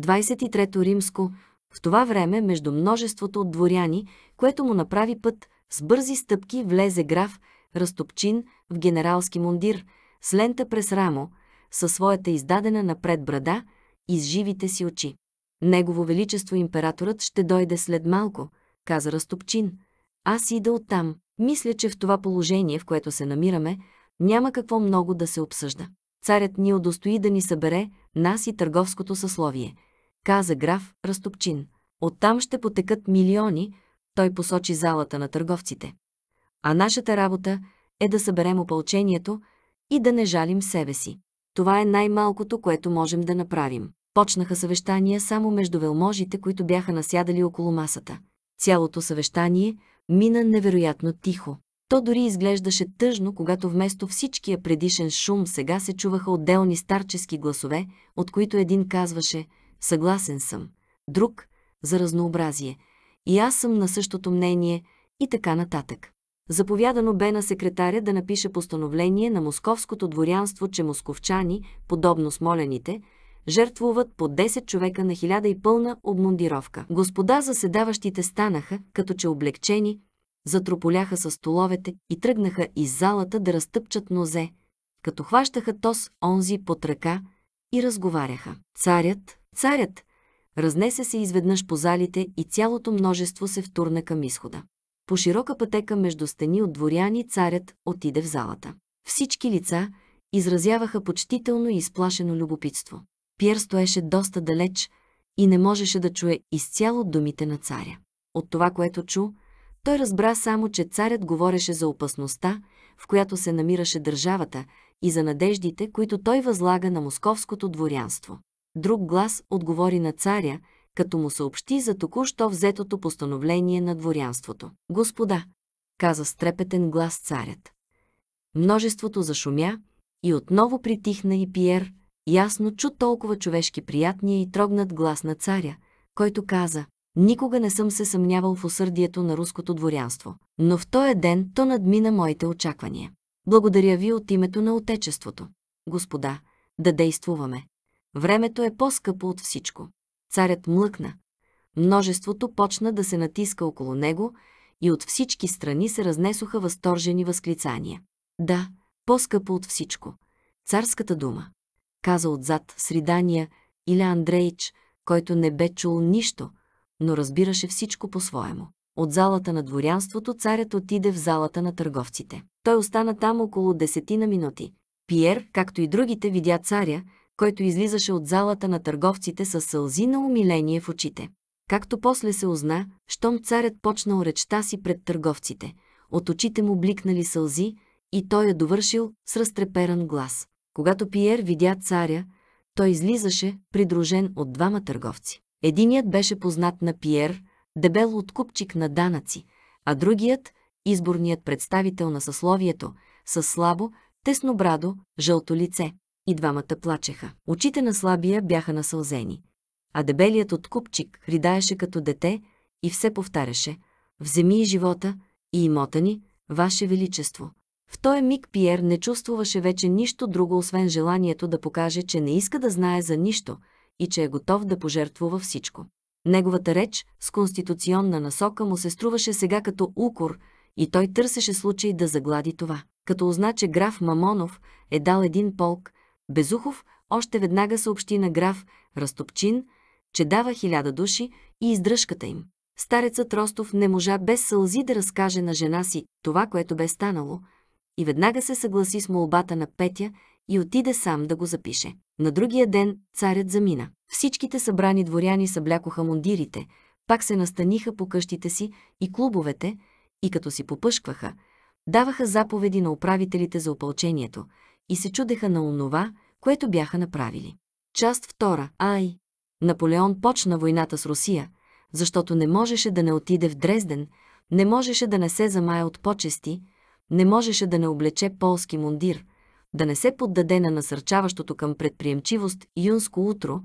23 римско, в това време между множеството от дворяни, което му направи път, с бързи стъпки влезе граф Разтопчин в генералски мундир, с лента през рамо, със своята издадена напред брада и с живите си очи. Негово величество императорът ще дойде след малко, каза Разтопчин. Аз ида оттам. Мисля, че в това положение, в което се намираме, няма какво много да се обсъжда. Царят ни удостои да ни събере, нас и търговското съсловие, каза граф Разтопчин. Оттам ще потекат милиони, той посочи залата на търговците. А нашата работа е да съберем опълчението и да не жалим себе си. Това е най-малкото, което можем да направим. Почнаха съвещания само между велможите, които бяха насядали около масата. Цялото съвещание мина невероятно тихо. То дори изглеждаше тъжно, когато вместо всичкия предишен шум сега се чуваха отделни старчески гласове, от които един казваше «Съгласен съм», друг «За разнообразие», и аз съм на същото мнение и така нататък. Заповядано бе на секретаря да напише постановление на московското дворянство, че московчани, подобно смолените, жертвуват по 10 човека на хиляда и пълна обмундировка. Господа заседаващите станаха, като че облегчени, затрополяха с столовете и тръгнаха из залата да разтъпчат нозе, като хващаха тос онзи под ръка и разговаряха. Царят, царят, разнесе се изведнъж по залите и цялото множество се втурна към изхода. По широка пътека между стени от дворяни царят отиде в залата. Всички лица изразяваха почтително и изплашено любопитство. Пьер стоеше доста далеч и не можеше да чуе изцяло думите на царя. От това, което чу, той разбра само, че царят говореше за опасността, в която се намираше държавата и за надеждите, които той възлага на московското дворянство. Друг глас отговори на царя, като му съобщи за току-що взетото постановление на дворянството. Господа, каза с трепетен глас царят. Множеството зашумя и отново притихна и Пиер, ясно чу толкова човешки приятния и трогнат глас на царя, който каза Никога не съм се съмнявал в усърдието на руското дворянство, но в този ден то надмина моите очаквания. Благодаря ви от името на Отечеството. Господа, да действуваме. Времето е по-скъпо от всичко. Царят млъкна. Множеството почна да се натиска около него и от всички страни се разнесоха възторжени възклицания. Да, по-скъпо от всичко. Царската дума. Каза отзад Сридания Иля Андреич, който не бе чул нищо, но разбираше всичко по-своему. От залата на дворянството царят отиде в залата на търговците. Той остана там около десетина минути. Пиер, както и другите, видя царя, който излизаше от залата на търговците с сълзи на умиление в очите. Както после се узна, щом царят почнал речта си пред търговците. От очите му бликнали сълзи и той я довършил с разтреперан глас. Когато Пиер видя царя, той излизаше, придружен от двама търговци. Единият беше познат на Пиер, дебел откупчик на данъци, а другият, изборният представител на съсловието, с слабо, теснобрадо, жълто лице. И двамата плачеха. Очите на слабия бяха насълзени. А дебелият откупчик ридаеше като дете и все повтаряше «Вземи и живота и имота ни, Ваше Величество». В този миг Пиер не чувствуваше вече нищо друго, освен желанието да покаже, че не иска да знае за нищо и че е готов да пожертвува всичко. Неговата реч с конституционна насока му се струваше сега като укор и той търсеше случай да заглади това. Като узна, че граф Мамонов е дал един полк, Безухов още веднага съобщи на граф Разтопчин, че дава хиляда души и издръжката им. Старецът Ростов не можа без сълзи да разкаже на жена си това, което бе станало, и веднага се съгласи с молбата на Петя и отиде сам да го запише. На другия ден царят замина. Всичките събрани дворяни съблякоха мундирите, пак се настаниха по къщите си и клубовете, и като си попъшкваха, даваха заповеди на управителите за опълчението и се чудеха на онова, което бяха направили. Част втора. Ай! Наполеон почна войната с Русия, защото не можеше да не отиде в Дрезден, не можеше да не се замая от почести, не можеше да не облече полски мундир, да не се поддаде на насърчаващото към предприемчивост юнско утро,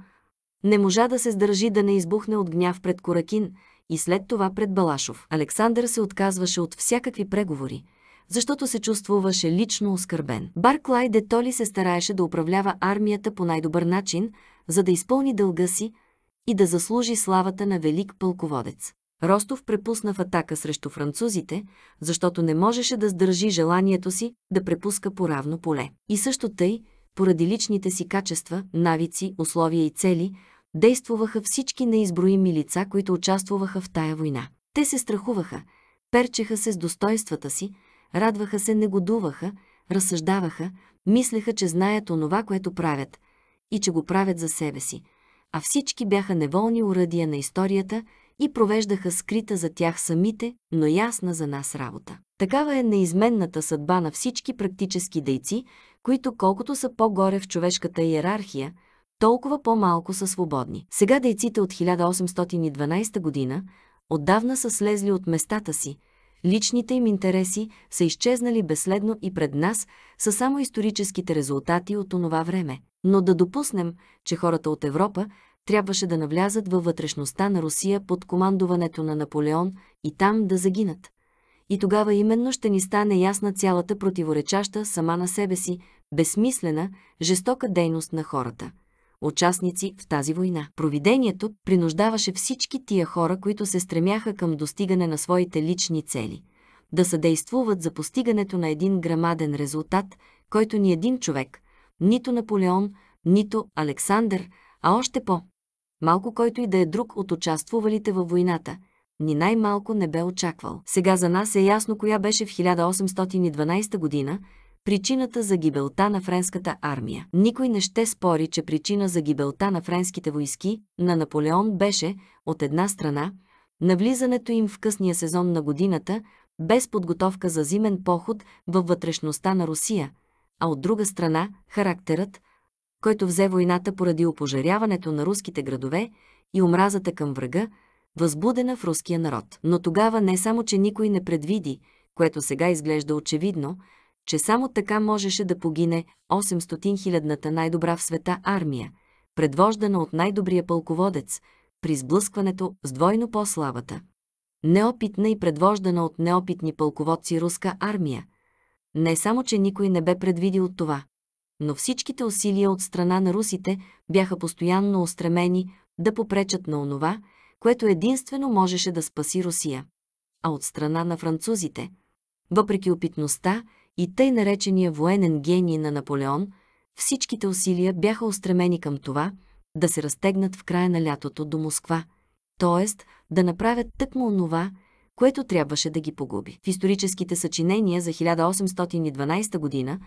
не можа да се сдържи да не избухне от гняв пред Коракин и след това пред Балашов. Александър се отказваше от всякакви преговори, защото се чувствуваше лично оскърбен. Барклай де Толи се стараеше да управлява армията по най-добър начин, за да изпълни дълга си и да заслужи славата на велик пълководец. Ростов препусна в атака срещу французите, защото не можеше да сдържи желанието си да препуска по равно поле. И също тъй, поради личните си качества, навици, условия и цели, действуваха всички неизброими лица, които участвуваха в тая война. Те се страхуваха, перчеха се с достоинствата си, радваха се, негодуваха, разсъждаваха, мислеха, че знаят онова, което правят и че го правят за себе си, а всички бяха неволни уръдия на историята и провеждаха скрита за тях самите, но ясна за нас работа. Такава е неизменната съдба на всички практически дейци, които колкото са по-горе в човешката иерархия, толкова по-малко са свободни. Сега дейците от 1812 година отдавна са слезли от местата си, личните им интереси са изчезнали безследно и пред нас са само историческите резултати от онова време. Но да допуснем, че хората от Европа трябваше да навлязат във вътрешността на Русия под командуването на Наполеон и там да загинат. И тогава именно ще ни стане ясна цялата противоречаща сама на себе си, безсмислена, жестока дейност на хората. Участници в тази война. Провидението принуждаваше всички тия хора, които се стремяха към достигане на своите лични цели, да съдействуват за постигането на един грамаден резултат, който ни един човек, нито Наполеон, нито Александър, а още по малко който и да е друг от участвувалите във войната, ни най-малко не бе очаквал. Сега за нас е ясно коя беше в 1812 година причината за гибелта на френската армия. Никой не ще спори, че причина за гибелта на френските войски на Наполеон беше, от една страна, навлизането им в късния сезон на годината, без подготовка за зимен поход във вътрешността на Русия, а от друга страна, характерът, който взе войната поради опожаряването на руските градове и омразата към врага, възбудена в руския народ. Но тогава не само, че никой не предвиди, което сега изглежда очевидно, че само така можеше да погине 800-хилядната най-добра в света армия, предвождана от най-добрия пълководец, при сблъскването с двойно по-слабата. Неопитна и предвождана от неопитни пълководци руска армия. Не само, че никой не бе предвидил това, но всичките усилия от страна на русите бяха постоянно устремени да попречат на онова, което единствено можеше да спаси Русия. А от страна на французите, въпреки опитността и тъй наречения военен гений на Наполеон, всичките усилия бяха устремени към това да се разтегнат в края на лятото до Москва, т.е. да направят тъкмо онова, което трябваше да ги погуби. В историческите съчинения за 1812 година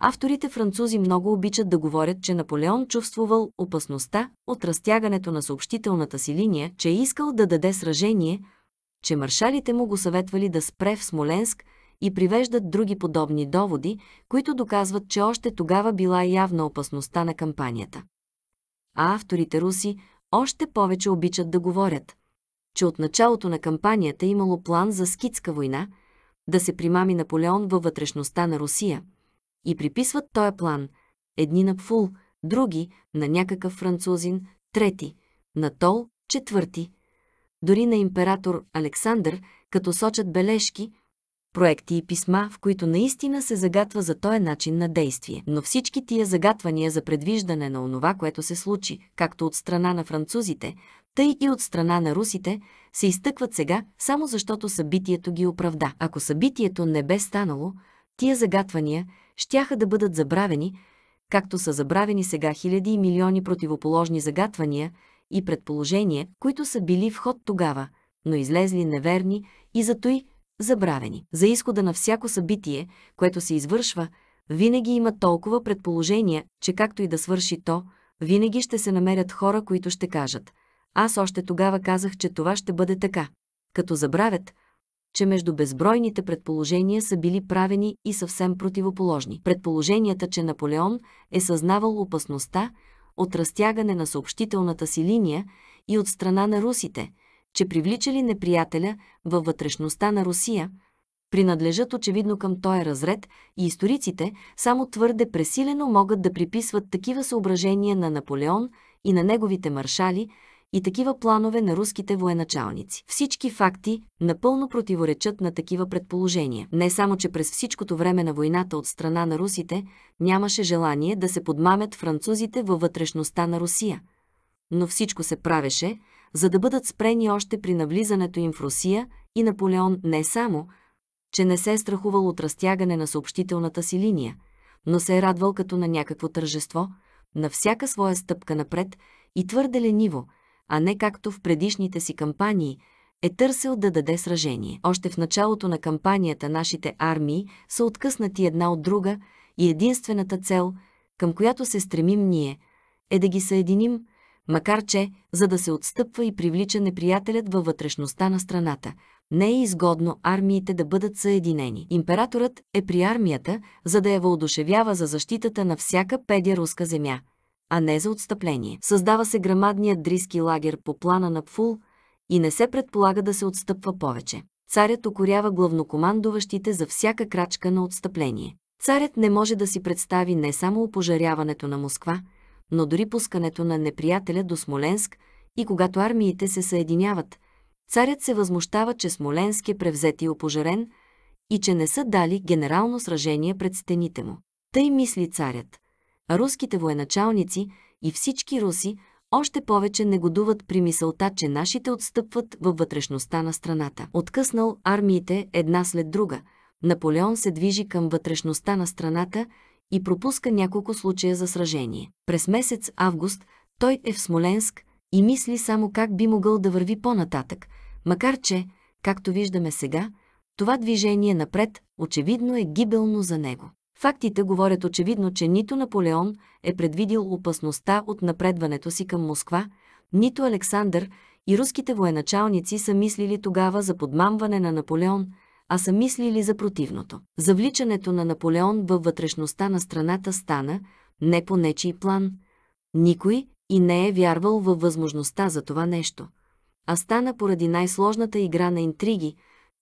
авторите французи много обичат да говорят, че Наполеон чувствувал опасността от разтягането на съобщителната си линия, че е искал да даде сражение, че маршалите му го съветвали да спре в Смоленск и привеждат други подобни доводи, които доказват, че още тогава била явна опасността на кампанията. А авторите руси още повече обичат да говорят, че от началото на кампанията имало план за скитска война, да се примами Наполеон във вътрешността на Русия и приписват този план едни на Пфул, други на някакъв французин, трети на Тол, четвърти, дори на император Александър, като сочат бележки, проекти и писма, в които наистина се загатва за този начин на действие. Но всички тия загатвания за предвиждане на онова, което се случи, както от страна на французите, тъй и от страна на русите, се изтъкват сега, само защото събитието ги оправда. Ако събитието не бе станало, тия загатвания щяха да бъдат забравени, както са забравени сега хиляди и милиони противоположни загатвания и предположения, които са били в ход тогава, но излезли неверни и зато и забравени. За изхода на всяко събитие, което се извършва, винаги има толкова предположения, че както и да свърши то, винаги ще се намерят хора, които ще кажат «Аз още тогава казах, че това ще бъде така», като забравят, че между безбройните предположения са били правени и съвсем противоположни. Предположенията, че Наполеон е съзнавал опасността от разтягане на съобщителната си линия и от страна на русите – че привличали неприятеля във вътрешността на Русия, принадлежат очевидно към този разред и историците само твърде пресилено могат да приписват такива съображения на Наполеон и на неговите маршали и такива планове на руските военачалници. Всички факти напълно противоречат на такива предположения. Не само, че през всичкото време на войната от страна на русите нямаше желание да се подмамят французите във вътрешността на Русия – но всичко се правеше, за да бъдат спрени още при навлизането им в Русия и Наполеон не само, че не се е страхувал от разтягане на съобщителната си линия, но се е радвал като на някакво тържество, на всяка своя стъпка напред и твърде лениво, а не както в предишните си кампании, е търсил да даде сражение. Още в началото на кампанията нашите армии са откъснати една от друга и единствената цел, към която се стремим ние, е да ги съединим, макар че, за да се отстъпва и привлича неприятелят във вътрешността на страната, не е изгодно армиите да бъдат съединени. Императорът е при армията, за да я въодушевява за защитата на всяка педя руска земя, а не за отстъпление. Създава се грамадният дриски лагер по плана на Пфул и не се предполага да се отстъпва повече. Царят окорява главнокомандуващите за всяка крачка на отстъпление. Царят не може да си представи не само опожаряването на Москва, но дори пускането на неприятеля до Смоленск и когато армиите се съединяват, царят се възмущава, че Смоленск е превзет и опожарен и че не са дали генерално сражение пред стените му. Тъй мисли царят. Руските военачалници и всички руси още повече негодуват при мисълта, че нашите отстъпват във вътрешността на страната. Откъснал армиите една след друга, Наполеон се движи към вътрешността на страната и пропуска няколко случая за сражение. През месец август той е в Смоленск и мисли само как би могъл да върви по-нататък, макар че, както виждаме сега, това движение напред очевидно е гибелно за него. Фактите говорят очевидно, че нито Наполеон е предвидил опасността от напредването си към Москва, нито Александър и руските военачалници са мислили тогава за подмамване на Наполеон, а са мислили за противното. Завличането на Наполеон във вътрешността на страната стана не по нечий план. Никой и не е вярвал във възможността за това нещо, а стана поради най-сложната игра на интриги,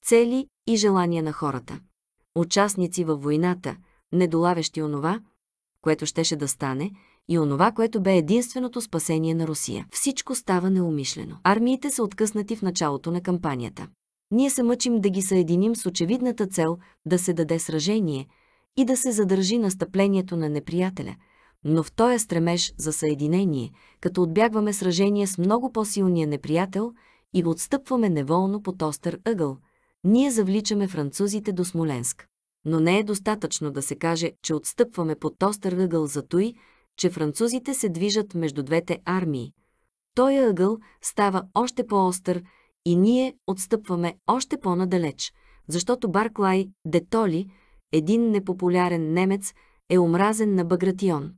цели и желания на хората. Участници във войната, недолавящи онова, което щеше да стане, и онова, което бе единственото спасение на Русия. Всичко става неумишлено. Армиите са откъснати в началото на кампанията. Ние се мъчим да ги съединим с очевидната цел да се даде сражение и да се задържи настъплението на неприятеля, но в този стремеж за съединение, като отбягваме сражение с много по-силния неприятел и отстъпваме неволно под остър ъгъл, ние завличаме французите до Смоленск. Но не е достатъчно да се каже, че отстъпваме под остър ъгъл за той, че французите се движат между двете армии. Той ъгъл става още по-остър и ние отстъпваме още по-надалеч, защото Барклай Детоли, един непопулярен немец, е омразен на Багратион,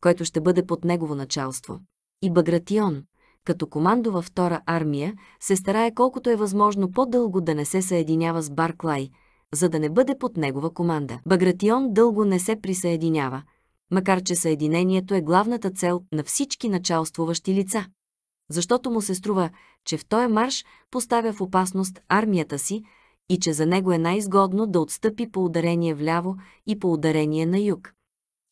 който ще бъде под негово началство. И Багратион, като командова втора армия, се старае колкото е възможно по-дълго да не се съединява с Барклай, за да не бъде под негова команда. Багратион дълго не се присъединява, макар че съединението е главната цел на всички началствуващи лица защото му се струва, че в този марш поставя в опасност армията си и че за него е най-изгодно да отстъпи по ударение вляво и по ударение на юг.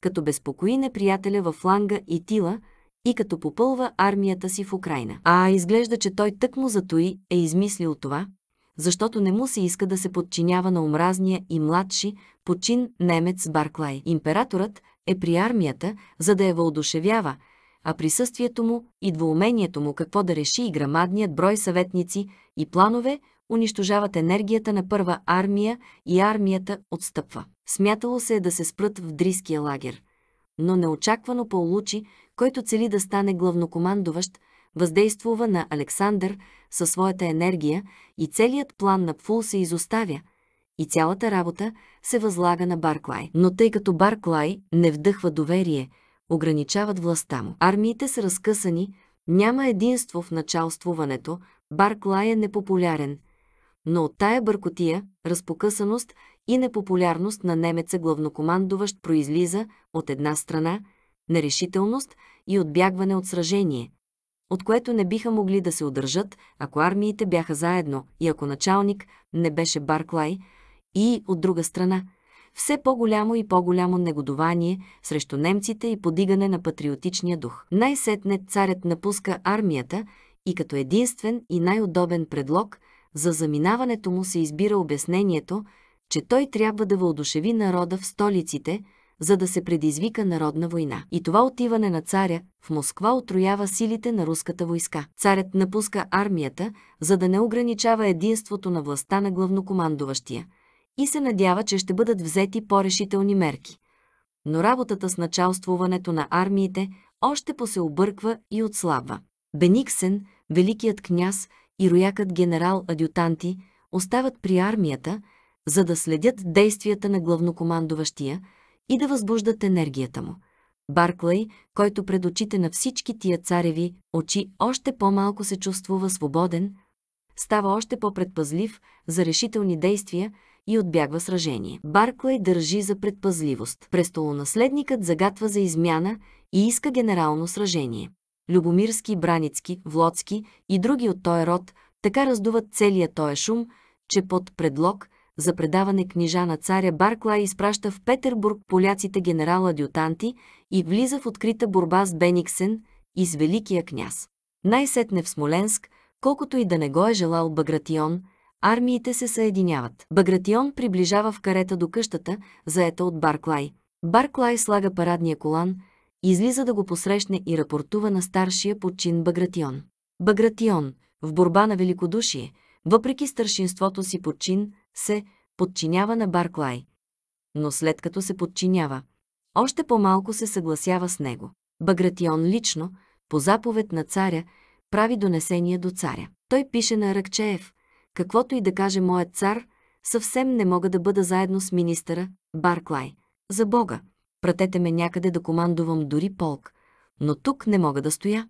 Като безпокои неприятеля във фланга и тила и като попълва армията си в Украина. А изглежда, че той тъкмо за той е измислил това, защото не му се иска да се подчинява на омразния и младши почин немец Барклай. Императорът е при армията, за да я въодушевява, а присъствието му и двоумението му какво да реши и грамадният брой съветници и планове унищожават енергията на първа армия и армията отстъпва. Смятало се е да се спрат в Дриския лагер. Но неочаквано Лучи, който цели да стане главнокомандуващ, въздействува на Александър със своята енергия и целият план на Пфул се изоставя и цялата работа се възлага на Барклай. Но тъй като Барклай не вдъхва доверие – ограничават властта му. Армиите са разкъсани, няма единство в началствуването, Барклай е непопулярен. Но от тая бъркотия, разпокъсаност и непопулярност на немеца главнокомандуващ произлиза от една страна нерешителност и отбягване от сражение, от което не биха могли да се удържат, ако армиите бяха заедно и ако началник не беше Барклай, и от друга страна – все по-голямо и по-голямо негодование срещу немците и подигане на патриотичния дух. Най-сетне царят напуска армията и като единствен и най-удобен предлог за заминаването му се избира обяснението, че той трябва да въодушеви народа в столиците, за да се предизвика народна война. И това отиване на царя в Москва отроява силите на руската войска. Царят напуска армията, за да не ограничава единството на властта на главнокомандуващия и се надява, че ще бъдат взети по-решителни мерки. Но работата с началствуването на армиите още посе обърква и отслабва. Бениксен, великият княз и роякът генерал-адютанти остават при армията, за да следят действията на главнокомандуващия и да възбуждат енергията му. Барклей, който пред очите на всички тия цареви очи още по-малко се чувствува свободен, става още по-предпазлив за решителни действия и отбягва сражение. Барклей държи за предпазливост. Престолонаследникът загатва за измяна и иска генерално сражение. Любомирски, Браницки, Влоцки и други от този род така раздуват целия този шум, че под предлог за предаване книжа на царя Барклай изпраща в Петербург поляците генерал-адютанти и влиза в открита борба с Бениксен и с Великия княз. Най-сетне в Смоленск, колкото и да не го е желал Багратион, армиите се съединяват. Багратион приближава в карета до къщата, заета от Барклай. Барклай слага парадния колан, излиза да го посрещне и рапортува на старшия подчин Багратион. Багратион, в борба на великодушие, въпреки старшинството си подчин, се подчинява на Барклай. Но след като се подчинява, още по-малко се съгласява с него. Багратион лично, по заповед на царя, прави донесение до царя. Той пише на Ръкчеев, каквото и да каже моят цар, съвсем не мога да бъда заедно с министъра, Барклай. За Бога, пратете ме някъде да командувам дори полк, но тук не мога да стоя.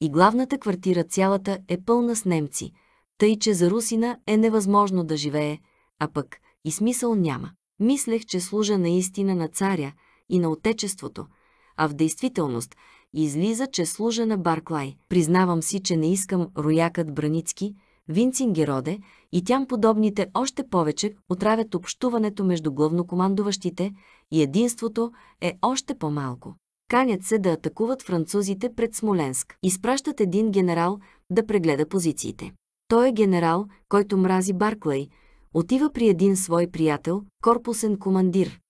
И главната квартира цялата е пълна с немци, тъй че за русина е невъзможно да живее, а пък и смисъл няма. Мислех, че служа наистина на царя и на отечеството, а в действителност излиза, че служа на Барклай. Признавам си, че не искам роякът Браницки, Винцингероде и тям подобните още повече отравят общуването между главнокомандуващите и единството е още по-малко. Канят се да атакуват французите пред Смоленск. Изпращат един генерал да прегледа позициите. Той е генерал, който мрази Барклей, отива при един свой приятел, корпусен командир.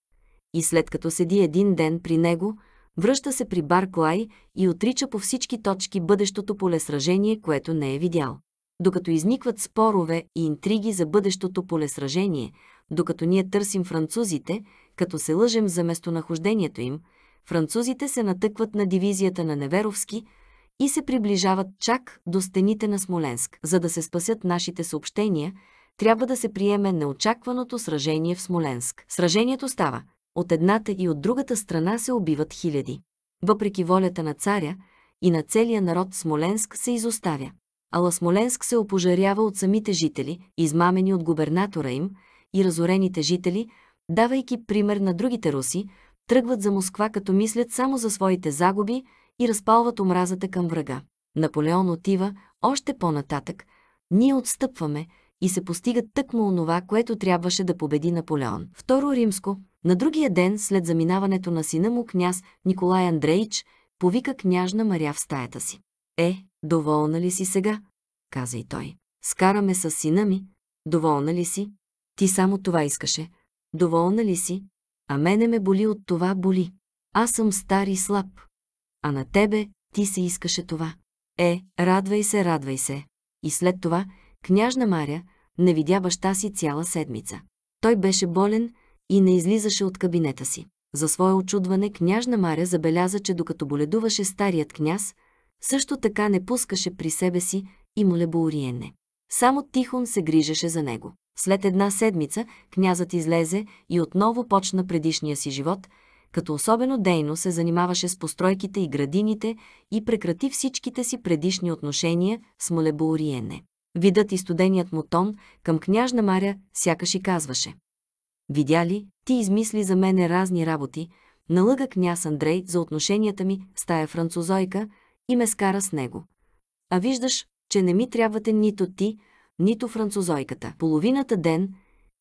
И след като седи един ден при него, връща се при Барклай и отрича по всички точки бъдещото полесражение, което не е видял. Докато изникват спорове и интриги за бъдещото полесражение, докато ние търсим французите, като се лъжем за местонахождението им, французите се натъкват на дивизията на Неверовски – и се приближават чак до стените на Смоленск. За да се спасят нашите съобщения, трябва да се приеме неочакваното сражение в Смоленск. Сражението става. От едната и от другата страна се убиват хиляди. Въпреки волята на царя и на целия народ Смоленск се изоставя. Ала Смоленск се опожарява от самите жители, измамени от губернатора им, и разорените жители, давайки пример на другите руси, тръгват за Москва, като мислят само за своите загуби и разпалват омразата към врага. Наполеон отива още по-нататък, ние отстъпваме и се постига тъкмо онова, което трябваше да победи Наполеон. Второ римско, на другия ден, след заминаването на сина му княз Николай Андреич, повика княжна Маря в стаята си. Е, доволна ли си сега? каза и той. Скараме с сина ми. Доволна ли си? Ти само това искаше. Доволна ли си? А мене ме боли от това боли. Аз съм стар и слаб а на тебе ти се искаше това. Е, радвай се, радвай се. И след това княжна Маря не видя баща си цяла седмица. Той беше болен и не излизаше от кабинета си. За свое очудване княжна Маря забеляза, че докато боледуваше старият княз, също така не пускаше при себе си и молебоуриене. Само Тихон се грижеше за него. След една седмица князът излезе и отново почна предишния си живот – като особено дейно се занимаваше с постройките и градините и прекрати всичките си предишни отношения с молебоуриене. Видът и студеният му тон към княжна Маря сякаш и казваше. Видя ли, ти измисли за мене разни работи, налъга княз Андрей за отношенията ми с тая французойка и ме скара с него. А виждаш, че не ми трябвате нито ти, нито французойката. Половината ден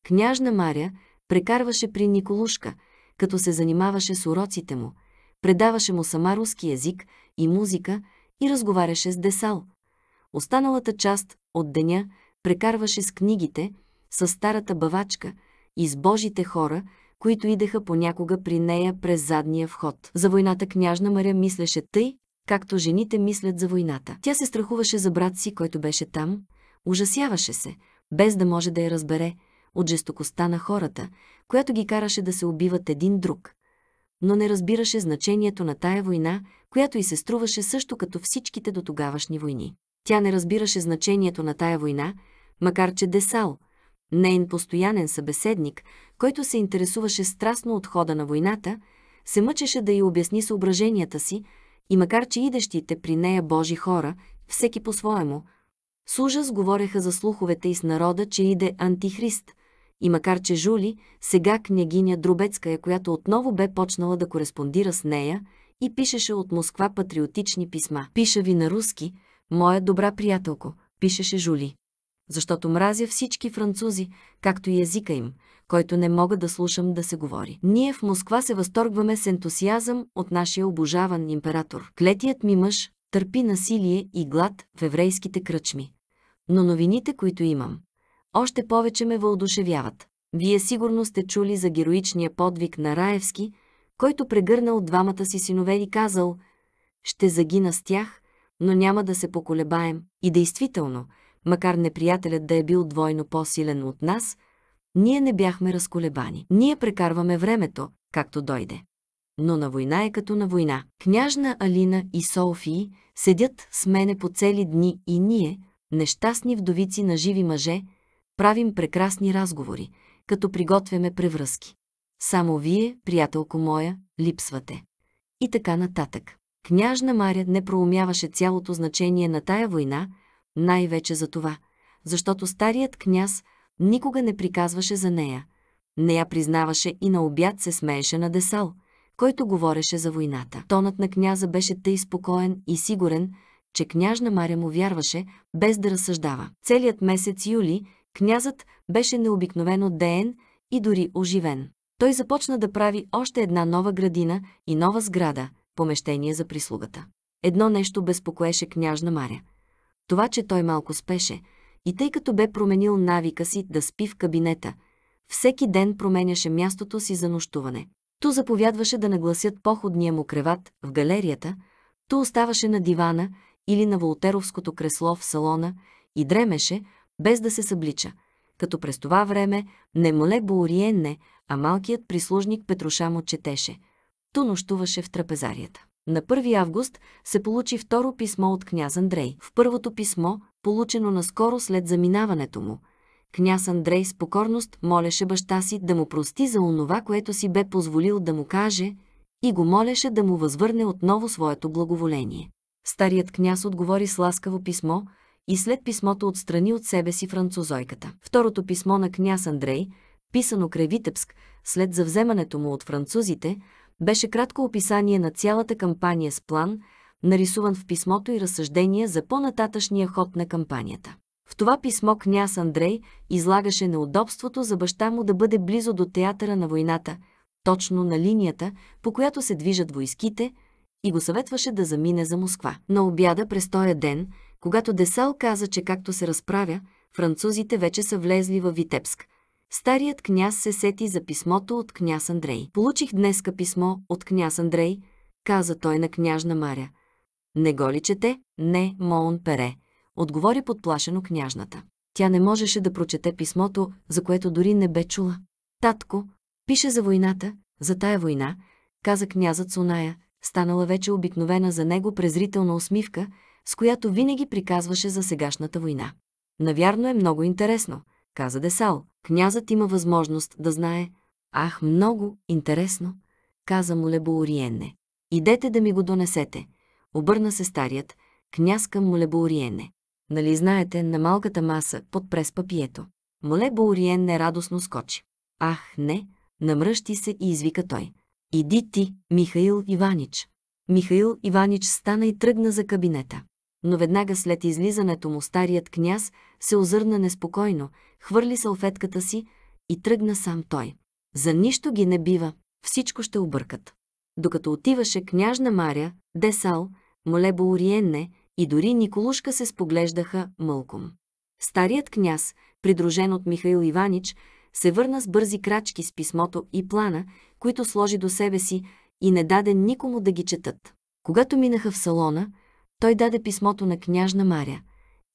княжна Маря прекарваше при Николушка – като се занимаваше с уроците му, предаваше му сама руски език и музика и разговаряше с Десал. Останалата част от деня прекарваше с книгите, с старата бавачка и с божите хора, които идеха понякога при нея през задния вход. За войната княжна Маря мислеше тъй, както жените мислят за войната. Тя се страхуваше за брат си, който беше там, ужасяваше се, без да може да я разбере, от жестокостта на хората, която ги караше да се убиват един друг. Но не разбираше значението на тая война, която й се струваше също като всичките до тогавашни войни. Тя не разбираше значението на тая война, макар че Десал, нейн постоянен събеседник, който се интересуваше страстно от хода на войната, се мъчеше да й обясни съображенията си и макар че идещите при нея Божи хора, всеки по-своему, с ужас говореха за слуховете и с народа, че иде антихрист, и макар че Жули, сега княгиня Друбецкая, която отново бе почнала да кореспондира с нея и пишеше от Москва патриотични писма. Пиша ви на руски, моя добра приятелко, пишеше Жули. Защото мразя всички французи, както и езика им, който не мога да слушам да се говори. Ние в Москва се възторгваме с ентусиазъм от нашия обожаван император. Клетият ми мъж търпи насилие и глад в еврейските кръчми. Но новините, които имам, още повече ме въодушевяват. Вие сигурно сте чули за героичния подвиг на Раевски, който прегърнал двамата си синове и казал «Ще загина с тях, но няма да се поколебаем». И действително, макар неприятелят да е бил двойно по-силен от нас, ние не бяхме разколебани. Ние прекарваме времето, както дойде. Но на война е като на война. Княжна Алина и Софии седят с мене по цели дни и ние, нещастни вдовици на живи мъже, правим прекрасни разговори, като приготвяме превръзки. Само вие, приятелко моя, липсвате. И така нататък. Княжна Маря не проумяваше цялото значение на тая война, най-вече за това, защото старият княз никога не приказваше за нея. Не я признаваше и на обяд се смееше на Десал, който говореше за войната. Тонът на княза беше тъй спокоен и сигурен, че княжна Маря му вярваше, без да разсъждава. Целият месец юли князът беше необикновено деен и дори оживен. Той започна да прави още една нова градина и нова сграда, помещение за прислугата. Едно нещо безпокоеше княжна Маря. Това, че той малко спеше, и тъй като бе променил навика си да спи в кабинета, всеки ден променяше мястото си за нощуване. Ту заповядваше да нагласят походния му креват в галерията, ту оставаше на дивана или на волтеровското кресло в салона и дремеше, без да се съблича, като през това време не моле Боуриенне, а малкият прислужник Петруша му четеше. Ту нощуваше в трапезарията. На 1 август се получи второ писмо от княз Андрей. В първото писмо, получено наскоро след заминаването му, княз Андрей с покорност молеше баща си да му прости за онова, което си бе позволил да му каже и го молеше да му възвърне отново своето благоволение. Старият княз отговори с ласкаво писмо и след писмото отстрани от себе си французойката. Второто писмо на княз Андрей, писано край Витебск, след завземането му от французите, беше кратко описание на цялата кампания с план, нарисуван в писмото и разсъждения за по-нататъчния ход на кампанията. В това писмо княз Андрей излагаше неудобството за баща му да бъде близо до театъра на войната, точно на линията, по която се движат войските, и го съветваше да замине за Москва. На обяда през този ден, когато Десал каза, че както се разправя, французите вече са влезли във Витебск, Старият княз се сети за писмото от княз Андрей. Получих днеска писмо от княз Андрей, каза той на княжна Маря. Не го ли чете? Не, Моун Пере, отговори подплашено княжната. Тя не можеше да прочете писмото, за което дори не бе чула. Татко, пише за войната, за тая война, каза князът Суная, станала вече обикновена за него презрителна усмивка, с която винаги приказваше за сегашната война. Навярно е много интересно, каза Десал. Князът има възможност да знае. Ах, много интересно, каза му Лебоуриенне. Идете да ми го донесете. Обърна се старият, княз към Молебоуриенне. Нали знаете, на малката маса под прес папието. Моле Боуриенне радостно скочи. Ах, не, намръщи се и извика той. Иди ти, Михаил Иванич. Михаил Иванич стана и тръгна за кабинета но веднага след излизането му старият княз се озърна неспокойно, хвърли салфетката си и тръгна сам той. За нищо ги не бива, всичко ще объркат. Докато отиваше княжна Маря, Десал, Молебо Ориенне и дори Николушка се споглеждаха мълком. Старият княз, придружен от Михаил Иванич, се върна с бързи крачки с писмото и плана, които сложи до себе си и не даде никому да ги четат. Когато минаха в салона, той даде писмото на княжна Маря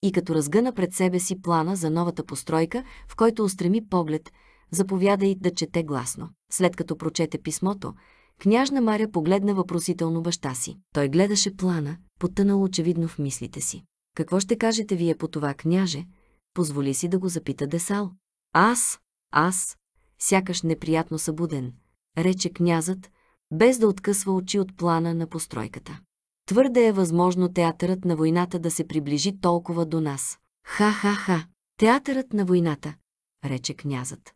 и като разгъна пред себе си плана за новата постройка, в който устреми поглед, заповяда и да чете гласно. След като прочете писмото, княжна Маря погледна въпросително баща си. Той гледаше плана, потънал очевидно в мислите си. Какво ще кажете вие по това, княже? Позволи си да го запита Десал. Аз, аз, сякаш неприятно събуден, рече князът, без да откъсва очи от плана на постройката. Твърде е възможно театърът на войната да се приближи толкова до нас. Ха-ха-ха, театърът на войната, рече князът.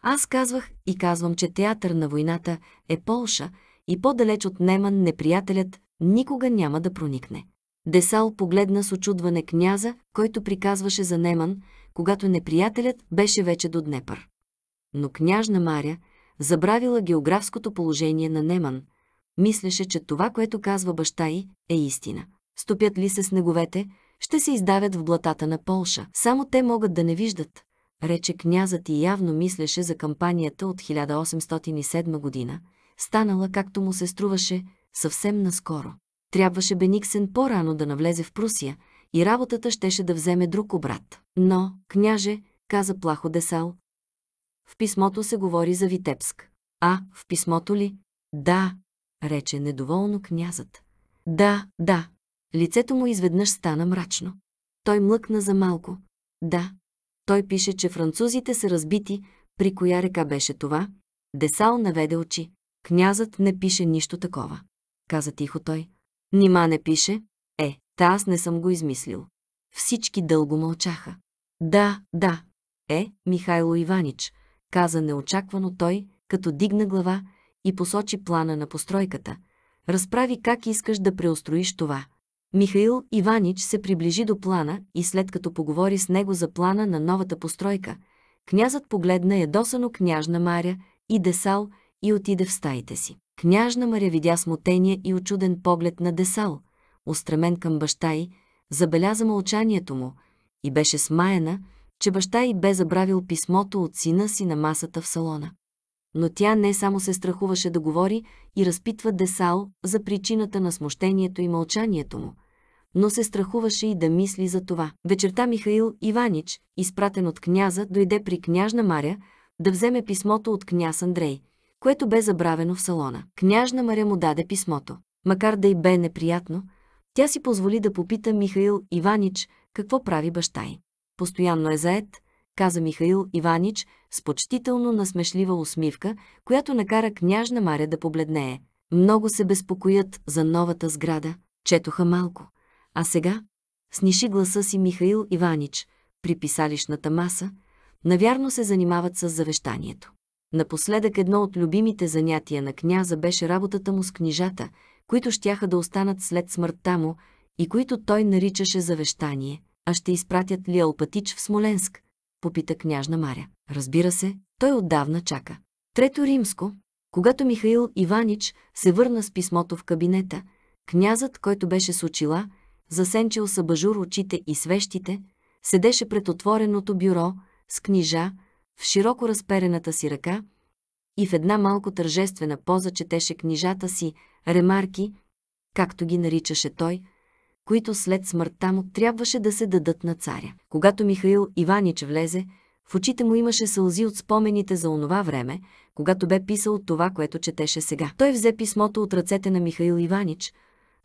Аз казвах и казвам, че театър на войната е Полша и по-далеч от Неман неприятелят никога няма да проникне. Десал погледна с очудване княза, който приказваше за Неман, когато неприятелят беше вече до Днепър. Но княжна Маря, забравила географското положение на Неман, мислеше, че това, което казва баща й, е истина. Стопят ли се снеговете, ще се издавят в блатата на Полша. Само те могат да не виждат, рече князът и явно мислеше за кампанията от 1807 година, станала, както му се струваше, съвсем наскоро. Трябваше Бениксен по-рано да навлезе в Прусия и работата щеше да вземе друг обрат. Но, княже, каза плахо Десал, в писмото се говори за Витебск. А, в писмото ли? Да, рече недоволно князът. Да, да. Лицето му изведнъж стана мрачно. Той млъкна за малко. Да. Той пише, че французите са разбити. При коя река беше това? Десал наведе очи. Князът не пише нищо такова. Каза тихо той. Нима не пише? Е, та аз не съм го измислил. Всички дълго мълчаха. Да, да. Е, Михайло Иванич, каза неочаквано той, като дигна глава и посочи плана на постройката. Разправи как искаш да преустроиш това. Михаил Иванич се приближи до плана и след като поговори с него за плана на новата постройка, князът погледна ядосано княжна Маря и Десал и отиде в стаите си. Княжна Маря видя смутение и очуден поглед на Десал, устремен към баща й, забеляза мълчанието му и беше смаяна, че баща й бе забравил писмото от сина си на масата в салона. Но тя не само се страхуваше да говори и разпитва Десал за причината на смущението и мълчанието му, но се страхуваше и да мисли за това. Вечерта Михаил Иванич, изпратен от княза, дойде при княжна Маря да вземе писмото от княз Андрей, което бе забравено в салона. Княжна Маря му даде писмото. Макар да й бе неприятно, тя си позволи да попита Михаил Иванич какво прави баща й. Постоянно е заед, каза Михаил Иванич с почтително насмешлива усмивка, която накара княжна Маря да побледнее. Много се безпокоят за новата сграда, четоха малко. А сега, сниши гласа си Михаил Иванич, при писалищната маса, навярно се занимават с завещанието. Напоследък едно от любимите занятия на княза беше работата му с книжата, които щяха да останат след смъртта му и които той наричаше завещание. А ще изпратят ли Алпатич в Смоленск? Попита княжна Маря. Разбира се, той отдавна чака. Трето римско, когато Михаил Иванич се върна с писмото в кабинета, князът, който беше с очила, засенчил с абажур очите и свещите, седеше пред отвореното бюро с книжа, в широко разперената си ръка и в една малко тържествена поза четеше книжата си, ремарки, както ги наричаше той, които след смъртта му трябваше да се дадат на царя. Когато Михаил Иванич влезе, в очите му имаше сълзи от спомените за онова време, когато бе писал това, което четеше сега. Той взе писмото от ръцете на Михаил Иванич,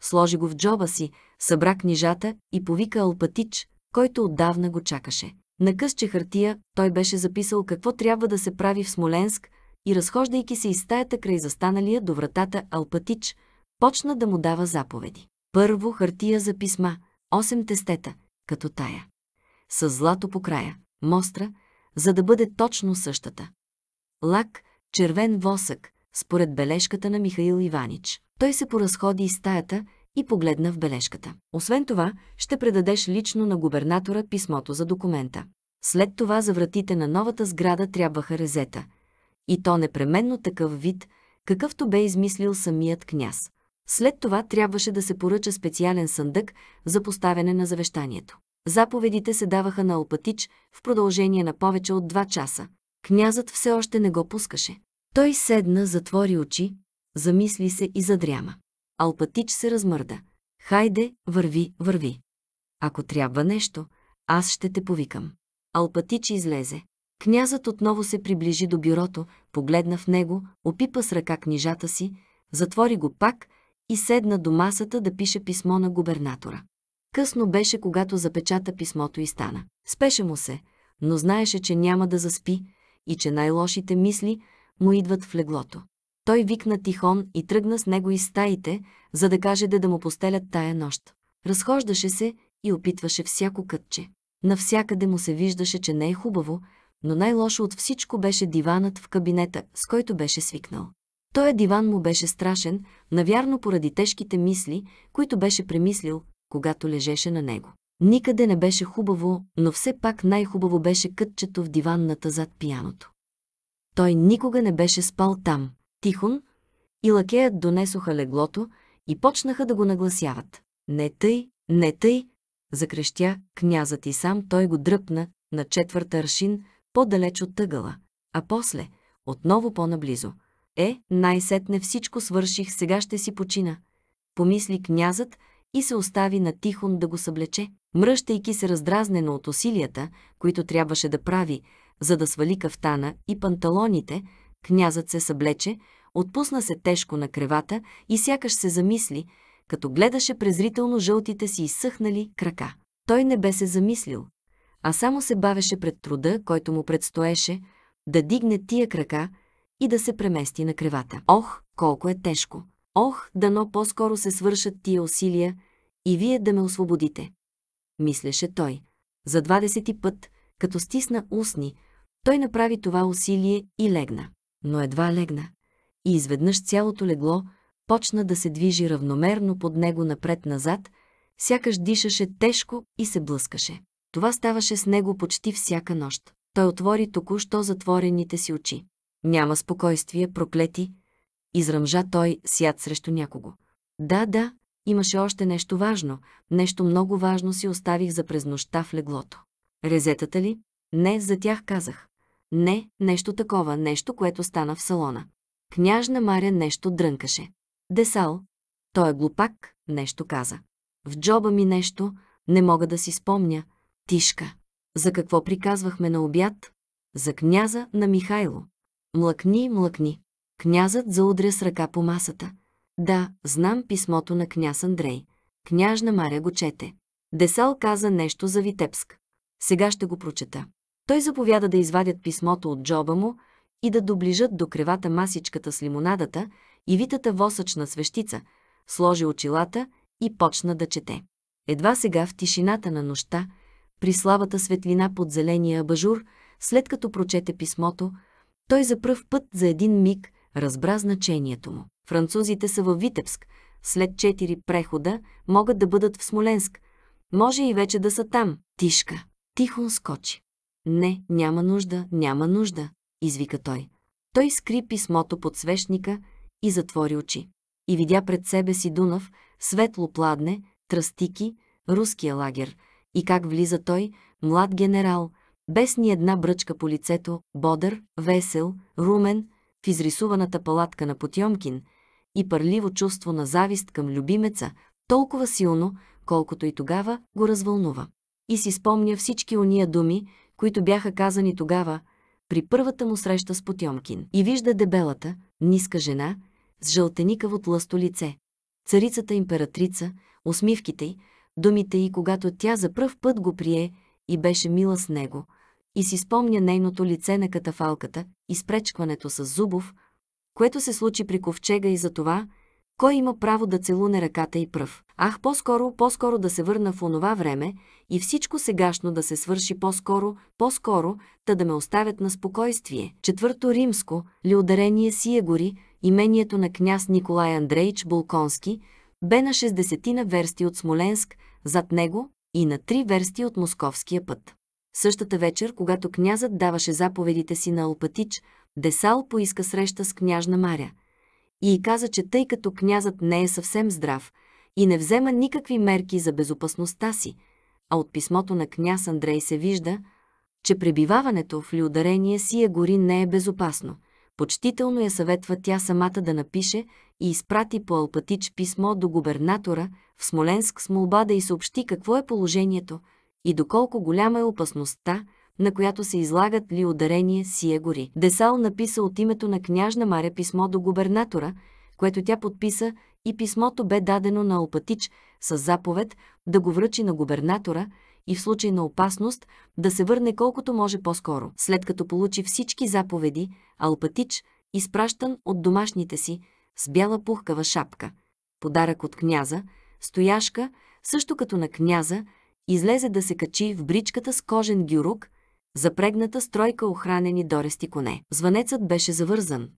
сложи го в джоба си, събра книжата и повика Алпатич, който отдавна го чакаше. На късче хартия той беше записал какво трябва да се прави в Смоленск и разхождайки се из стаята край застаналия до вратата Алпатич, почна да му дава заповеди. Първо хартия за писма, 8 тестета, като тая. С злато по края, мостра, за да бъде точно същата. Лак, червен восък, според бележката на Михаил Иванич. Той се поразходи из стаята и погледна в бележката. Освен това, ще предадеш лично на губернатора писмото за документа. След това за вратите на новата сграда трябваха резета. И то непременно такъв вид, какъвто бе измислил самият княз. След това трябваше да се поръча специален съндък за поставяне на завещанието. Заповедите се даваха на Алпатич в продължение на повече от два часа. Князът все още не го пускаше. Той седна, затвори очи, замисли се и задряма. Алпатич се размърда. Хайде, върви, върви. Ако трябва нещо, аз ще те повикам. Алпатич излезе. Князът отново се приближи до бюрото, погледна в него, опипа с ръка книжата си, затвори го пак и седна до масата да пише писмо на губернатора. Късно беше, когато запечата писмото и стана. Спеше му се, но знаеше, че няма да заспи и че най-лошите мисли му идват в леглото. Той викна Тихон и тръгна с него из стаите, за да каже да, да му постелят тая нощ. Разхождаше се и опитваше всяко кътче. Навсякъде му се виждаше, че не е хубаво, но най-лошо от всичко беше диванът в кабинета, с който беше свикнал. Той диван му беше страшен, навярно поради тежките мисли, които беше премислил, когато лежеше на него. Никъде не беше хубаво, но все пак най-хубаво беше кътчето в диванната зад пияното. Той никога не беше спал там. Тихон и лакеят донесоха леглото и почнаха да го нагласяват. Не тъй, не тъй, закрещя князът и сам той го дръпна на четвърта аршин по-далеч от тъгъла, а после отново по-наблизо. Е, най-сетне всичко свърших, сега ще си почина. Помисли князът и се остави на Тихон да го съблече, мръщайки се раздразнено от усилията, които трябваше да прави, за да свали кафтана и панталоните, князът се съблече, отпусна се тежко на кревата и сякаш се замисли, като гледаше презрително жълтите си изсъхнали крака. Той не бе се замислил, а само се бавеше пред труда, който му предстоеше, да дигне тия крака и да се премести на кревата. Ох, колко е тежко! Ох, дано по-скоро се свършат тия усилия и вие да ме освободите. Мислеше той. За двадесети път, като стисна устни, той направи това усилие и легна. Но едва легна. И изведнъж цялото легло почна да се движи равномерно под него напред-назад, сякаш дишаше тежко и се блъскаше. Това ставаше с него почти всяка нощ. Той отвори току-що затворените си очи. Няма спокойствие, проклети. Изръмжа той сяд срещу някого. Да, да, имаше още нещо важно. Нещо много важно си оставих за през нощта в леглото. Резетата ли? Не, за тях казах. Не, нещо такова, нещо, което стана в салона. Княжна Маря нещо дрънкаше. Десал, той е глупак, нещо каза. В джоба ми нещо, не мога да си спомня. Тишка. За какво приказвахме на обяд? За княза на Михайло. Млъкни, млъкни. Князът заудря с ръка по масата. Да, знам писмото на княз Андрей. Княжна Маря го чете. Десал каза нещо за Витебск. Сега ще го прочета. Той заповяда да извадят писмото от джоба му и да доближат до кревата масичката с лимонадата и витата восъчна свещица, сложи очилата и почна да чете. Едва сега в тишината на нощта, при слабата светлина под зеления абажур, след като прочете писмото, той за пръв път за един миг разбра значението му. Французите са във Витебск, след четири прехода могат да бъдат в Смоленск. Може и вече да са там. Тишка. Тихон скочи. Не, няма нужда, няма нужда, извика той. Той скри писмото под свещника и затвори очи. И видя пред себе си Дунав, светло пладне, тръстики, руския лагер, и как влиза той, млад генерал, без ни една бръчка по лицето, бодър, весел, румен, в изрисуваната палатка на Потьомкин и парливо чувство на завист към любимеца, толкова силно, колкото и тогава го развълнува. И си спомня всички ония думи, които бяха казани тогава, при първата му среща с Потьомкин. И вижда дебелата, ниска жена, с жълтеникаво тлъсто лице. Царицата императрица, усмивките й, думите й, когато тя за пръв път го прие и беше мила с него, и си спомня нейното лице на катафалката, изпречкването с Зубов, което се случи при ковчега и за това, кой има право да целуне ръката и пръв? Ах, по-скоро, по-скоро да се върна в онова време и всичко сегашно да се свърши по-скоро, по-скоро, та да ме оставят на спокойствие. Четвърто римско, лиударение Сия гори, имението на княз Николай Андрейч Болконски, бе на 60 на версти от Смоленск, зад него и на три версти от Московския път. Същата вечер, когато князът даваше заповедите си на Алпатич, Десал поиска среща с княжна Маря – и каза, че тъй като князът не е съвсем здрав и не взема никакви мерки за безопасността си, а от писмото на княз Андрей се вижда, че пребиваването в Людарение сия гори не е безопасно. Почтително я съветва тя самата да напише и изпрати по Алпатич писмо до губернатора в Смоленск с молба да й съобщи какво е положението и доколко голяма е опасността, на която се излагат ли ударение сия гори. Десал написа от името на княжна Маря писмо до губернатора, което тя подписа и писмото бе дадено на Алпатич с заповед да го връчи на губернатора и в случай на опасност да се върне колкото може по-скоро. След като получи всички заповеди, Алпатич, изпращан от домашните си, с бяла пухкава шапка, подарък от княза, стояшка, също като на княза, излезе да се качи в бричката с кожен гюрук, запрегната стройка охранени дорести коне. Звънецът беше завързан,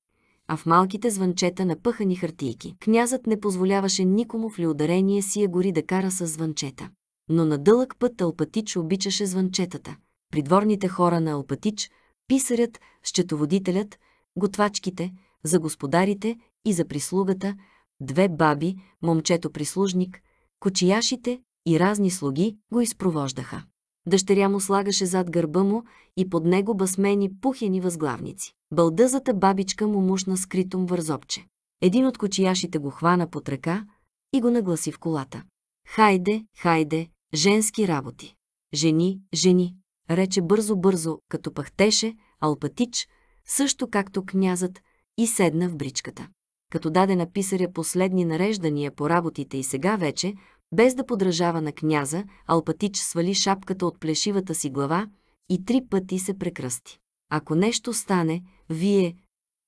а в малките звънчета напъхани хартийки. Князът не позволяваше никому в лиударение сия гори да кара с звънчета. Но на дълъг път Алпатич обичаше звънчетата. Придворните хора на Алпатич, писарят, счетоводителят, готвачките, за господарите и за прислугата, две баби, момчето-прислужник, кочияшите и разни слуги го изпровождаха. Дъщеря му слагаше зад гърба му и под него басмени пухени възглавници. Бълдъзата бабичка му мушна скритом вързопче. Един от кочияшите го хвана под ръка и го нагласи в колата. Хайде, хайде, женски работи. Жени, жени, рече бързо-бързо, като пахтеше, алпатич, също както князът, и седна в бричката. Като даде на писаря последни нареждания по работите и сега вече, без да подражава на княза, Алпатич свали шапката от плешивата си глава и три пъти се прекръсти. Ако нещо стане, вие,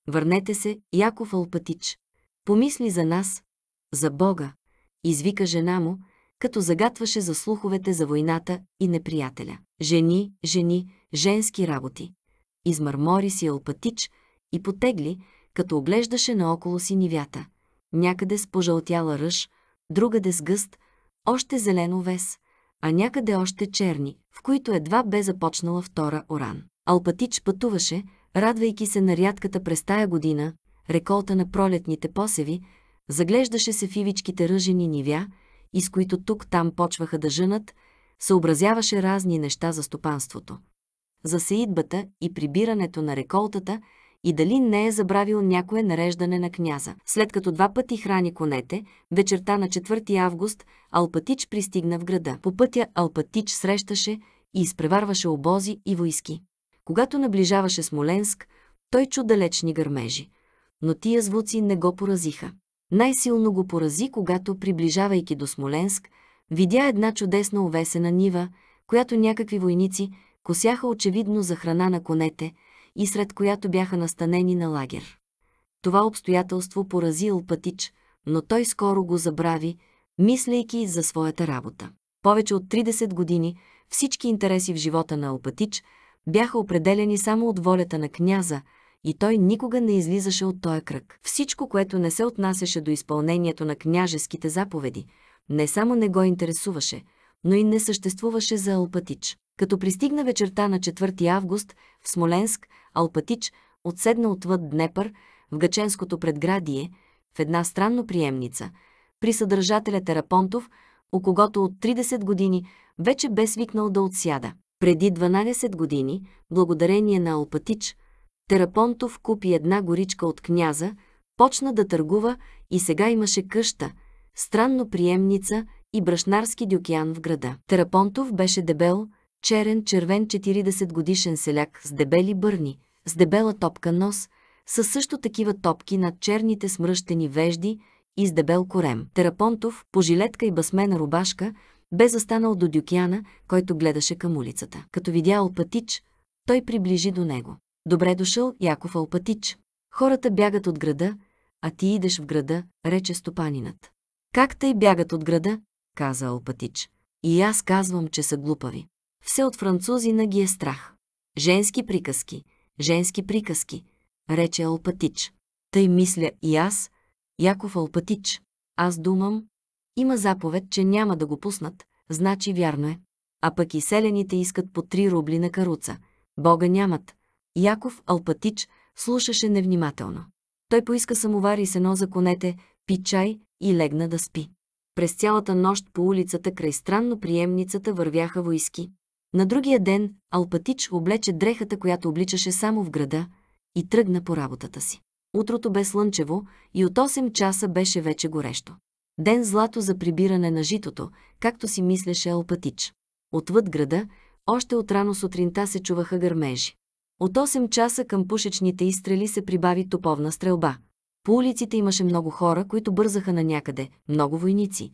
върнете се, Яков Алпатич. Помисли за нас, за Бога, извика жена му, като загатваше за слуховете за войната и неприятеля. Жени, жени, женски работи. Измърмори си Алпатич и потегли, като оглеждаше наоколо си нивята. Някъде с пожълтяла ръж, другаде с гъст, още зелено вес, а някъде още черни, в които едва бе започнала втора оран. Алпатич пътуваше, радвайки се на рядката през тая година, реколта на пролетните посеви, заглеждаше се в ивичките ръжени нивя, из които тук-там почваха да жънат, съобразяваше разни неща за стопанството. За сеидбата и прибирането на реколтата – и дали не е забравил някое нареждане на княза. След като два пъти храни конете, вечерта на 4 август Алпатич пристигна в града. По пътя Алпатич срещаше и изпреварваше обози и войски. Когато наближаваше Смоленск, той чу далечни гърмежи. Но тия звуци не го поразиха. Най-силно го порази, когато, приближавайки до Смоленск, видя една чудесна овесена нива, която някакви войници косяха очевидно за храна на конете – и сред която бяха настанени на лагер. Това обстоятелство порази Алпатич, но той скоро го забрави, мислейки за своята работа. Повече от 30 години всички интереси в живота на Алпатич бяха определени само от волята на княза и той никога не излизаше от този кръг. Всичко, което не се отнасяше до изпълнението на княжеските заповеди, не само не го интересуваше, но и не съществуваше за Алпатич. Като пристигна вечерта на 4 август в Смоленск, Алпатич отседна отвъд Днепър в Гаченското предградие, в една странно приемница, при съдържателя Терапонтов, у когото от 30 години вече бе свикнал да отсяда. Преди 12 години, благодарение на Алпатич, Терапонтов купи една горичка от княза, почна да търгува и сега имаше къща, странно приемница и брашнарски дюкян в града. Терапонтов беше дебел, черен, червен 40 годишен селяк с дебели бърни, с дебела топка нос, със също такива топки над черните смръщени вежди и с дебел корем. Терапонтов, по жилетка и басмена рубашка, бе застанал до Дюкяна, който гледаше към улицата. Като видя Алпатич, той приближи до него. Добре дошъл, Яков Алпатич. Хората бягат от града, а ти идеш в града, рече стопанинът. Как тъй бягат от града? каза Алпатич. И аз казвам, че са глупави. Все от французина ги е страх. Женски приказки, женски приказки, рече Алпатич. Тъй мисля и аз, Яков Алпатич. Аз думам, има заповед, че няма да го пуснат, значи вярно е. А пък и селените искат по три рубли на каруца. Бога нямат. Яков Алпатич слушаше невнимателно. Той поиска самовар и сено за конете, пи чай и легна да спи. През цялата нощ по улицата край странно приемницата вървяха войски. На другия ден Алпатич облече дрехата, която обличаше само в града, и тръгна по работата си. Утрото бе слънчево и от 8 часа беше вече горещо. Ден злато за прибиране на житото, както си мислеше Алпатич. Отвъд града, още от рано сутринта се чуваха гърмежи. От 8 часа към пушечните изстрели се прибави топовна стрелба. По улиците имаше много хора, които бързаха на някъде, много войници.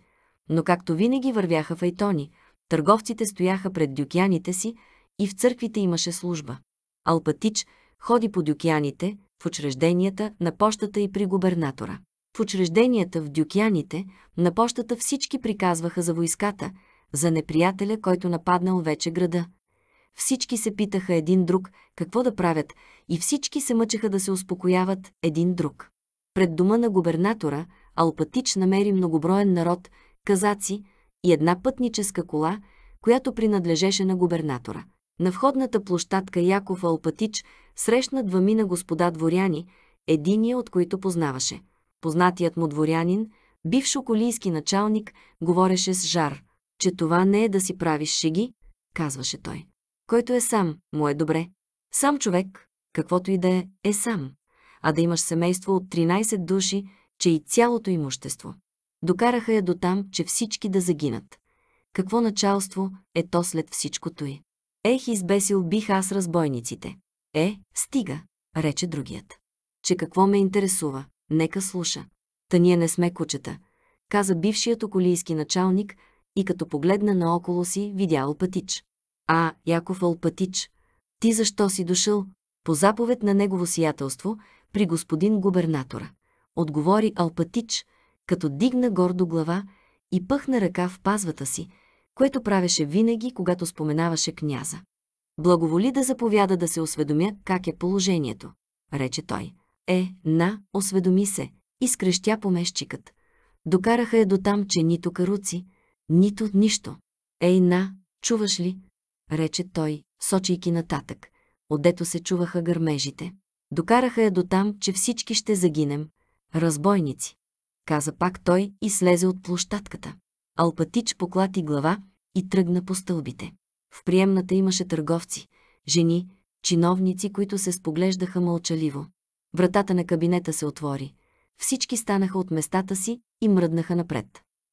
Но както винаги вървяха файтони, търговците стояха пред дюкяните си и в църквите имаше служба. Алпатич ходи по дюкяните, в учрежденията, на пощата и при губернатора. В учрежденията, в дюкяните, на пощата всички приказваха за войската, за неприятеля, който нападнал вече града. Всички се питаха един друг какво да правят и всички се мъчеха да се успокояват един друг. Пред дома на губернатора Алпатич намери многоброен народ, казаци и една пътническа кола, която принадлежеше на губернатора. На входната площадка Яков Алпатич срещна двамина господа дворяни, единия от които познаваше. Познатият му дворянин, бивш околийски началник, говореше с жар, че това не е да си правиш шеги, казваше той. Който е сам, му е добре. Сам човек, каквото и да е, е сам. А да имаш семейство от 13 души, че и цялото имущество. Докараха я до там, че всички да загинат. Какво началство е то след всичкото й? Ех, избесил бих аз разбойниците. Е, стига, рече другият. Че какво ме интересува, нека слуша. Та ние не сме кучета, каза бившият околийски началник и като погледна наоколо си, видя Алпатич. А, Яков Алпатич, ти защо си дошъл? По заповед на негово сиятелство, при господин губернатора. Отговори Алпатич, като дигна гордо глава и пъхна ръка в пазвата си, което правеше винаги, когато споменаваше княза. Благоволи да заповяда да се осведомя как е положението, рече той. Е, на, осведоми се, изкрещя помещикът. Докараха я до там, че нито каруци, нито нищо. Ей, на, чуваш ли? рече той, сочейки нататък, отдето се чуваха гърмежите. Докараха я до там, че всички ще загинем. Разбойници, каза пак той и слезе от площадката. Алпатич поклати глава и тръгна по стълбите. В приемната имаше търговци, жени, чиновници, които се споглеждаха мълчаливо. Вратата на кабинета се отвори. Всички станаха от местата си и мръднаха напред.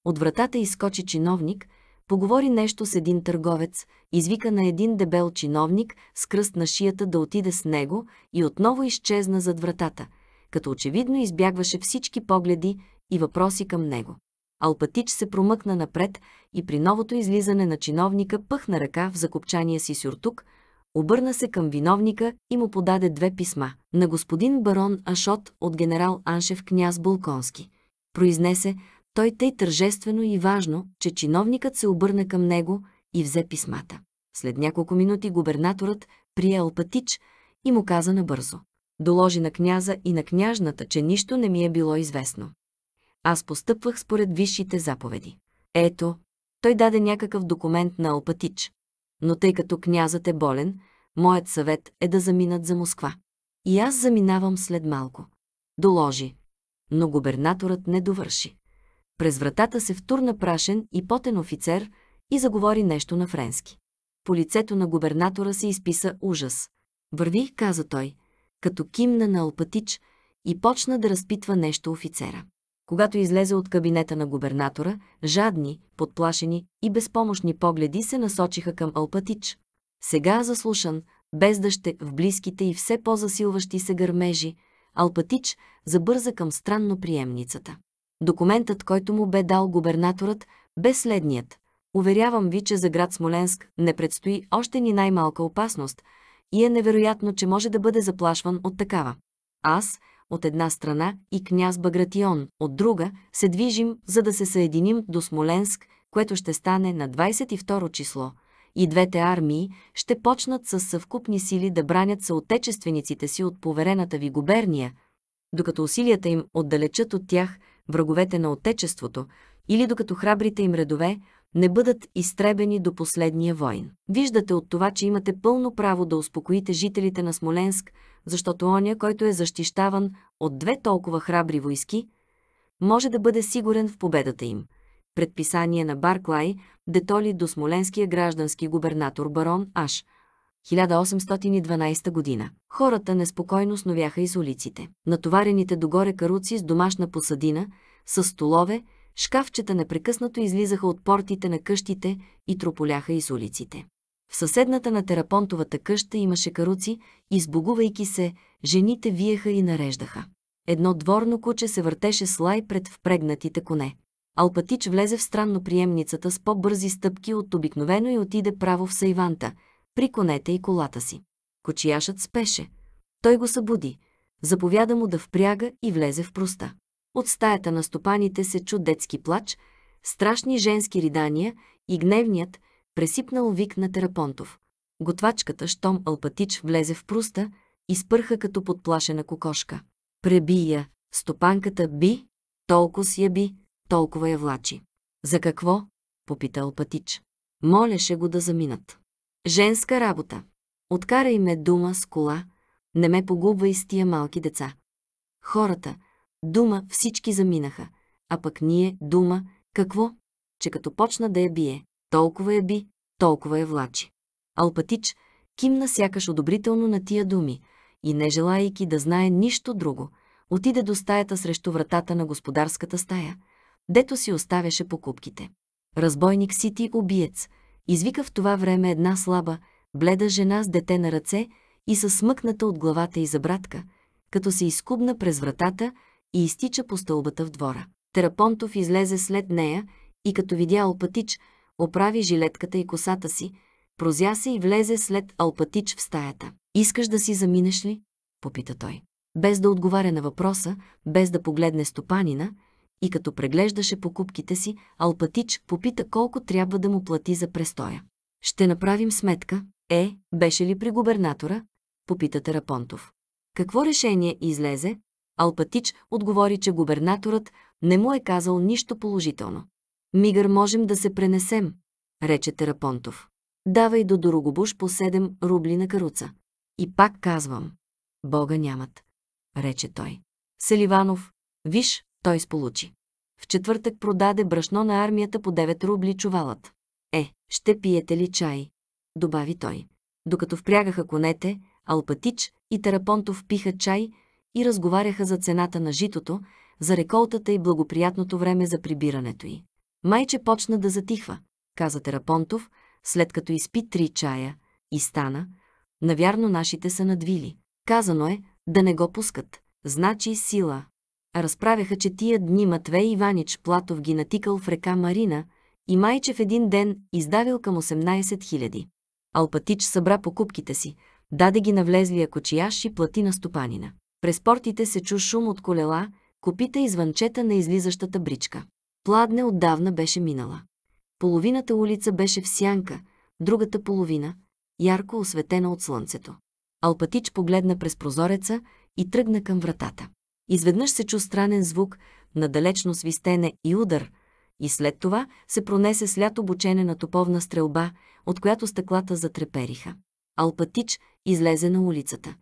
От вратата изскочи чиновник, поговори нещо с един търговец, извика на един дебел чиновник с кръст на шията да отиде с него и отново изчезна зад вратата, като очевидно избягваше всички погледи и въпроси към него. Алпатич се промъкна напред и при новото излизане на чиновника пъхна ръка в закопчания си сюртук, обърна се към виновника и му подаде две писма на господин барон Ашот от генерал Аншев княз Булконски. Произнесе той тъй тържествено и важно, че чиновникът се обърна към него и взе писмата. След няколко минути губернаторът прие Алпатич и му каза набързо. Доложи на княза и на княжната, че нищо не ми е било известно. Аз постъпвах според висшите заповеди. Ето, той даде някакъв документ на Алпатич. Но тъй като князът е болен, моят съвет е да заминат за Москва. И аз заминавам след малко. Доложи. Но губернаторът не довърши. През вратата се втурна прашен и потен офицер и заговори нещо на френски. По лицето на губернатора се изписа ужас. Върви, каза той, като кимна на Алпатич и почна да разпитва нещо офицера. Когато излезе от кабинета на губернатора, жадни, подплашени и безпомощни погледи се насочиха към Алпатич. Сега заслушан, без дъще в близките и все по-засилващи се гърмежи, Алпатич забърза към странно приемницата. Документът, който му бе дал губернаторът, бе следният. Уверявам ви, че за град Смоленск не предстои още ни най-малка опасност и е невероятно, че може да бъде заплашван от такава. Аз, от една страна, и княз Багратион, от друга, се движим, за да се съединим до Смоленск, което ще стане на 22 число. И двете армии ще почнат с съвкупни сили да бранят съотечествениците си от поверената ви губерния, докато усилията им отдалечат от тях враговете на Отечеството, или докато храбрите им редове не бъдат изтребени до последния войн. Виждате от това, че имате пълно право да успокоите жителите на Смоленск, защото оня, който е защищаван от две толкова храбри войски, може да бъде сигурен в победата им. Предписание на Барклай, детоли до смоленския граждански губернатор барон Аш. 1812 година. Хората неспокойно сновяха из улиците. Натоварените догоре каруци с домашна посадина, с столове, шкафчета непрекъснато излизаха от портите на къщите и трополяха из улиците. В съседната на Терапонтовата къща имаше каруци и, се, жените виеха и нареждаха. Едно дворно куче се въртеше с лай пред впрегнатите коне. Алпатич влезе в странно приемницата с по-бързи стъпки от обикновено и отиде право в Сайванта, при конете и колата си. Кочияшът спеше. Той го събуди. Заповяда му да впряга и влезе в проста. От стаята на стопаните се чу детски плач, страшни женски ридания и гневният, пресипнал вик на Терапонтов. Готвачката, щом Алпатич влезе в пруста, изпърха като подплашена кокошка. Преби я, стопанката би, толкова си я би, толкова я влачи. За какво? попита Алпатич. Молеше го да заминат. Женска работа. Откарай ме дума с кола, не ме погубвай с тия малки деца. Хората, дума всички заминаха, а пък ние, дума, какво? Че като почна да я бие, толкова я би, толкова я влачи. Алпатич кимна сякаш одобрително на тия думи и, не желайки да знае нищо друго, отиде до стаята срещу вратата на господарската стая, дето си оставяше покупките. Разбойник Сити убиец, извика в това време една слаба, бледа жена с дете на ръце и със смъкната от главата и забратка, като се изкубна през вратата и изтича по стълбата в двора. Терапонтов излезе след нея и като видя Алпатич, оправи жилетката и косата си, прозя се и влезе след Алпатич в стаята. Искаш да си заминеш ли? попита той. Без да отговаря на въпроса, без да погледне стопанина, и като преглеждаше покупките си, Алпатич попита колко трябва да му плати за престоя. Ще направим сметка. Е, беше ли при губернатора? Попита Терапонтов. Какво решение излезе? Алпатич отговори, че губернаторът не му е казал нищо положително. Мигър можем да се пренесем, рече Терапонтов. Давай до Дорогобуш по 7 рубли на каруца. И пак казвам. Бога нямат, рече той. Селиванов, виж, той сполучи. В четвъртък продаде брашно на армията по 9 рубли чувалът. Е, ще пиете ли чай? Добави той. Докато впрягаха конете, Алпатич и Тарапонтов пиха чай и разговаряха за цената на житото, за реколтата и благоприятното време за прибирането й. Майче почна да затихва, каза Терапонтов, след като изпи три чая, и стана. Навярно нашите са надвили. Казано е да не го пускат. Значи сила. Разправяха, че тия дни Матвей Иванич Платов ги натикал в река Марина и майче в един ден издавил към 18 хиляди. Алпатич събра покупките си, даде ги на влезлия кочияш и плати на стопанина. През портите се чу шум от колела, копита и звънчета на излизащата бричка. Пладне отдавна беше минала. Половината улица беше в сянка, другата половина – ярко осветена от слънцето. Алпатич погледна през прозореца и тръгна към вратата. Изведнъж се чу странен звук на далечно свистене и удар, и след това се пронесе слято обучене на топовна стрелба, от която стъклата затрепериха. Алпатич излезе на улицата.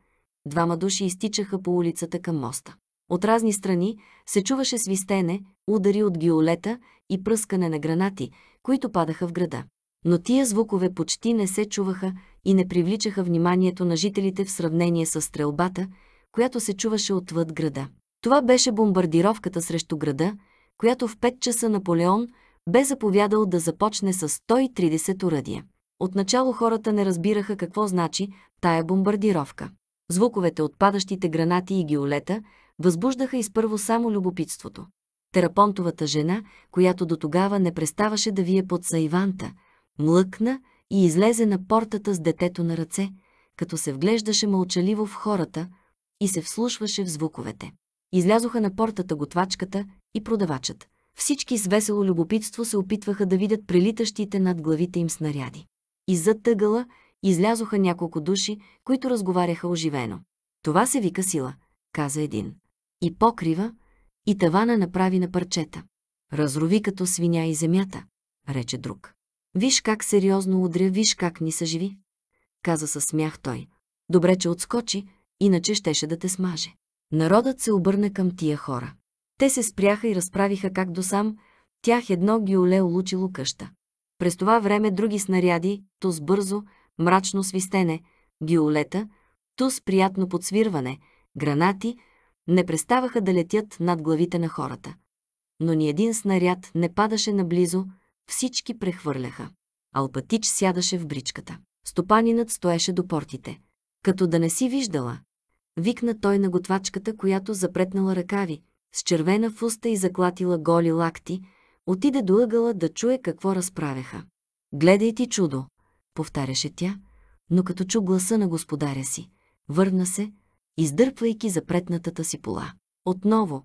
Двама души изтичаха по улицата към моста. От разни страни се чуваше свистене, удари от гиолета и пръскане на гранати, които падаха в града. Но тия звукове почти не се чуваха и не привличаха вниманието на жителите в сравнение с стрелбата, която се чуваше отвъд града. Това беше бомбардировката срещу града, която в 5 часа Наполеон бе заповядал да започне с 130 уръдия. Отначало хората не разбираха какво значи тая бомбардировка. Звуковете от падащите гранати и гиолета възбуждаха изпърво само любопитството. Терапонтовата жена, която до тогава не преставаше да вие под Сайванта, млъкна и излезе на портата с детето на ръце, като се вглеждаше мълчаливо в хората и се вслушваше в звуковете. Излязоха на портата готвачката и продавачът. Всички с весело любопитство се опитваха да видят прелитащите над главите им снаряди. Иззад тъгъла излязоха няколко души, които разговаряха оживено. Това се вика сила, каза един. И покрива, и тавана направи на парчета. Разрови като свиня и земята, рече друг. Виж как сериозно удря, виж как ни са живи. Каза със смях той. Добре, че отскочи, иначе щеше да те смаже. Народът се обърна към тия хора. Те се спряха и разправиха как досам тях едно гиоле улучило къща. През това време други снаряди, то с бързо, мрачно свистене, гиолета, то с приятно подсвирване, гранати, не преставаха да летят над главите на хората. Но ни един снаряд не падаше наблизо, всички прехвърляха. Алпатич сядаше в бричката. Стопанинът стоеше до портите. Като да не си виждала. Викна той на готвачката, която запретнала ръкави, с червена в уста и заклатила голи лакти, отиде до ъгъла да чуе какво разправяха. Гледай ти чудо, повтаряше тя, но като чу гласа на господаря си, върна се, издърпвайки запретнатата си пола. Отново,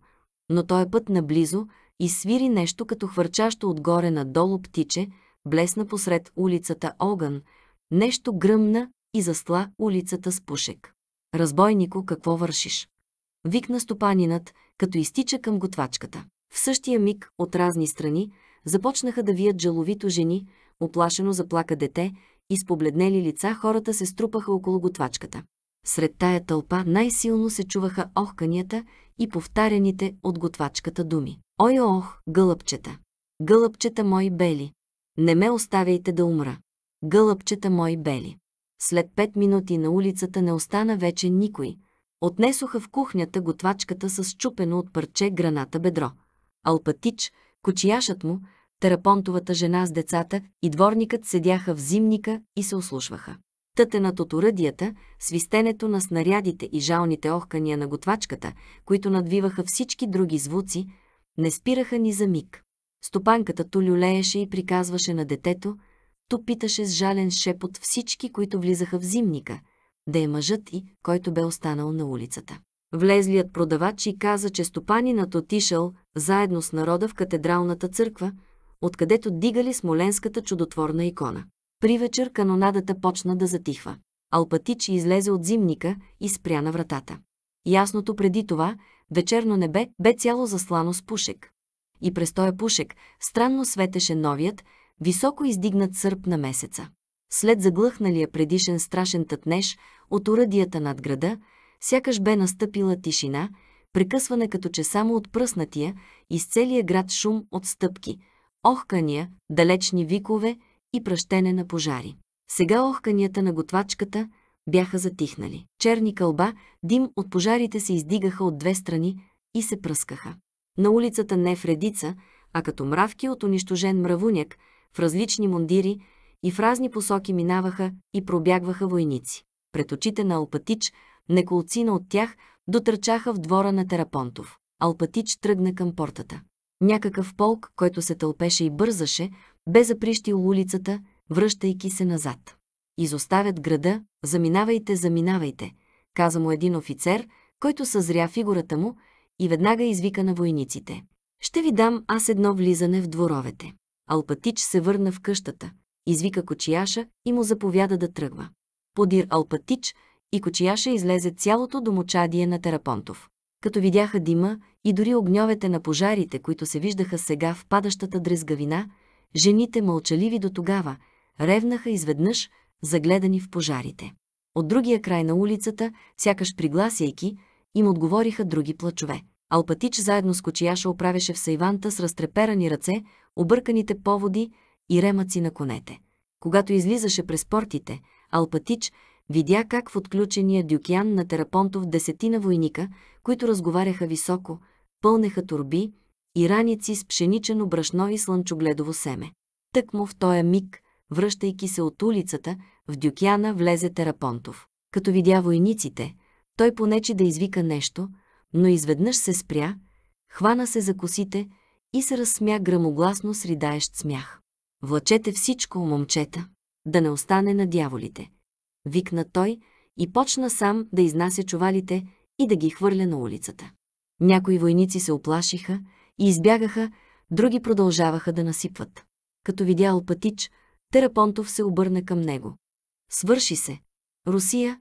но той път наблизо и свири нещо като хвърчащо отгоре надолу птиче, блесна посред улицата огън, нещо гръмна и засла улицата с пушек. Разбойнико, какво вършиш? Викна стопанинът, като изтича към готвачката. В същия миг от разни страни започнаха да вият жаловито жени, оплашено заплака дете и с побледнели лица хората се струпаха около готвачката. Сред тая тълпа най-силно се чуваха охканията и повтаряните от готвачката думи. Ой, ох, гълъбчета! Гълъбчета мои бели! Не ме оставяйте да умра! Гълъбчета мои бели! След пет минути на улицата не остана вече никой. Отнесоха в кухнята готвачката с чупено от парче граната бедро. Алпатич, кочияшът му, терапонтовата жена с децата и дворникът седяха в зимника и се ослушваха. Тътенът от оръдията, свистенето на снарядите и жалните охкания на готвачката, които надвиваха всички други звуци, не спираха ни за миг. Стопанката ту люлееше и приказваше на детето, ту питаше с жален шепот всички, които влизаха в зимника, да е мъжът и, който бе останал на улицата. Влезлият продавач и каза, че стопанинът отишъл заедно с народа в катедралната църква, откъдето дигали смоленската чудотворна икона. При вечер канонадата почна да затихва. Алпатич излезе от зимника и спря на вратата. Ясното преди това, вечерно небе бе цяло заслано с пушек. И през този пушек странно светеше новият, високо издигнат сърп на месеца. След заглъхналия предишен страшен тътнеж от уръдията над града, сякаш бе настъпила тишина, прекъсване като че само от пръснатия из целия град шум от стъпки, охкания, далечни викове и пръщене на пожари. Сега охканията на готвачката бяха затихнали. Черни кълба, дим от пожарите се издигаха от две страни и се пръскаха. На улицата не в редица, а като мравки от унищожен мравуняк, в различни мундири и в разни посоки минаваха и пробягваха войници. Пред очите на Алпатич, неколцина от тях дотърчаха в двора на Терапонтов. Алпатич тръгна към портата. Някакъв полк, който се тълпеше и бързаше, бе заприщил улицата, връщайки се назад. Изоставят града, заминавайте, заминавайте, каза му един офицер, който съзря фигурата му и веднага извика на войниците. Ще ви дам аз едно влизане в дворовете. Алпатич се върна в къщата, извика кочияша и му заповяда да тръгва. Подир Алпатич и кочияша излезе цялото домочадие на Терапонтов. Като видяха дима и дори огньовете на пожарите, които се виждаха сега в падащата дрезгавина, жените мълчаливи до тогава, ревнаха изведнъж, загледани в пожарите. От другия край на улицата, сякаш пригласяйки, им отговориха други плачове. Алпатич заедно с кочияша оправяше в сайванта с разтреперани ръце, обърканите поводи и ремъци на конете. Когато излизаше през портите, Алпатич видя как в отключения дюкян на Терапонтов десетина войника, които разговаряха високо, пълнеха турби и раници с пшеничено брашно и слънчогледово семе. Тък му в тоя миг, връщайки се от улицата, в дюкяна влезе Терапонтов. Като видя войниците, той понече да извика нещо, но изведнъж се спря, хвана се за косите и се разсмя грамогласно с ридаещ смях. Влачете всичко, момчета, да не остане на дяволите. Викна той и почна сам да изнася чувалите и да ги хвърля на улицата. Някои войници се оплашиха и избягаха, други продължаваха да насипват. Като видя Алпатич, Терапонтов се обърна към него. Свърши се. Русия,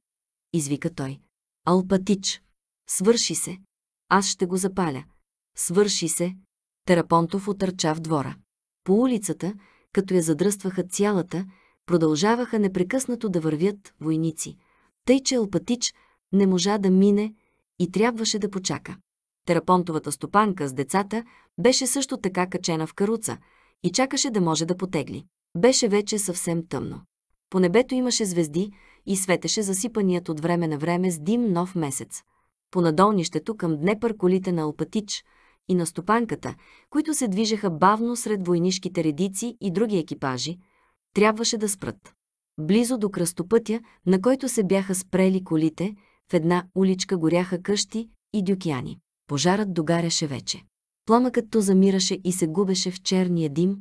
извика той. Алпатич, свърши се. Аз ще го запаля. Свърши се. Терапонтов отърча в двора. По улицата, като я задръстваха цялата, продължаваха непрекъснато да вървят войници. Тъй, че Алпатич не можа да мине и трябваше да почака. Терапонтовата стопанка с децата беше също така качена в каруца и чакаше да може да потегли. Беше вече съвсем тъмно. По небето имаше звезди и светеше засипаният от време на време с дим нов месец. По надолнището към Днепър колите на Алпатич и на стопанката, които се движеха бавно сред войнишките редици и други екипажи, трябваше да спрат. Близо до кръстопътя, на който се бяха спрели колите, в една уличка горяха къщи и дюкяни. Пожарът догаряше вече. Пламъкът то замираше и се губеше в черния дим,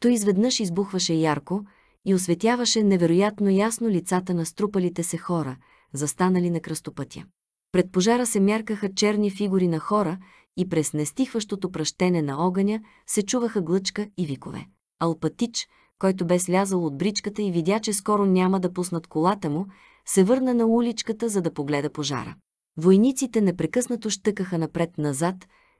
то изведнъж избухваше ярко и осветяваше невероятно ясно лицата на струпалите се хора, застанали на кръстопътя. Пред пожара се мяркаха черни фигури на хора и през нестихващото пръщене на огъня се чуваха глъчка и викове. Алпатич, който бе слязал от бричката и видя, че скоро няма да пуснат колата му, се върна на уличката, за да погледа пожара. Войниците непрекъснато щъкаха напред-назад,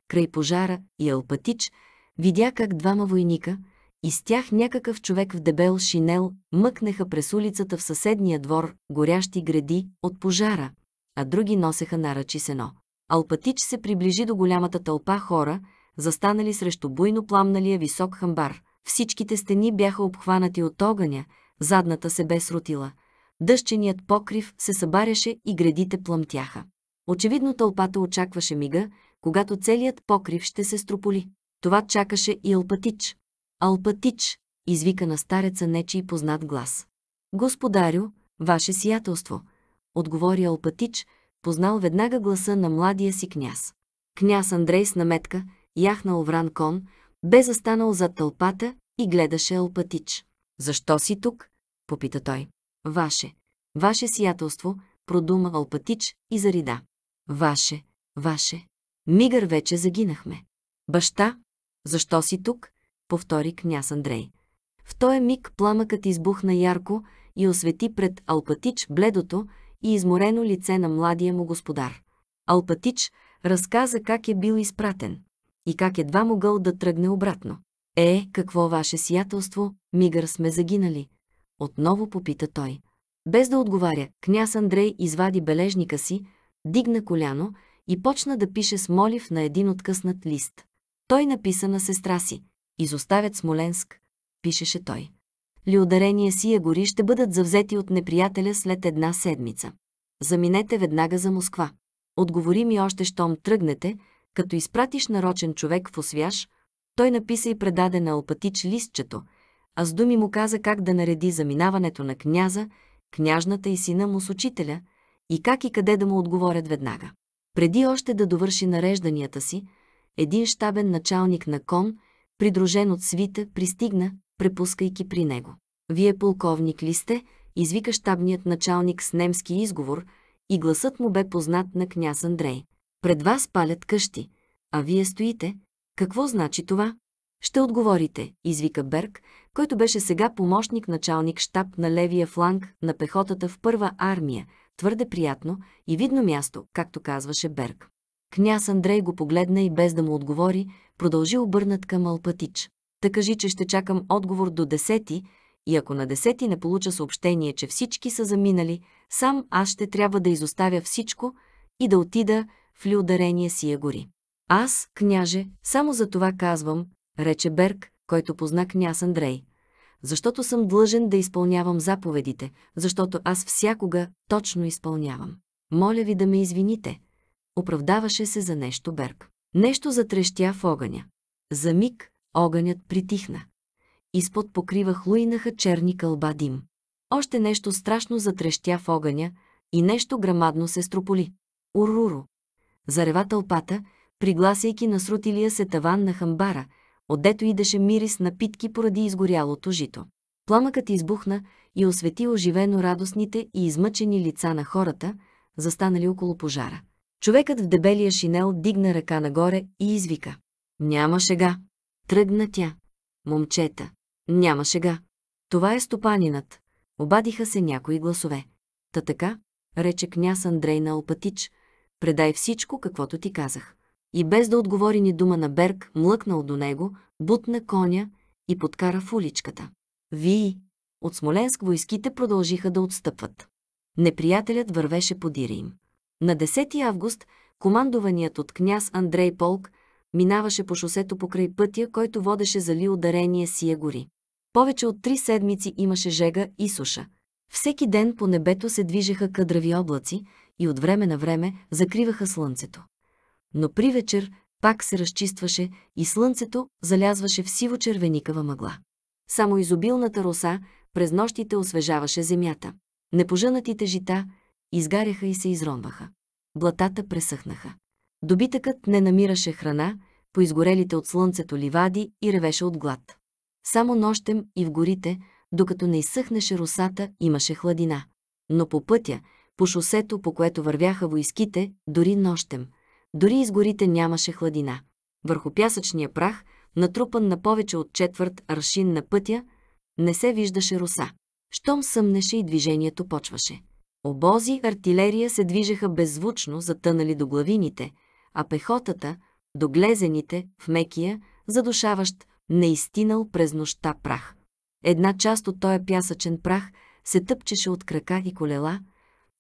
край пожара и Алпатич видя как двама войника, и с тях някакъв човек в дебел шинел мъкнеха през улицата в съседния двор горящи гради от пожара, а други носеха наръчи сено. Алпатич се приближи до голямата тълпа хора, застанали срещу буйно пламналия висок хамбар. Всичките стени бяха обхванати от огъня, задната се бе срутила. Дъщеният покрив се събаряше и гредите плъмтяха. Очевидно тълпата очакваше мига, когато целият покрив ще се строполи. Това чакаше и Алпатич. Алпатич, извика на стареца нечий познат глас. Господарю, ваше сиятелство, отговори Алпатич, познал веднага гласа на младия си княз. Княз Андрей с наметка, яхнал вран кон, бе застанал зад тълпата и гледаше Алпатич. Защо си тук? попита той. Ваше, ваше сиятелство, продума Алпатич и зарида. Ваше, ваше. Мигър вече загинахме. Баща, защо си тук? повтори княз Андрей. В този миг пламъкът избухна ярко и освети пред Алпатич бледото и изморено лице на младия му господар. Алпатич разказа как е бил изпратен и как едва могъл да тръгне обратно. Е, какво ваше сиятелство, мигър сме загинали? Отново попита той. Без да отговаря, княз Андрей извади бележника си, дигна коляно и почна да пише с молив на един откъснат лист. Той написа на сестра си. Изоставят Смоленск, пишеше той. Лиударение сия гори ще бъдат завзети от неприятеля след една седмица. Заминете веднага за Москва. Отговори ми още, щом тръгнете, като изпратиш нарочен човек в освяж, той написа и предаде на Алпатич листчето, а с думи му каза как да нареди заминаването на княза, княжната и сина му с учителя и как и къде да му отговорят веднага. Преди още да довърши нарежданията си, един щабен началник на кон, придружен от свита, пристигна, препускайки при него. Вие полковник ли сте? извика щабният началник с немски изговор и гласът му бе познат на княз Андрей. Пред вас палят къщи, а вие стоите. Какво значи това? Ще отговорите, извика Берг, който беше сега помощник началник штаб на левия фланг на пехотата в първа армия, твърде приятно и видно място, както казваше Берг. Княз Андрей го погледна и без да му отговори, продължи обърнат към Алпатич. Та кажи, че ще чакам отговор до десети и ако на десети не получа съобщение, че всички са заминали, сам аз ще трябва да изоставя всичко и да отида в людарение сия гори. Аз, княже, само за това казвам, рече Берг, който позна княз Андрей. Защото съм длъжен да изпълнявам заповедите, защото аз всякога точно изпълнявам. Моля ви да ме извините. Оправдаваше се за нещо Берг. Нещо затрещя в огъня. За миг огънят притихна. Изпод покрива хлуинаха черни кълба дим. Още нещо страшно затрещя в огъня и нещо грамадно се строполи. Уруро! Зарева тълпата, пригласяйки на срутилия се таван на хамбара, отдето идеше мирис на питки поради изгорялото жито. Пламъкът избухна и освети оживено радостните и измъчени лица на хората, застанали около пожара. Човекът в дебелия шинел дигна ръка нагоре и извика. Няма шега. Тръгна тя. Момчета. Няма шега. Това е стопанинът. Обадиха се някои гласове. Та така, рече княз Андрей на Алпатич, предай всичко, каквото ти казах. И без да отговори ни дума на Берг, млъкнал до него, бутна коня и подкара в уличката. Вии! От Смоленск войските продължиха да отстъпват. Неприятелят вървеше подире им. На 10 август командуваният от княз Андрей полк минаваше по шосето покрай пътя, който водеше за ли ударение Сия гори. Повече от три седмици имаше жега и суша. Всеки ден по небето се движеха къдрави облаци и от време на време закриваха слънцето. Но при вечер пак се разчистваше и слънцето залязваше в сиво-червеникава мъгла. Само изобилната роса през нощите освежаваше земята. Непожънатите жита изгаряха и се изронваха. Блатата пресъхнаха. Добитъкът не намираше храна по изгорелите от слънцето ливади и ревеше от глад. Само нощем и в горите, докато не изсъхнеше русата, имаше хладина. Но по пътя, по шосето, по което вървяха войските, дори нощем, дори из горите нямаше хладина. Върху пясъчния прах, натрупан на повече от четвърт аршин на пътя, не се виждаше роса. Щом съмнеше и движението почваше. Обози артилерия се движеха беззвучно, затънали до главините, а пехотата, до глезените, в мекия, задушаващ, неистинал през нощта прах. Една част от този пясъчен прах се тъпчеше от крака и колела,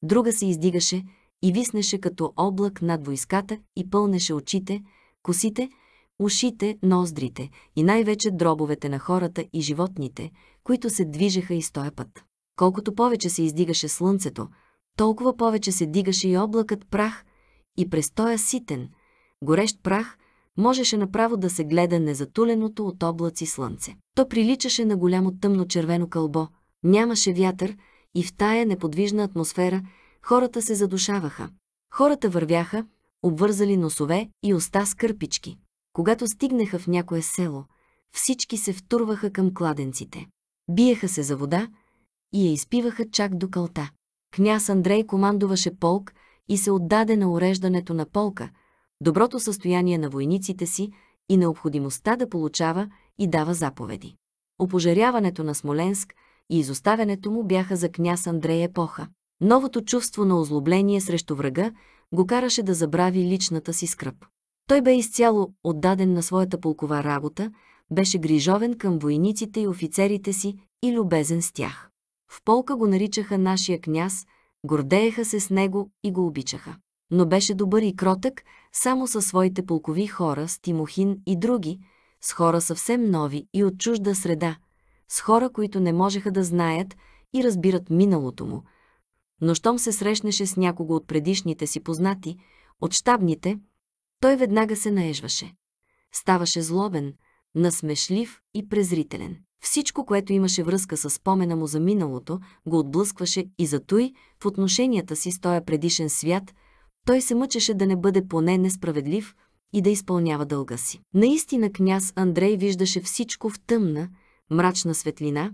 друга се издигаше и виснеше като облак над войската и пълнеше очите, косите, ушите, ноздрите и най-вече дробовете на хората и животните, които се движеха из този път. Колкото повече се издигаше слънцето, толкова повече се дигаше и облакът прах и през тоя ситен, горещ прах можеше направо да се гледа незатуленото от облаци слънце. То приличаше на голямо тъмно червено кълбо, нямаше вятър и в тая неподвижна атмосфера хората се задушаваха. Хората вървяха, обвързали носове и уста с кърпички. Когато стигнаха в някое село, всички се втурваха към кладенците. Биеха се за вода и я изпиваха чак до кълта. Княз Андрей командуваше полк и се отдаде на уреждането на полка, доброто състояние на войниците си и необходимостта да получава и дава заповеди. Опожаряването на Смоленск и изоставянето му бяха за княз Андрей епоха. Новото чувство на озлобление срещу врага го караше да забрави личната си скръп. Той бе изцяло отдаден на своята полкова работа, беше грижовен към войниците и офицерите си и любезен с тях. В полка го наричаха нашия княз, гордееха се с него и го обичаха. Но беше добър и кротък само със своите полкови хора, с Тимохин и други, с хора съвсем нови и от чужда среда, с хора, които не можеха да знаят и разбират миналото му. Но щом се срещнеше с някого от предишните си познати, от щабните, той веднага се наежваше. Ставаше злобен, насмешлив и презрителен. Всичко, което имаше връзка с спомена му за миналото, го отблъскваше и за той в отношенията си с този предишен свят, той се мъчеше да не бъде поне несправедлив и да изпълнява дълга си. Наистина княз Андрей виждаше всичко в тъмна, мрачна светлина,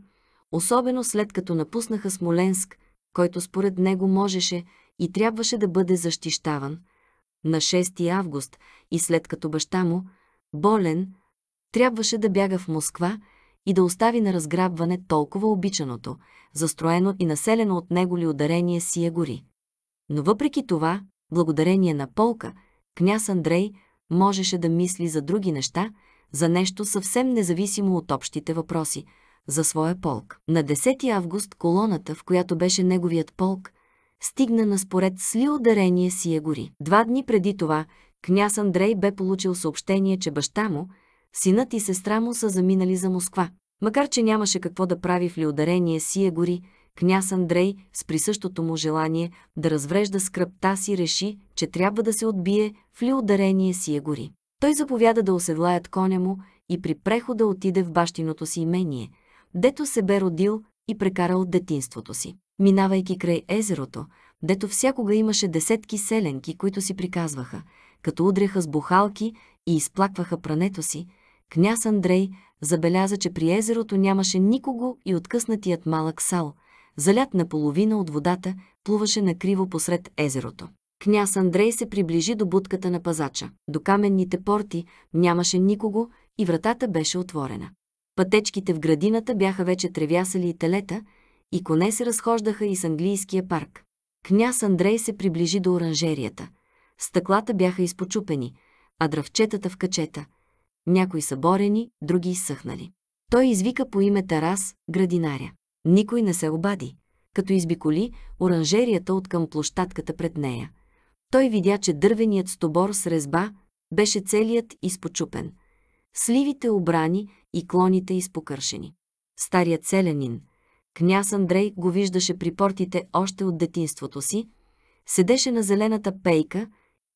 особено след като напуснаха Смоленск, който според него можеше и трябваше да бъде защищаван. На 6 август и след като баща му, болен, трябваше да бяга в Москва и да остави на разграбване толкова обичаното, застроено и населено от него ли ударение сия гори. Но въпреки това, благодарение на полка, княз Андрей можеше да мисли за други неща, за нещо съвсем независимо от общите въпроси, за своя полк. На 10 август колоната, в която беше неговият полк, стигна на според сли ударение сия гори. Два дни преди това, княз Андрей бе получил съобщение, че баща му, синът и сестра му са заминали за Москва. Макар, че нямаше какво да прави в лиударение сия гори, княз Андрей, с присъщото му желание да разврежда скръпта си, реши, че трябва да се отбие в лиударение сия гори. Той заповяда да оседлаят коня му и при прехода отиде в бащиното си имение, дето се бе родил и прекарал детинството си. Минавайки край езерото, дето всякога имаше десетки селенки, които си приказваха, като удряха с бухалки и изплакваха прането си, княз Андрей забеляза, че при езерото нямаше никого и откъснатият малък сал, залят наполовина от водата, плуваше накриво посред езерото. Княз Андрей се приближи до будката на пазача. До каменните порти нямаше никого и вратата беше отворена. Пътечките в градината бяха вече тревясали и телета, и коне се разхождаха и с английския парк. Княз Андрей се приближи до оранжерията. Стъклата бяха изпочупени, а дръвчетата в качета. Някои са борени, други изсъхнали. Той извика по име Тарас, градинаря. Никой не се обади, като избиколи оранжерията от към площадката пред нея. Той видя, че дървеният стобор с резба беше целият изпочупен. Сливите обрани и клоните изпокършени. Старият селянин, княз Андрей го виждаше при портите още от детинството си, седеше на зелената пейка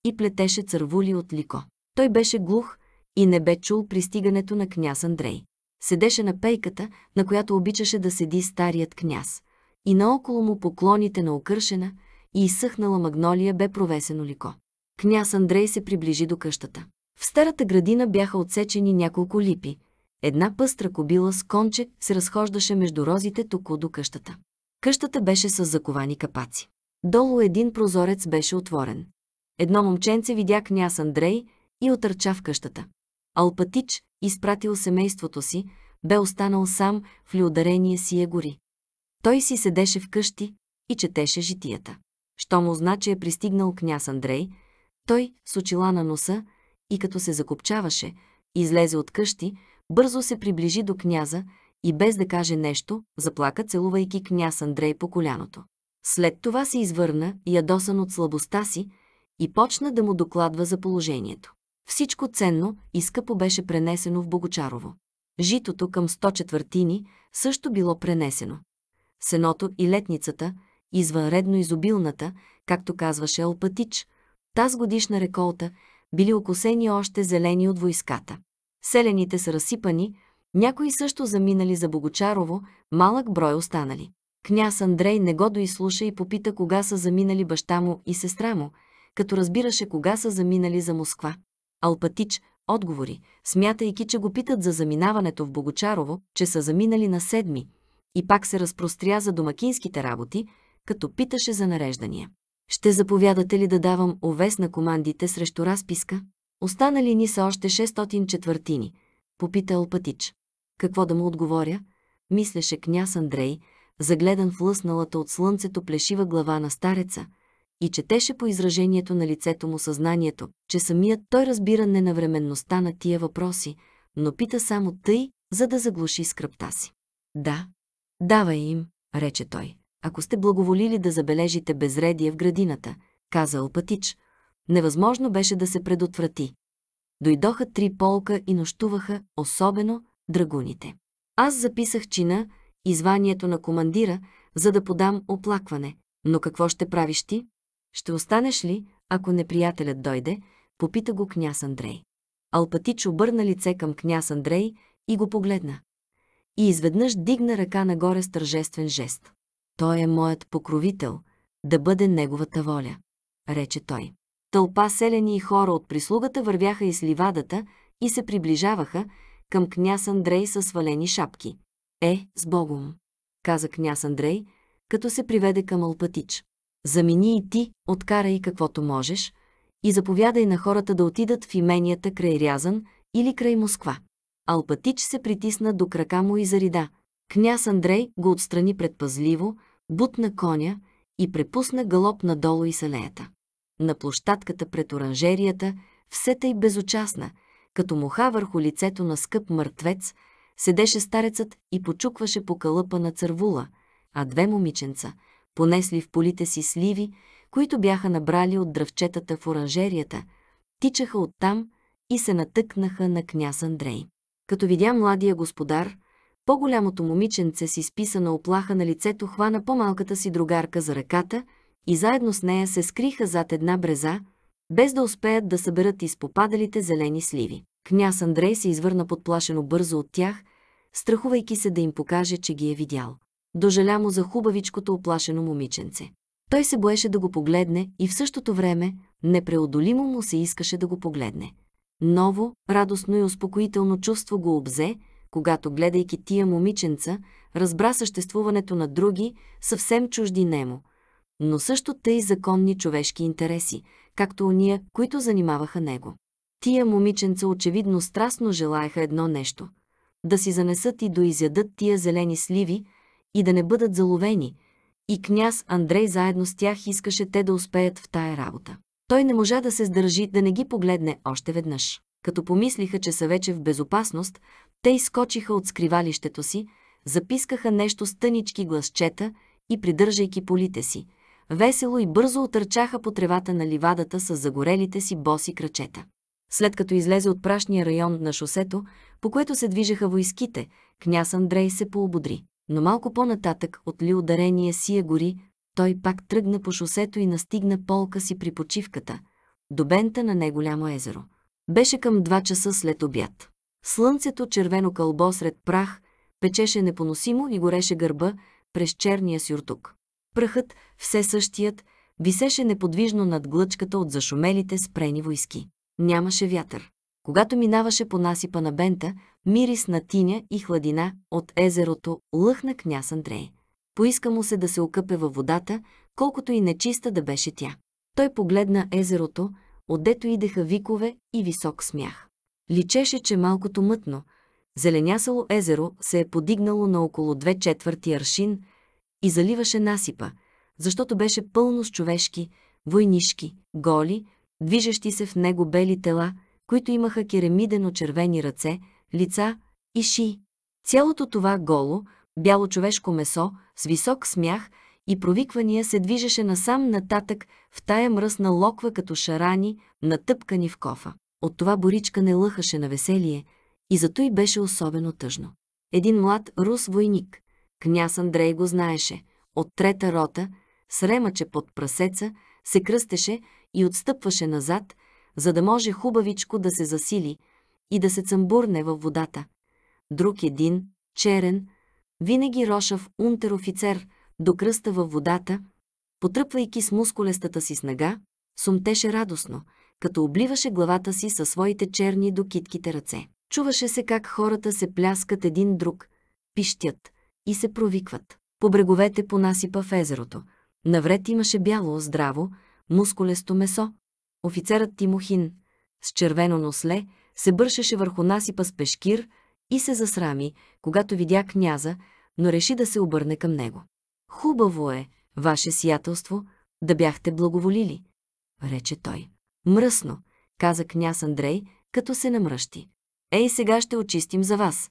и плетеше цървули от лико. Той беше глух и не бе чул пристигането на княз Андрей. Седеше на пейката, на която обичаше да седи старият княз. И наоколо му поклоните на окършена и изсъхнала магнолия бе провесено лико. Княз Андрей се приближи до къщата. В старата градина бяха отсечени няколко липи. Една пъстра кобила с конче се разхождаше между розите току до къщата. Къщата беше с заковани капаци. Долу един прозорец беше отворен. Едно момченце видя княз Андрей и отърча в къщата. Алпатич, изпратил семейството си, бе останал сам в люодарение сия гори. Той си седеше в къщи и четеше житията. Що му значи е пристигнал княз Андрей, той с очила на носа и като се закопчаваше, излезе от къщи, бързо се приближи до княза и без да каже нещо, заплака целувайки княз Андрей по коляното. След това се извърна, ядосан от слабостта си, и почна да му докладва за положението. Всичко ценно и скъпо беше пренесено в Богочарово. Житото към 100 четвъртини също било пренесено. Сеното и летницата, извънредно изобилната, както казваше Алпатич, таз годишна реколта, били окосени още зелени от войската. Селените са разсипани, някои също заминали за Богочарово, малък брой останали. Княз Андрей не го доизслуша и попита кога са заминали баща му и сестра му, като разбираше кога са заминали за Москва. Алпатич отговори, смятайки, че го питат за заминаването в Богочарово, че са заминали на седми, и пак се разпростря за домакинските работи, като питаше за нареждания. Ще заповядате ли да давам овес на командите срещу разписка? Останали ни са още 600 четвъртини, попита Алпатич. Какво да му отговоря? Мислеше княз Андрей, загледан в лъсналата от слънцето плешива глава на стареца, и четеше по изражението на лицето му съзнанието, че самият той разбира ненавременността на тия въпроси, но пита само тъй, за да заглуши скръпта си. Да, давай им, рече той. Ако сте благоволили да забележите безредие в градината, каза Алпатич, невъзможно беше да се предотврати. Дойдоха три полка и нощуваха, особено драгуните. Аз записах чина и званието на командира, за да подам оплакване. Но какво ще правиш ти? Ще останеш ли, ако неприятелят дойде? Попита го княз Андрей. Алпатич обърна лице към княз Андрей и го погледна. И изведнъж дигна ръка нагоре с тържествен жест. Той е моят покровител, да бъде неговата воля, рече той. Тълпа селени и хора от прислугата вървяха из ливадата и се приближаваха към княз Андрей със свалени шапки. Е, с Богом, каза княз Андрей, като се приведе към Алпатич. Замини и ти, откарай каквото можеш и заповядай на хората да отидат в именията край Рязан или край Москва. Алпатич се притисна до крака му и зарида. Княз Андрей го отстрани предпазливо, бутна коня и препусна галоп надолу и салеята. На площадката пред оранжерията, все тъй безучастна, като муха върху лицето на скъп мъртвец, седеше старецът и почукваше по кълъпа на цървула, а две момиченца – понесли в полите си сливи, които бяха набрали от дръвчетата в оранжерията, тичаха оттам и се натъкнаха на княз Андрей. Като видя младия господар, по-голямото момиченце си списана оплаха на лицето хвана по-малката си другарка за ръката и заедно с нея се скриха зад една бреза, без да успеят да съберат изпопадалите зелени сливи. Княз Андрей се извърна подплашено бързо от тях, страхувайки се да им покаже, че ги е видял. Дожаля му за хубавичкото оплашено момиченце. Той се боеше да го погледне и в същото време непреодолимо му се искаше да го погледне. Ново, радостно и успокоително чувство го обзе, когато, гледайки тия момиченца, разбра съществуването на други, съвсем чужди немо, но също тъй законни човешки интереси, както уния, които занимаваха него. Тия момиченца очевидно страстно желаяха едно нещо – да си занесат и доизядат тия зелени сливи, и да не бъдат заловени, и княз Андрей заедно с тях искаше те да успеят в тая работа. Той не можа да се сдържи да не ги погледне още веднъж. Като помислиха, че са вече в безопасност, те изкочиха от скривалището си, запискаха нещо с тънички гласчета и, придържайки полите си, весело и бързо отърчаха по тревата на ливадата с загорелите си боси крачета. След като излезе от прашния район на шосето, по което се движеха войските, княз Андрей се поободри. Но малко по-нататък отли ударение сия гори, той пак тръгна по шосето и настигна полка си при почивката, до бента на неголямо езеро. Беше към два часа след обяд. Слънцето, червено кълбо сред прах, печеше непоносимо и гореше гърба през черния сюртук. Пръхът, все същият, висеше неподвижно над глъчката от зашумелите спрени войски. Нямаше вятър. Когато минаваше по насипа на бента, мирис на тиня и хладина от езерото лъхна княз Андрей. Поиска му се да се окъпе във водата, колкото и нечиста да беше тя. Той погледна езерото, отдето идеха викове и висок смях. Личеше, че малкото мътно, зеленясало езеро се е подигнало на около две четвърти аршин и заливаше насипа, защото беше пълно с човешки, войнишки, голи, движещи се в него бели тела, които имаха керемидено-червени ръце, лица и ши. Цялото това голо, бяло човешко месо, с висок смях и провиквания се движеше насам нататък в тая мръсна локва като шарани, натъпкани в кофа. От това боричка не лъхаше на веселие и зато и беше особено тъжно. Един млад рус войник, княз Андрей го знаеше, от трета рота, с под прасеца, се кръстеше и отстъпваше назад, за да може хубавичко да се засили и да се цъмбурне във водата. Друг един, черен, винаги рошав унтерофицер, до кръста във водата, потръпвайки с мускулестата си снага, сумтеше радостно, като обливаше главата си със своите черни до китките ръце. Чуваше се как хората се пляскат един друг, пищят и се провикват. По бреговете по насипа в езерото. Навред имаше бяло, здраво, мускулесто месо. Офицерът Тимохин, с червено носле, се бършеше върху насипа с пешкир и се засрами, когато видя княза, но реши да се обърне към него. Хубаво е, ваше сиятелство, да бяхте благоволили, рече той. Мръсно, каза княз Андрей, като се намръщи. Ей, сега ще очистим за вас.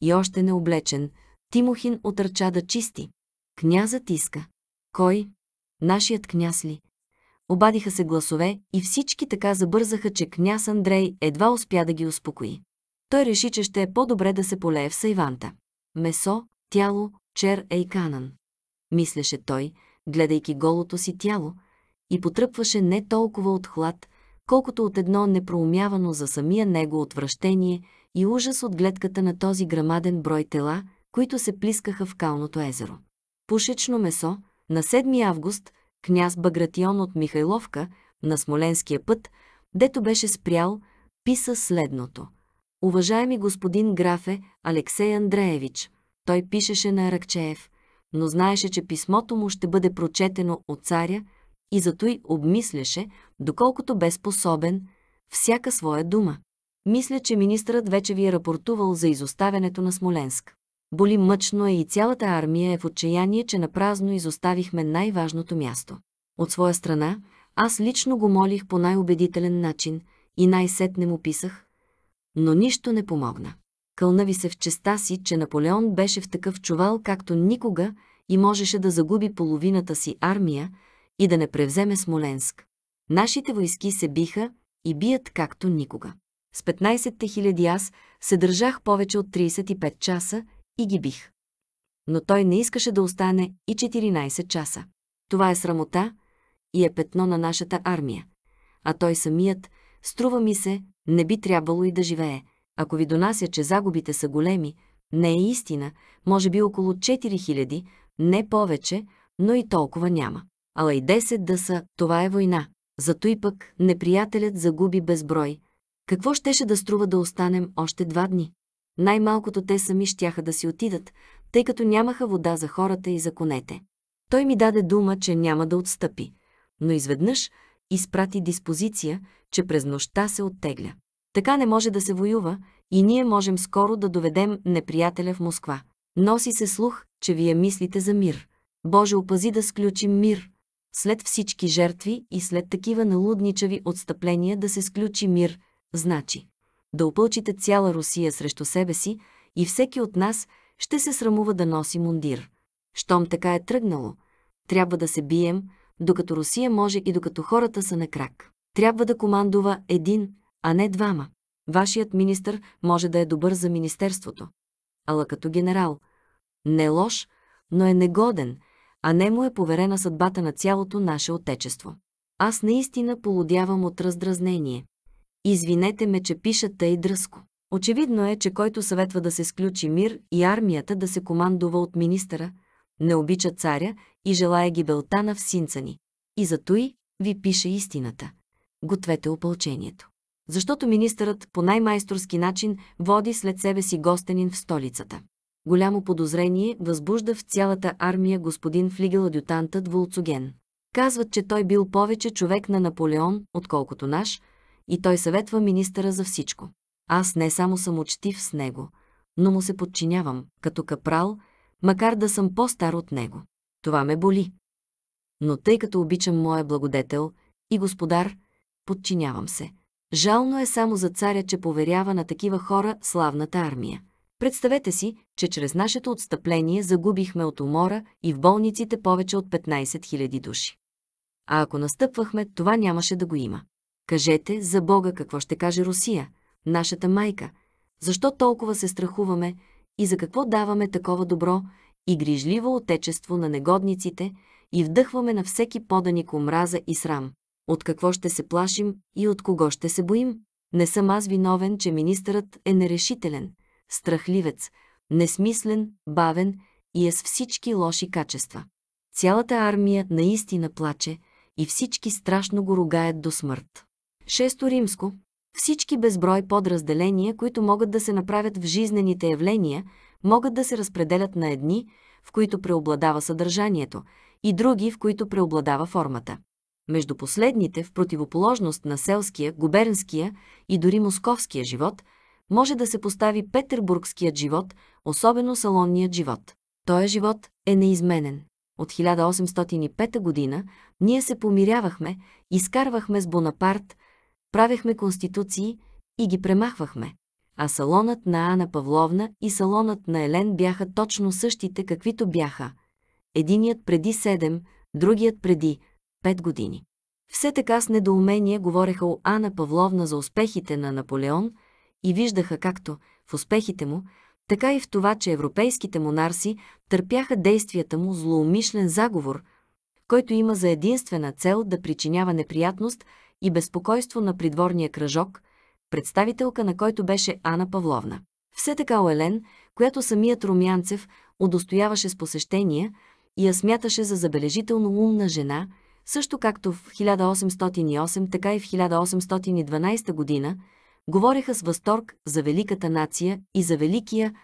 И още необлечен, Тимохин отърча да чисти. Князът иска. Кой? Нашият княз ли? Обадиха се гласове и всички така забързаха, че княз Андрей едва успя да ги успокои. Той реши, че ще е по-добре да се полее в сайванта. Месо, тяло, чер ейканан. Мислеше той, гледайки голото си тяло, и потръпваше не толкова от хлад, колкото от едно непроумявано за самия него отвращение и ужас от гледката на този грамаден брой тела, които се плискаха в калното езеро. Пушечно месо, на 7 август, княз Багратион от Михайловка, на Смоленския път, дето беше спрял, писа следното. Уважаеми господин графе Алексей Андреевич, той пишеше на Аракчеев, но знаеше, че писмото му ще бъде прочетено от царя и зато обмисляше, доколкото бе способен, всяка своя дума. Мисля, че министърът вече ви е рапортувал за изоставянето на Смоленск. Боли мъчно е и цялата армия е в отчаяние, че напразно изоставихме най-важното място. От своя страна, аз лично го молих по най-убедителен начин и най-сетне му писах, но нищо не помогна. Кълна ви се в честа си, че Наполеон беше в такъв чувал, както никога и можеше да загуби половината си армия и да не превземе Смоленск. Нашите войски се биха и бият както никога. С 15 хиляди аз се държах повече от 35 часа и ги бих. Но той не искаше да остане и 14 часа. Това е срамота и е петно на нашата армия. А той самият, струва ми се, не би трябвало и да живее. Ако ви донася, че загубите са големи, не е истина, може би около 4000, не повече, но и толкова няма. Ала и 10 да са, това е война. Зато и пък неприятелят загуби безброй. Какво щеше да струва да останем още два дни? Най-малкото те сами щяха да си отидат, тъй като нямаха вода за хората и за конете. Той ми даде дума, че няма да отстъпи, но изведнъж изпрати диспозиция, че през нощта се оттегля. Така не може да се воюва и ние можем скоро да доведем неприятеля в Москва. Носи се слух, че вие мислите за мир. Боже, опази да сключим мир. След всички жертви и след такива налудничави отстъпления да се сключи мир, значи да опълчите цяла Русия срещу себе си и всеки от нас ще се срамува да носи мундир. Щом така е тръгнало, трябва да се бием, докато Русия може и докато хората са на крак. Трябва да командува един, а не двама. Вашият министър може да е добър за министерството. Ала като генерал. Не лош, но е негоден, а не му е поверена съдбата на цялото наше отечество. Аз наистина полудявам от раздразнение. Извинете ме, че пиша тъй дръско. Очевидно е, че който съветва да се сключи мир и армията да се командува от министъра, не обича царя и желая гибелта на всинца ни. И за той ви пише истината. Гответе опълчението. Защото министърът по най-майсторски начин води след себе си гостенин в столицата. Голямо подозрение възбужда в цялата армия господин флигел-адютантът Волцуген. Казват, че той бил повече човек на Наполеон, отколкото наш, и той съветва министъра за всичко. Аз не само съм учтив с него, но му се подчинявам, като капрал, макар да съм по-стар от него. Това ме боли. Но тъй като обичам моя благодетел и господар, подчинявам се. Жално е само за царя, че поверява на такива хора славната армия. Представете си, че чрез нашето отстъпление загубихме от умора и в болниците повече от 15 000 души. А ако настъпвахме, това нямаше да го има. Кажете за Бога какво ще каже Русия, нашата майка. Защо толкова се страхуваме и за какво даваме такова добро и грижливо отечество на негодниците и вдъхваме на всеки поданик омраза и срам. От какво ще се плашим и от кого ще се боим? Не съм аз виновен, че министърът е нерешителен, страхливец, несмислен, бавен и е с всички лоши качества. Цялата армия наистина плаче и всички страшно го ругаят до смърт. Шесто римско. Всички безброй подразделения, които могат да се направят в жизнените явления, могат да се разпределят на едни, в които преобладава съдържанието, и други, в които преобладава формата. Между последните, в противоположност на селския, губернския и дори московския живот, може да се постави петербургският живот, особено салонният живот. Той живот е неизменен. От 1805 година ние се помирявахме, изкарвахме с Бонапарт, правехме конституции и ги премахвахме. А салонът на Ана Павловна и салонът на Елен бяха точно същите, каквито бяха. Единият преди седем, другият преди пет години. Все така с недоумение говореха о Ана Павловна за успехите на Наполеон и виждаха както в успехите му, така и в това, че европейските монарси търпяха действията му злоумишлен заговор, който има за единствена цел да причинява неприятност и безпокойство на придворния кръжок, представителка на който беше Ана Павловна. Все така Оелен, която самият Румянцев удостояваше с посещения и я смяташе за забележително умна жена – също както в 1808, така и в 1812 година, говореха с възторг за великата нация и за великия,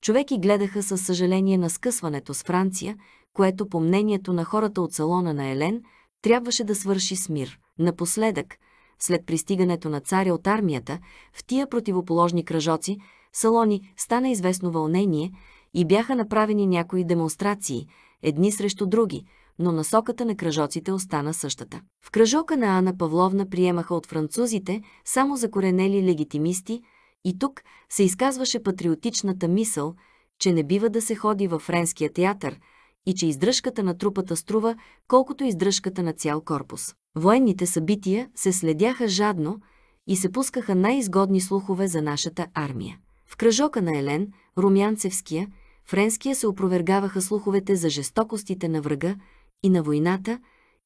човеки гледаха със съжаление на скъсването с Франция, което по мнението на хората от салона на Елен трябваше да свърши с мир. Напоследък, след пристигането на царя от армията, в тия противоположни кръжоци, салони стана известно вълнение и бяха направени някои демонстрации, едни срещу други – но насоката на кръжоците остана същата. В кръжока на Ана Павловна приемаха от французите само закоренели легитимисти и тук се изказваше патриотичната мисъл, че не бива да се ходи във френския театър и че издръжката на трупата струва колкото издръжката на цял корпус. Военните събития се следяха жадно и се пускаха най-изгодни слухове за нашата армия. В кръжока на Елен, Румянцевския, френския се опровергаваха слуховете за жестокостите на врага и на войната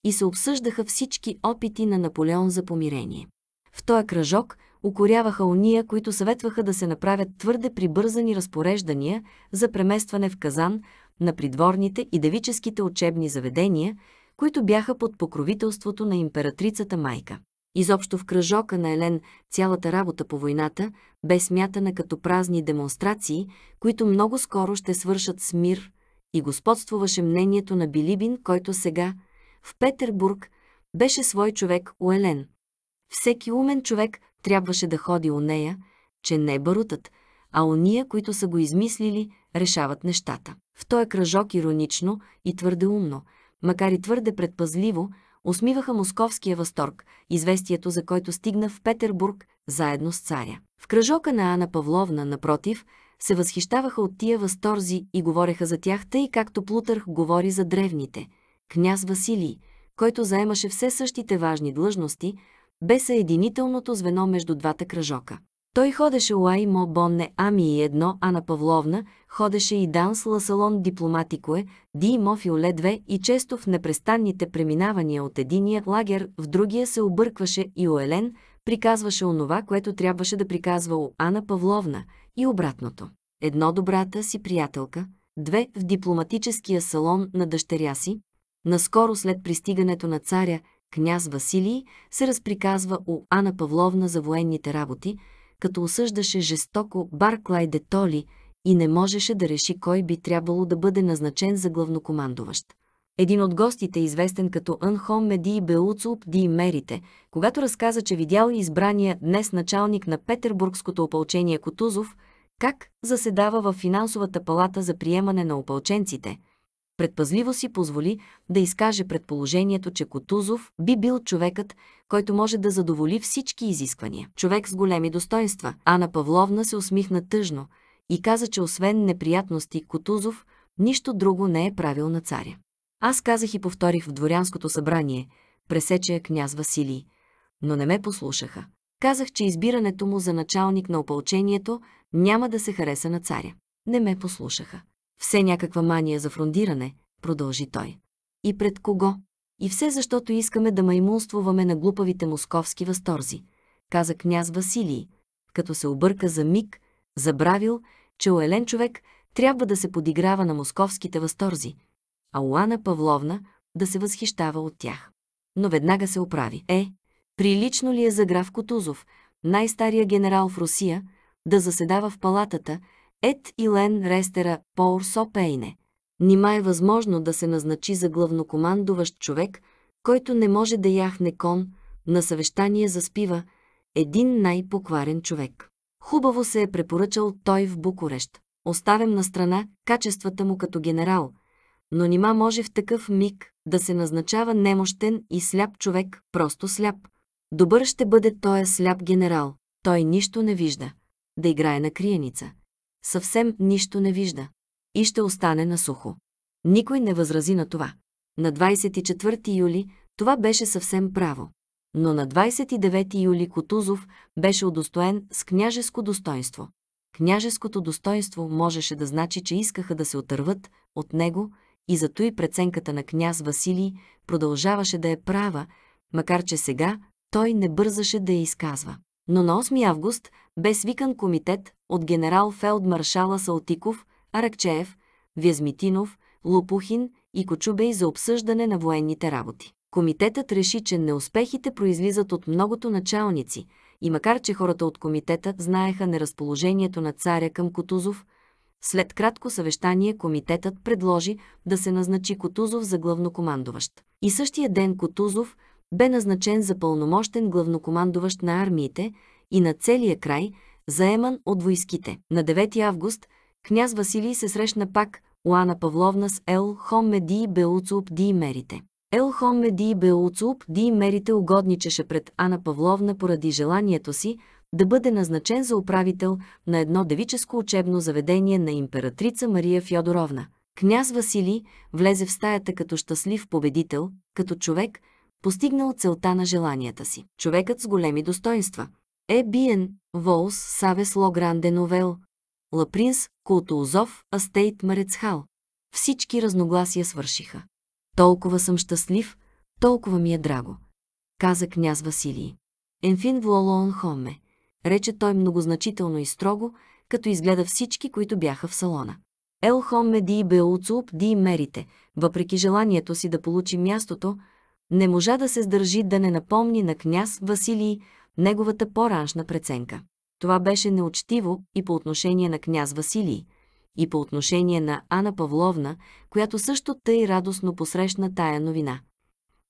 и се обсъждаха всички опити на Наполеон за помирение. В този кръжок укоряваха уния, които съветваха да се направят твърде прибързани разпореждания за преместване в Казан на придворните и девическите учебни заведения, които бяха под покровителството на императрицата майка. Изобщо в кръжока на Елен цялата работа по войната бе смятана като празни демонстрации, които много скоро ще свършат с мир и господствуваше мнението на Билибин, който сега, в Петербург, беше свой човек Уелен. Всеки умен човек трябваше да ходи у нея, че не барутът, а ония, които са го измислили, решават нещата. В този кръжок иронично и твърде умно, макар и твърде предпазливо, усмиваха московския възторг, известието за който стигна в Петербург заедно с царя. В кръжока на Ана Павловна, напротив, се възхищаваха от тия възторзи и говореха за тях тъй, както Плутърх говори за древните. Княз Василий, който заемаше все същите важни длъжности, бе съединителното звено между двата кръжока. Той ходеше Уай Мо Бонне Ами и едно, Ана Павловна, ходеше и Данс Ласалон Дипломатикое, Ди Мо Фиоле 2 и често в непрестанните преминавания от единия лагер в другия се объркваше и Оелен, приказваше онова, което трябваше да приказва у Ана Павловна и обратното. Едно добрата си приятелка, две в дипломатическия салон на дъщеря си, наскоро след пристигането на царя, княз Василий, се разприказва у Ана Павловна за военните работи, като осъждаше жестоко Барклай де Толи и не можеше да реши кой би трябвало да бъде назначен за главнокомандуващ. Един от гостите, известен като Анхом Меди Беуцуп Ди Мерите, когато разказа, че видял избрания днес началник на Петербургското опълчение Котузов, как заседава в финансовата палата за приемане на опълченците, предпазливо си позволи да изкаже предположението, че Котузов би бил човекът, който може да задоволи всички изисквания. Човек с големи достоинства. Ана Павловна се усмихна тъжно и каза, че освен неприятности Котузов, нищо друго не е правил на царя. Аз казах и повторих в дворянското събрание, пресече княз Василий, но не ме послушаха. Казах, че избирането му за началник на опълчението няма да се хареса на царя. Не ме послушаха. Все някаква мания за фрондиране, продължи той. И пред кого? И все защото искаме да маймунствуваме на глупавите московски възторзи, каза княз Василий, като се обърка за миг, забравил, че уелен човек трябва да се подиграва на московските възторзи, а Уана Павловна да се възхищава от тях. Но веднага се оправи. Е, прилично ли е за граф Котузов, най-стария генерал в Русия, да заседава в палатата, Ет Илен Рестера Поурсо Пейне. Нима е възможно да се назначи за главнокомандуващ човек, който не може да яхне кон, на съвещание заспива един най-покварен човек. Хубаво се е препоръчал той в Букурещ. Оставям на страна качествата му като генерал, но нима може в такъв миг да се назначава немощен и сляп човек, просто сляп. Добър ще бъде той сляп генерал, той нищо не вижда. Да играе на криеница съвсем нищо не вижда и ще остане на сухо. Никой не възрази на това. На 24 юли това беше съвсем право. Но на 29 юли Котузов беше удостоен с княжеско достоинство. Княжеското достоинство можеше да значи, че искаха да се отърват от него и зато и преценката на княз Василий продължаваше да е права, макар че сега той не бързаше да я изказва. Но на 8 август бе свикан комитет от генерал-фелдмаршала Салтиков, Аракчеев, Вязмитинов, Лопухин и Кочубей за обсъждане на военните работи. Комитетът реши, че неуспехите произлизат от многото началници и макар, че хората от комитета знаеха неразположението на царя към Котузов, след кратко съвещание комитетът предложи да се назначи Котузов за главнокомандуващ. И същия ден Котузов бе назначен за пълномощен главнокомандуващ на армиите и на целия край, заеман от войските. На 9 август княз Василий се срещна пак Уана Павловна с Ел Хоммеди Беуцуп Ди Мерите. Ел Хоммеди Беуцуп Ди Мерите угодничеше пред Ана Павловна поради желанието си да бъде назначен за управител на едно девическо учебно заведение на императрица Мария Фьодоровна. Княз Василий влезе в стаята като щастлив победител, като човек, постигнал целта на желанията си. Човекът с големи достоинства. Е биен, Волс, Савес Ло Гранде Новел, Лапринс, Култоузов, Астейт Марецхал. Всички разногласия свършиха. Толкова съм щастлив, толкова ми е драго, каза княз Василий. Енфин Влолон Хоме, рече той многозначително и строго, като изгледа всички, които бяха в салона. Ел Хоме ди Беуцуп ди мерите, въпреки желанието си да получи мястото, не можа да се сдържи да не напомни на княз Василий неговата по-раншна преценка. Това беше неучтиво и по отношение на княз Василий, и по отношение на Ана Павловна, която също тъй радостно посрещна тая новина.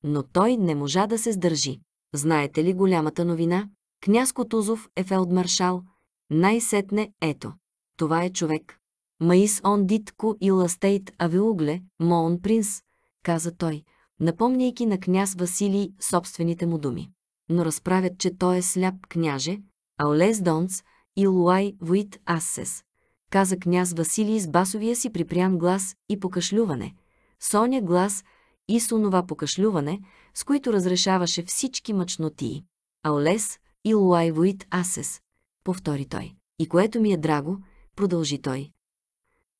Но той не можа да се сдържи. Знаете ли голямата новина? Княз Котузов е фелдмаршал. Най-сетне ето. Това е човек. Маис он дитко и ластейт авиугле, моон принц, каза той – напомняйки на княз Василий собствените му думи. Но разправят, че той е сляп княже, Аулес Донц и Луай Вуит Ассес. Каза княз Василий с басовия си припрян глас и покашлюване. Соня глас и с онова покашлюване, с които разрешаваше всички мъчнотии. Аулес и Луайвоит Асес, повтори той. И което ми е драго, продължи той,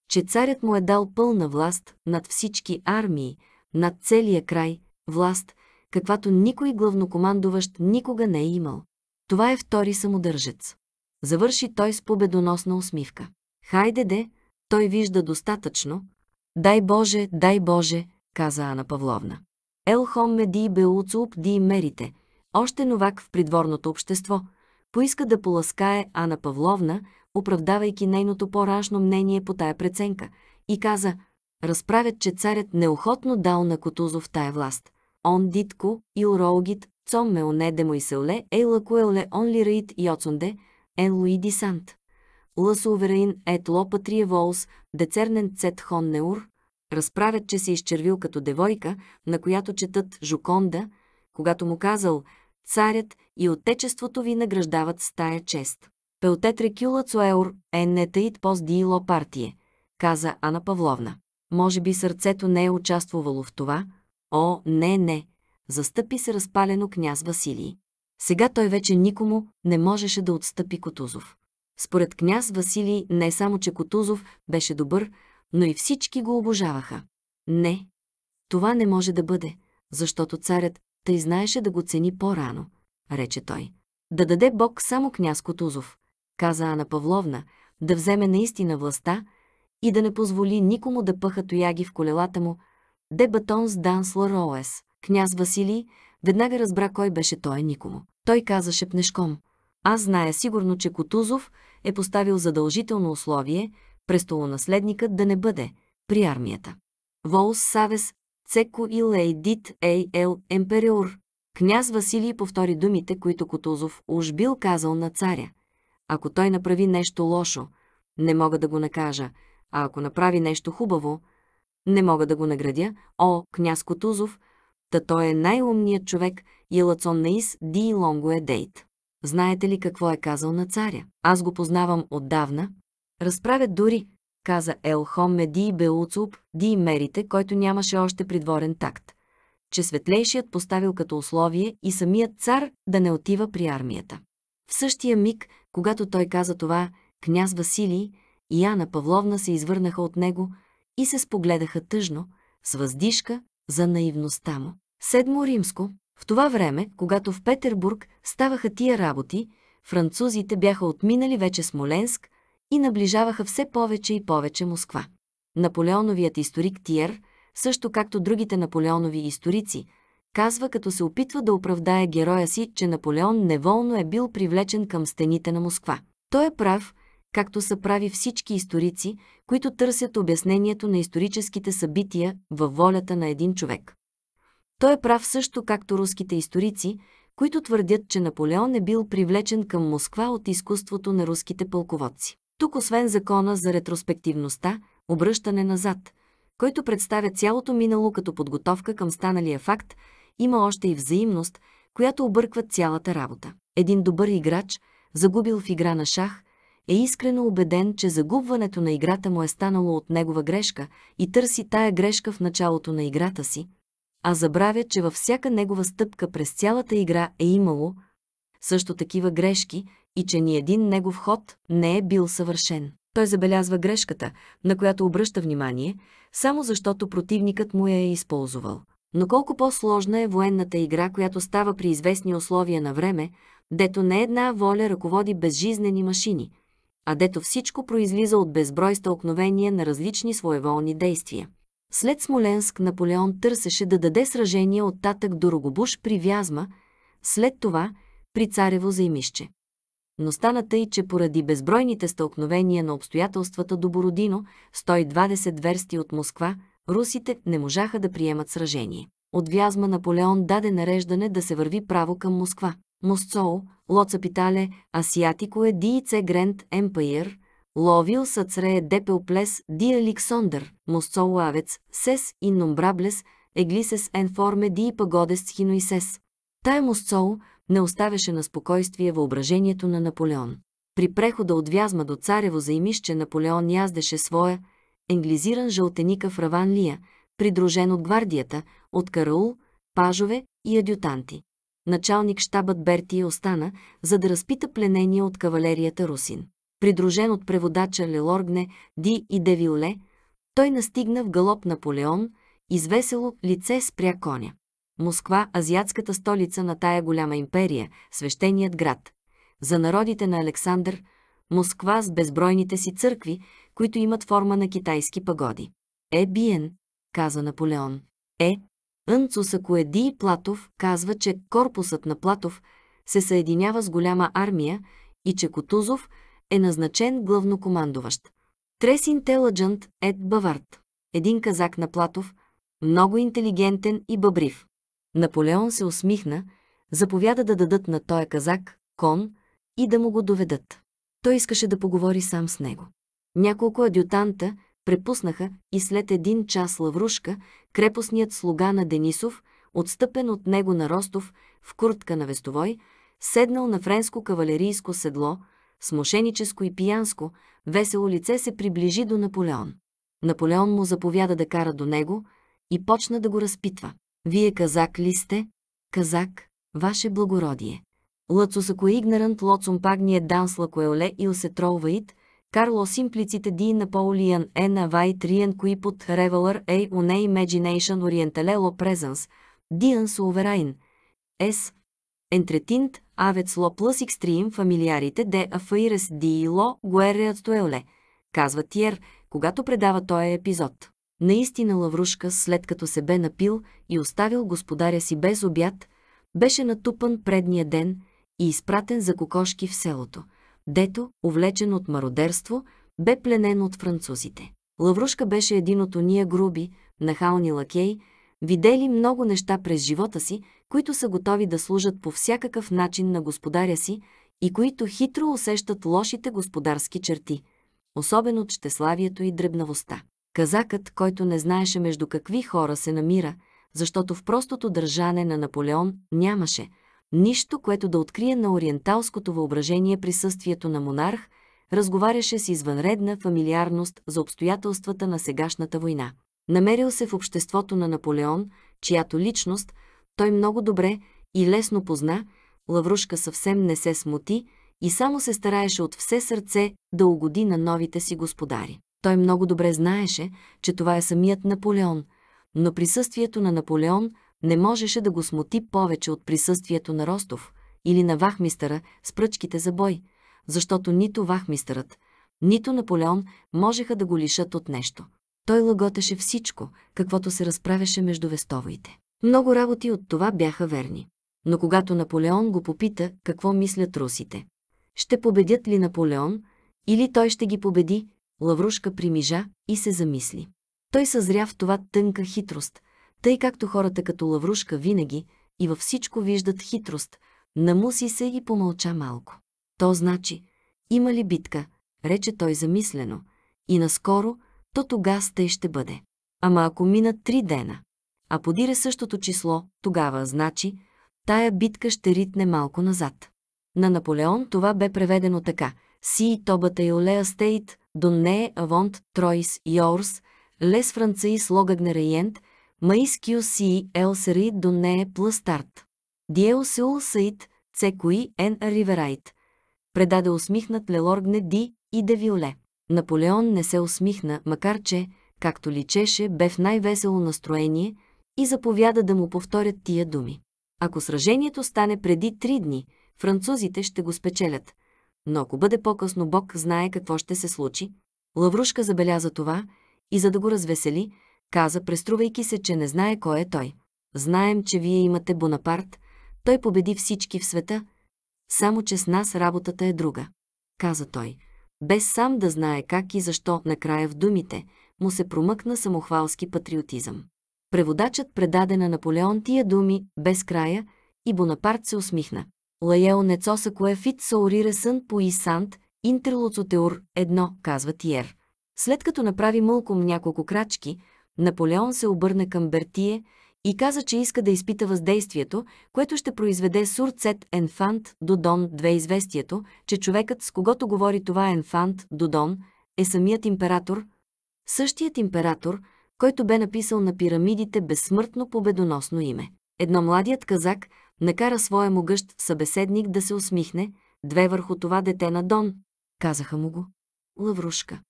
че царят му е дал пълна власт над всички армии, над целия край, власт, каквато никой главнокомандуващ никога не е имал. Това е втори самодържец. Завърши той с победоносна усмивка. Хайде де, той вижда достатъчно. Дай Боже, дай Боже, каза Ана Павловна. Елхом меди беуцуп ди мерите, още новак в придворното общество, поиска да поласкае Ана Павловна, оправдавайки нейното по-рашно мнение по тая преценка, и каза, разправят, че царят неохотно дал на Котузов тая власт. Он дитко, ил роугит, цом ме оне демойселе, ейла куеле он лираит и оцунде, ен луи дисант. Лъс увераин ет лопатрия волс, децернен цет хон неур, разправят, че се изчервил като девойка, на която четат Жуконда, когато му казал «Царят и отечеството ви награждават с тая чест». Пелтетре кюла цуеур еннетаит пост диило партие, каза Ана Павловна. Може би сърцето не е участвало в това? О, не, не. Застъпи се разпалено княз Василий. Сега той вече никому не можеше да отстъпи Котузов. Според княз Василий не само, че Котузов беше добър, но и всички го обожаваха. Не, това не може да бъде, защото царят тъй знаеше да го цени по-рано, рече той. Да даде Бог само княз Котузов, каза Ана Павловна, да вземе наистина властта и да не позволи никому да пъха тояги в колелата му, де батон с Данслар Роес. Княз Василий веднага разбра кой беше той никому. Той каза шепнешком. Аз зная сигурно, че Котузов е поставил задължително условие престолонаследникът да не бъде при армията. Волс Савес Цеко и Лейдит Ей Ел Емпериор. Княз Василий повтори думите, които Котузов уж бил казал на царя. Ако той направи нещо лошо, не мога да го накажа, а ако направи нещо хубаво, не мога да го наградя. О, княз Котузов, та той е най-умният човек и Лацон Наис Ди Лонго е Дейт. Знаете ли какво е казал на царя? Аз го познавам отдавна. Разправят дори, каза Елхоме Ди Беуцуп, Ди Мерите, който нямаше още придворен такт, че светлейшият поставил като условие и самият цар да не отива при армията. В същия миг, когато той каза това, княз Василий и Яна Павловна се извърнаха от него и се спогледаха тъжно, с въздишка за наивността му. Седмо римско. В това време, когато в Петербург ставаха тия работи, французите бяха отминали вече Смоленск и наближаваха все повече и повече Москва. Наполеоновият историк Тиер, също както другите наполеонови историци, казва, като се опитва да оправдае героя си, че Наполеон неволно е бил привлечен към стените на Москва. Той е прав, както са прави всички историци, които търсят обяснението на историческите събития във волята на един човек. Той е прав също както руските историци, които твърдят, че Наполеон е бил привлечен към Москва от изкуството на руските пълководци. Тук освен закона за ретроспективността, обръщане назад, който представя цялото минало като подготовка към станалия факт, има още и взаимност, която обърква цялата работа. Един добър играч, загубил в игра на шах, е искрено убеден, че загубването на играта му е станало от негова грешка и търси тая грешка в началото на играта си, а забравя, че във всяка негова стъпка през цялата игра е имало също такива грешки и че ни един негов ход не е бил съвършен. Той забелязва грешката, на която обръща внимание, само защото противникът му я е използвал. Но колко по-сложна е военната игра, която става при известни условия на време, дето не една воля ръководи безжизнени машини, а дето всичко произлиза от безброй стълкновения на различни своеволни действия. След Смоленск Наполеон търсеше да даде сражение от Татък до Рогобуш при Вязма, след това при Царево займище. Но стана тъй, че поради безбройните стълкновения на обстоятелствата до Бородино, 120 версти от Москва, русите не можаха да приемат сражение. От Вязма Наполеон даде нареждане да се върви право към Москва. Мосцоу, Лоца Питале, Асиатико е Диице Грент Емпайер, Ловил Сацре Депел Плес Ди Александър, Мосцоу Авец, Сес и Номбраблес, Еглисес Енформе Ди Пагодес Хиноисес. Тая Мосцоу не оставяше на спокойствие въображението на Наполеон. При прехода от Вязма до Царево заимище Наполеон яздеше своя, енглизиран жълтеника в Раван Лия, придружен от гвардията, от караул, пажове и адютанти. Началник щабът Бертия остана, за да разпита пленения от кавалерията Русин. Придружен от преводача Лелоргне, Ди и Девиле, той настигна в галоп Наполеон, извесело лице спря коня. Москва, азиатската столица на тая голяма империя, свещеният град. За народите на Александър, Москва с безбройните си църкви, които имат форма на китайски пагоди. Е, биен, каза Наполеон. Е,Ънцо Сакоеди Платов казва, че корпусът на Платов се съединява с голяма армия и че Котузов е назначен главнокомандуващ. Трес Intelligent Ед Бавард. Един казак на Платов, много интелигентен и бъбрив. Наполеон се усмихна, заповяда да дадат на тоя казак кон и да му го доведат. Той искаше да поговори сам с него. Няколко адютанта препуснаха и след един час Лаврушка, крепостният слуга на Денисов, отстъпен от него на Ростов, в куртка на вестовой, седнал на френско кавалерийско седло, с мошеническо и пиянско, весело лице се приближи до Наполеон. Наполеон му заповяда да кара до него и почна да го разпитва. Вие казак ли сте? Казак, ваше благородие. Лъцо сако игнарант лоцум пагния данс лакоеле и усетролваит, Карло Симплиците Ди Наполиан Е на Вай Триен Куипут Ревелър Ей Уне Imagination Orientalelo Presence Диан Суверайн С. Entretint Авец Ло Плъс Икстриим фамилиарите де Афаирес Ди Ло Гуереат Туеле, казва Тиер, когато предава този епизод. Наистина Лаврушка, след като се бе напил и оставил господаря си без обяд, беше натупан предния ден и изпратен за кокошки в селото – дето, увлечен от мародерство, бе пленен от французите. Лаврушка беше един от ония груби, нахални лакеи, видели много неща през живота си, които са готови да служат по всякакъв начин на господаря си и които хитро усещат лошите господарски черти, особено чтеславието и дребнавостта. Казакът, който не знаеше между какви хора се намира, защото в простото държане на Наполеон нямаше – Нищо, което да открие на ориенталското въображение присъствието на монарх, разговаряше с извънредна фамилиарност за обстоятелствата на сегашната война. Намерил се в обществото на Наполеон, чиято личност той много добре и лесно позна, Лаврушка съвсем не се смути и само се стараеше от все сърце да угоди на новите си господари. Той много добре знаеше, че това е самият Наполеон, но присъствието на Наполеон – не можеше да го смути повече от присъствието на Ростов или на вахмистъра с пръчките за бой, защото нито вахмистърът, нито Наполеон можеха да го лишат от нещо. Той лаготеше всичко, каквото се разправяше между вестовоите. Много работи от това бяха верни. Но когато Наполеон го попита какво мислят русите, ще победят ли Наполеон или той ще ги победи, Лаврушка примижа и се замисли. Той съзря в това тънка хитрост, тъй както хората като лаврушка винаги и във всичко виждат хитрост, намуси се и помълча малко. То значи, има ли битка, рече той замислено, и наскоро, то тога тъй ще бъде. Ама ако минат три дена, а подире същото число, тогава, значи, тая битка ще ритне малко назад. На Наполеон това бе преведено така. Си тобата и олея стейт, донне авонт тройс йорс, лес францаис логагнереент, Маискио си ел серит до нея пластарт. Диел сеул саит цекои ен риверайт. Предаде усмихнат Лелоргне Ди и Девиоле. Наполеон не се усмихна, макар че, както личеше, бе в най-весело настроение и заповяда да му повторят тия думи. Ако сражението стане преди три дни, французите ще го спечелят. Но ако бъде по-късно Бог знае какво ще се случи. Лаврушка забеляза това и за да го развесели, каза, преструвайки се, че не знае кой е той. Знаем, че вие имате Бонапарт, той победи всички в света, само че с нас работата е друга. Каза той, без сам да знае как и защо накрая в думите му се промъкна самохвалски патриотизъм. Преводачът предаде на Наполеон тия думи без края и Бонапарт се усмихна. Лаео нецоса кое фит саурире сън по Исант, интерлоцотеур едно, казва Тиер. След като направи мълком няколко крачки, Наполеон се обърна към Бертие и каза, че иска да изпита въздействието, което ще произведе Сурцет Енфант Додон две известието, че човекът, с когото говори това Енфант Додон, е самият император. Същият император, който бе написал на пирамидите безсмъртно победоносно име. Едно младият казак накара своя могъщ събеседник да се усмихне, две върху това дете на Дон, казаха му го. Лаврушка.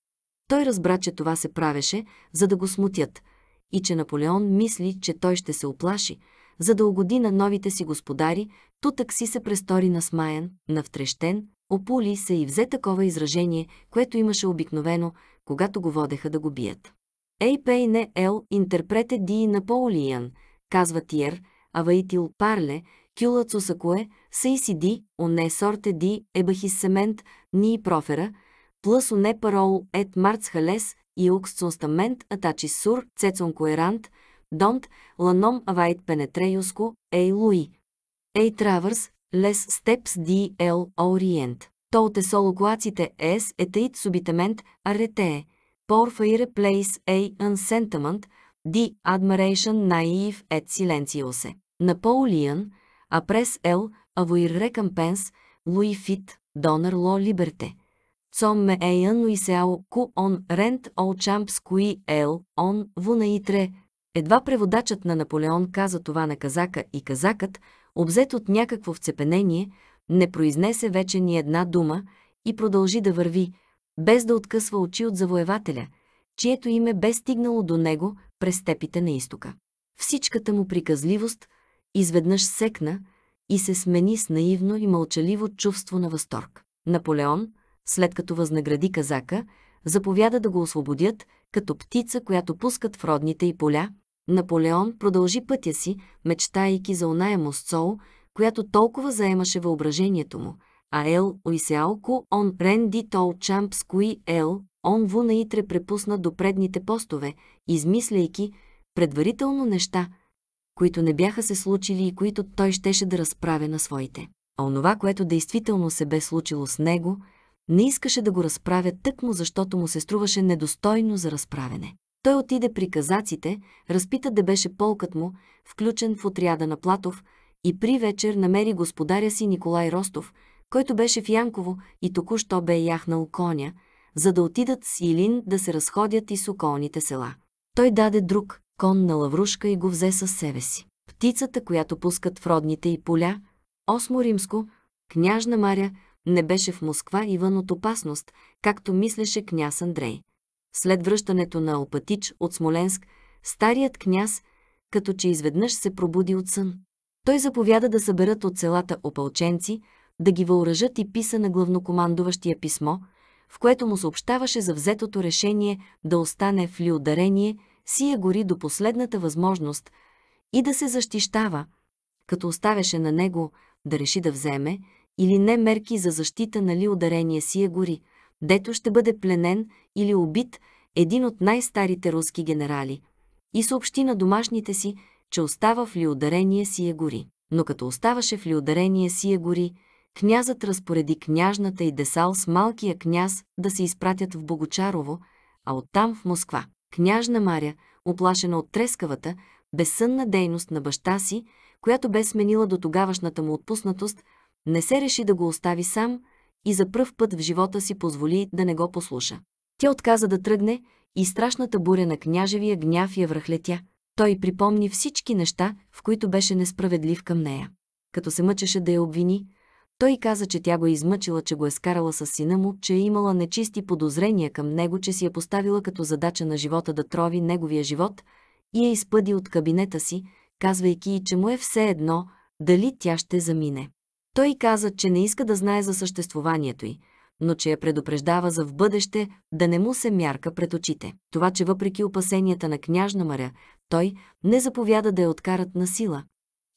Той разбра, че това се правеше, за да го смутят, и че Наполеон мисли, че той ще се оплаши, за да угоди на новите си господари, тутък си се престори насмаян, навтрещен, опули се и взе такова изражение, което имаше обикновено, когато го водеха да го бият. Ей пей не ел интерпрете ди Наполеон, казва Тиер, аваитил парле, кюлацусакое, сейсиди, оне сорте ди, ебахиссемент, ни профера, плъс оне парол ет марц халес и укс цонстамент атачис сур, цецон коерант, донт, ланом авайт пенетреюско, ей луи. Ей травърс, лес степс ди ел ориент. Толте солокуаците ес етeit субитемент аретее. Faire place a unsentiment, di admiration naive et silenciose. Наполеон, а прес ел, авуир рекампенс, луи фит, донър ло либерте. Цом ме еян уисеао ку он рент ол чампс куи ел, он вунаитре. Едва преводачът на Наполеон каза това на казака и казакът, обзет от някакво вцепенение, не произнесе вече ни една дума и продължи да върви, без да откъсва очи от завоевателя, чието име бе стигнало до него през степите на изтока. Всичката му приказливост изведнъж секна и се смени с наивно и мълчаливо чувство на възторг. Наполеон, след като възнагради казака, заповяда да го освободят, като птица, която пускат в родните и поля. Наполеон продължи пътя си, мечтайки за оная мостцол, която толкова заемаше въображението му, а ел уисеалко он ренди тол чампс куи ел, он ву наитре препусна до предните постове, измисляйки предварително неща, които не бяха се случили и които той щеше да разправя на своите. А онова, което действително се бе случило с него, не искаше да го разправя тъкмо, защото му се струваше недостойно за разправене. Той отиде при казаците, разпита да беше полкът му, включен в отряда на Платов, и при вечер намери господаря си Николай Ростов, който беше в Янково и току-що бе яхнал коня, за да отидат с Илин да се разходят и с околните села. Той даде друг кон на лаврушка и го взе със себе си. Птицата, която пускат в родните и поля, Осмо римско, княжна Маря, не беше в Москва и вън от опасност, както мислеше княз Андрей. След връщането на Алпатич от Смоленск, старият княз, като че изведнъж се пробуди от сън. Той заповяда да съберат от селата опълченци, да ги въоръжат и писа на главнокомандуващия писмо, в което му съобщаваше за взетото решение да остане в Лиударение, сия гори до последната възможност и да се защищава, като оставяше на него да реши да вземе или не мерки за защита на Лиударение сия гори, дето ще бъде пленен или убит един от най-старите руски генерали, и съобщи на домашните си, че остава в Лиударение сия гори. Но като оставаше в Лиударение сия гори, князът разпореди княжната и Десал с малкия княз да се изпратят в Богочарово, а оттам в Москва. Княжна Маря, оплашена от трескавата, безсънна дейност на баща си, която бе сменила до тогавашната му отпуснатост, не се реши да го остави сам и за пръв път в живота си позволи да не го послуша. Тя отказа да тръгне и страшната буря на княжевия гняв я връхлетя. Той припомни всички неща, в които беше несправедлив към нея. Като се мъчеше да я обвини, той каза, че тя го е измъчила, че го е скарала с сина му, че е имала нечисти подозрения към него, че си е поставила като задача на живота да трови неговия живот и я изпъди от кабинета си, казвайки, че му е все едно дали тя ще замине. Той каза, че не иска да знае за съществуването й, но че я предупреждава за в бъдеще да не му се мярка пред очите. Това, че въпреки опасенията на княжна Маря, той не заповяда да я откарат на сила,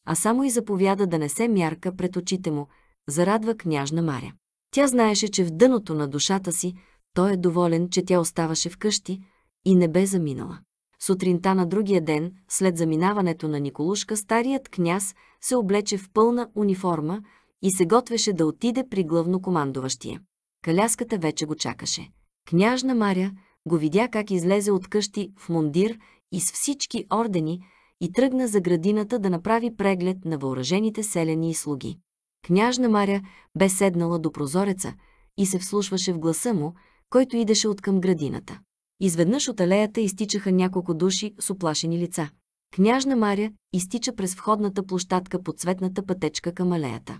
а само и заповяда да не се мярка пред очите му, зарадва княжна Маря. Тя знаеше, че в дъното на душата си той е доволен, че тя оставаше вкъщи и не бе заминала. Сутринта на другия ден, след заминаването на Николушка, старият княз се облече в пълна униформа и се готвеше да отиде при главнокомандуващия. Каляската вече го чакаше. Княжна Маря го видя как излезе от къщи в мундир и с всички ордени и тръгна за градината да направи преглед на въоръжените селени и слуги. Княжна Маря бе седнала до прозореца и се вслушваше в гласа му, който идеше от към градината. Изведнъж от алеята изтичаха няколко души с оплашени лица. Княжна Маря изтича през входната площадка по цветната пътечка към алеята.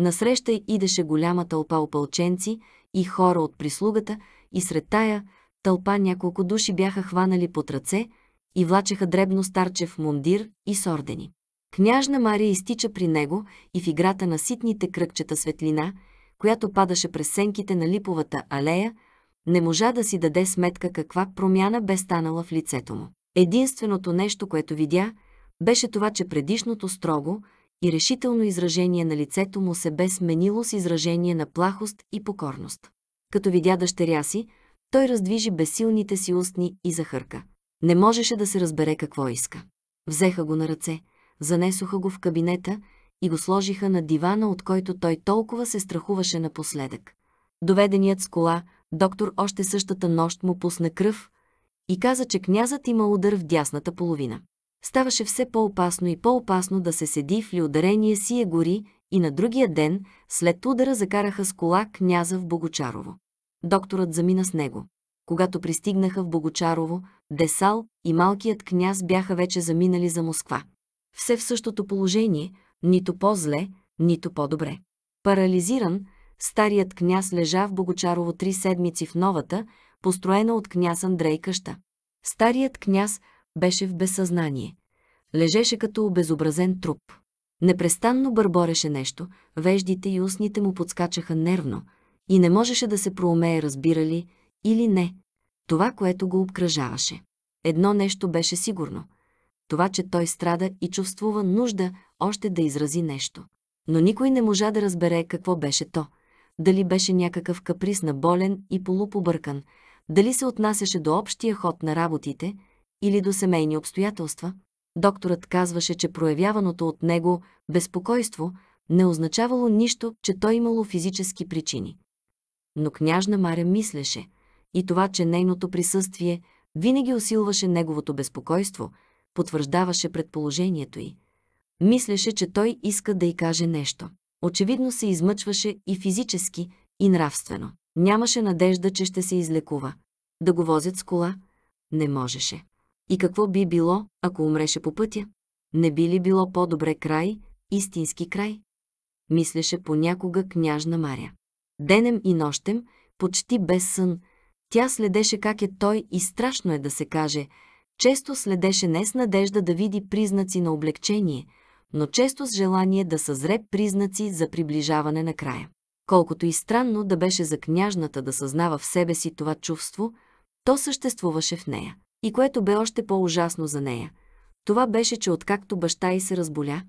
Насреща идеше голяма тълпа опълченци и хора от прислугата и сред тая тълпа няколко души бяха хванали под ръце и влачеха дребно старче в мундир и с ордени. Княжна Мария изтича при него и в играта на ситните кръгчета светлина, която падаше през сенките на липовата алея, не можа да си даде сметка каква промяна бе станала в лицето му. Единственото нещо, което видя, беше това, че предишното строго и решително изражение на лицето му се бе сменило с изражение на плахост и покорност. Като видя дъщеря си, той раздвижи безсилните си устни и захърка. Не можеше да се разбере какво иска. Взеха го на ръце, занесоха го в кабинета и го сложиха на дивана, от който той толкова се страхуваше напоследък. Доведеният с кола, доктор още същата нощ му пусна кръв и каза, че князът има удар в дясната половина. Ставаше все по-опасно и по-опасно да се седи в лиударение сия гори и на другия ден, след удара, закараха с кола княза в Богочарово. Докторът замина с него. Когато пристигнаха в Богочарово, Десал и малкият княз бяха вече заминали за Москва. Все в същото положение, нито по-зле, нито по-добре. Парализиран, старият княз лежа в Богочарово три седмици в новата, построена от княз Андрей къща. Старият княз беше в безсъзнание. Лежеше като обезобразен труп. Непрестанно бърбореше нещо, веждите и устните му подскачаха нервно и не можеше да се проумее разбирали или не това, което го обкръжаваше. Едно нещо беше сигурно. Това, че той страда и чувствува нужда още да изрази нещо. Но никой не можа да разбере какво беше то. Дали беше някакъв каприз на болен и полупобъркан, дали се отнасяше до общия ход на работите или до семейни обстоятелства. Докторът казваше, че проявяваното от него безпокойство не означавало нищо, че той имало физически причини. Но княжна Маря мислеше – и това, че нейното присъствие винаги усилваше неговото безпокойство, потвърждаваше предположението й. Мислеше, че той иска да й каже нещо. Очевидно се измъчваше и физически, и нравствено. Нямаше надежда, че ще се излекува. Да го возят с кола? Не можеше. И какво би било, ако умреше по пътя? Не би ли било по-добре край, истински край? Мислеше понякога княжна Маря. Денем и нощем, почти без сън, тя следеше как е той и страшно е да се каже. Често следеше не с надежда да види признаци на облегчение, но често с желание да съзре признаци за приближаване на края. Колкото и странно да беше за княжната да съзнава в себе си това чувство, то съществуваше в нея. И което бе още по-ужасно за нея, това беше, че откакто баща й се разболя,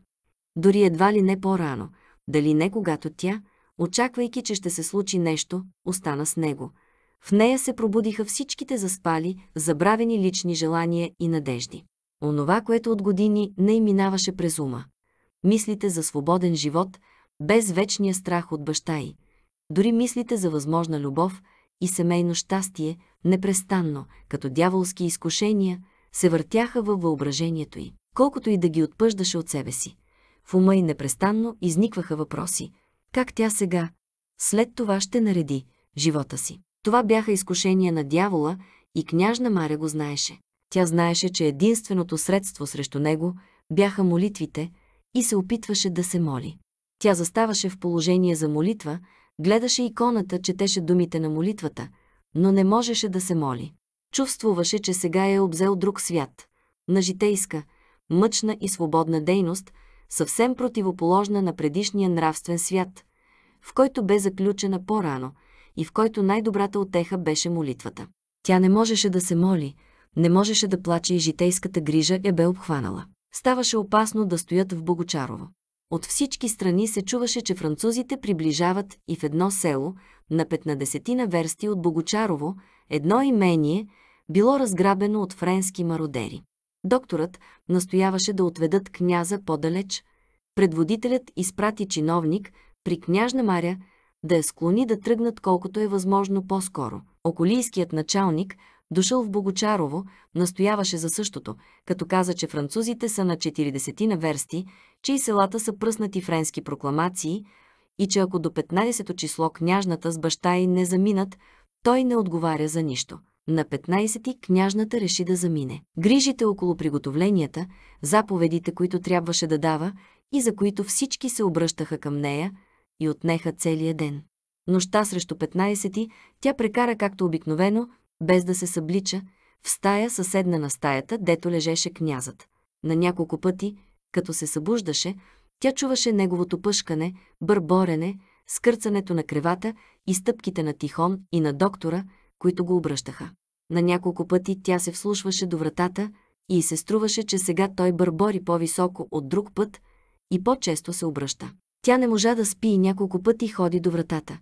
дори едва ли не по-рано, дали не когато тя, очаквайки, че ще се случи нещо, остана с него – в нея се пробудиха всичките заспали, забравени лични желания и надежди. Онова, което от години не им минаваше през ума. Мислите за свободен живот, без вечния страх от баща й. Дори мислите за възможна любов и семейно щастие, непрестанно, като дяволски изкушения, се въртяха във въображението й, колкото и да ги отпъждаше от себе си. В ума й непрестанно изникваха въпроси. Как тя сега, след това ще нареди живота си? Това бяха изкушения на дявола и княжна Маря го знаеше. Тя знаеше, че единственото средство срещу него бяха молитвите и се опитваше да се моли. Тя заставаше в положение за молитва, гледаше иконата, четеше думите на молитвата, но не можеше да се моли. Чувствуваше, че сега е обзел друг свят, на житейска, мъчна и свободна дейност, съвсем противоположна на предишния нравствен свят, в който бе заключена по-рано – и в който най-добрата отеха беше молитвата. Тя не можеше да се моли, не можеше да плаче и житейската грижа я бе обхванала. Ставаше опасно да стоят в Богочарово. От всички страни се чуваше, че французите приближават и в едно село, на 15 на версти от Богочарово, едно имение, било разграбено от френски мародери. Докторът настояваше да отведат княза по-далеч. Предводителят изпрати чиновник при княжна Маря да я склони да тръгнат колкото е възможно по-скоро. Околийският началник, дошъл в Богочарово, настояваше за същото, като каза, че французите са на 40 на версти, че и селата са пръснати френски прокламации и че ако до 15-то число княжната с баща й не заминат, той не отговаря за нищо. На 15-ти княжната реши да замине. Грижите около приготовленията, заповедите, които трябваше да дава и за които всички се обръщаха към нея и отнеха целия ден. Нощта срещу 15-ти тя прекара както обикновено, без да се съблича, в стая съседна на стаята, дето лежеше князът. На няколко пъти, като се събуждаше, тя чуваше неговото пъшкане, бърборене, скърцането на кревата и стъпките на Тихон и на доктора, които го обръщаха. На няколко пъти тя се вслушваше до вратата и се струваше, че сега той бърбори по-високо от друг път и по-често се обръща. Тя не можа да спи и няколко пъти ходи до вратата.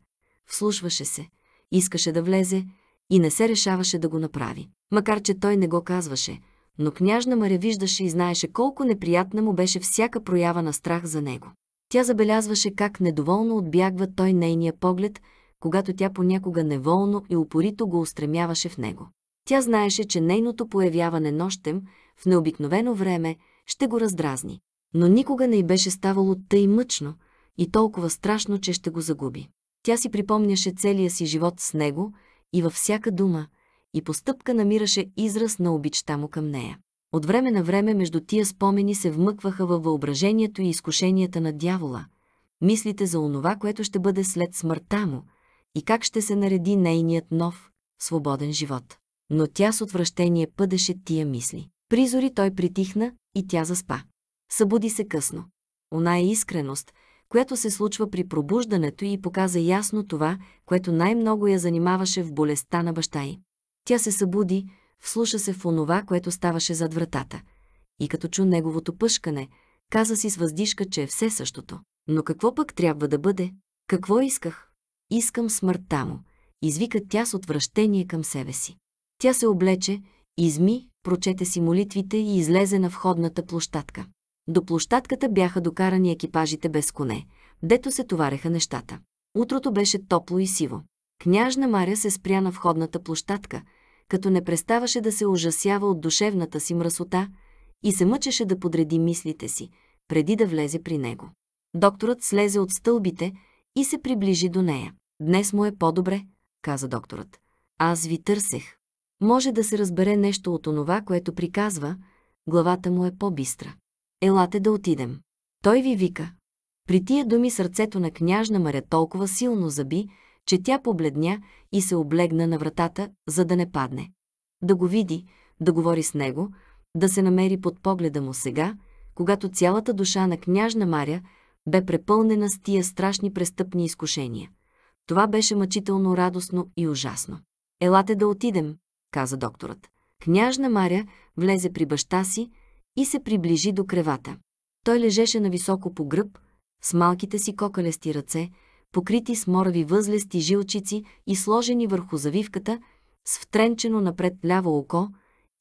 Вслушваше се, искаше да влезе и не се решаваше да го направи. Макар, че той не го казваше, но княжна Маря виждаше и знаеше колко неприятна му беше всяка проява на страх за него. Тя забелязваше как недоволно отбягва той нейния поглед, когато тя понякога неволно и упорито го устремяваше в него. Тя знаеше, че нейното появяване нощем, в необикновено време, ще го раздразни. Но никога не й беше ставало тъй мъчно и толкова страшно, че ще го загуби. Тя си припомняше целия си живот с него и във всяка дума и постъпка намираше израз на обичта му към нея. От време на време между тия спомени се вмъкваха във въображението и изкушенията на дявола, мислите за онова, което ще бъде след смъртта му и как ще се нареди нейният нов, свободен живот. Но тя с отвращение пъдеше тия мисли. Призори той притихна и тя заспа. Събуди се късно. Она е искреност, която се случва при пробуждането и показа ясно това, което най-много я занимаваше в болестта на баща й. Тя се събуди, вслуша се в онова, което ставаше зад вратата. И като чу неговото пъшкане, каза си с въздишка, че е все същото. Но какво пък трябва да бъде? Какво исках? Искам смъртта му. Извика тя с отвращение към себе си. Тя се облече, изми, прочете си молитвите и излезе на входната площадка. До площадката бяха докарани екипажите без коне, дето се товареха нещата. Утрото беше топло и сиво. Княжна Маря се спря на входната площадка, като не преставаше да се ужасява от душевната си мръсота и се мъчеше да подреди мислите си, преди да влезе при него. Докторът слезе от стълбите и се приближи до нея. Днес му е по-добре, каза докторът. Аз ви търсех. Може да се разбере нещо от онова, което приказва, главата му е по-бистра. Елате да отидем. Той ви вика. При тия думи сърцето на княжна Маря толкова силно заби, че тя побледня и се облегна на вратата, за да не падне. Да го види, да говори с него, да се намери под погледа му сега, когато цялата душа на княжна Маря бе препълнена с тия страшни престъпни изкушения. Това беше мъчително радостно и ужасно. Елате да отидем, каза докторът. Княжна Маря влезе при баща си и се приближи до кревата. Той лежеше на високо по гръб, с малките си кокалести ръце, покрити с морави възлести жилчици и сложени върху завивката, с втренчено напред ляво око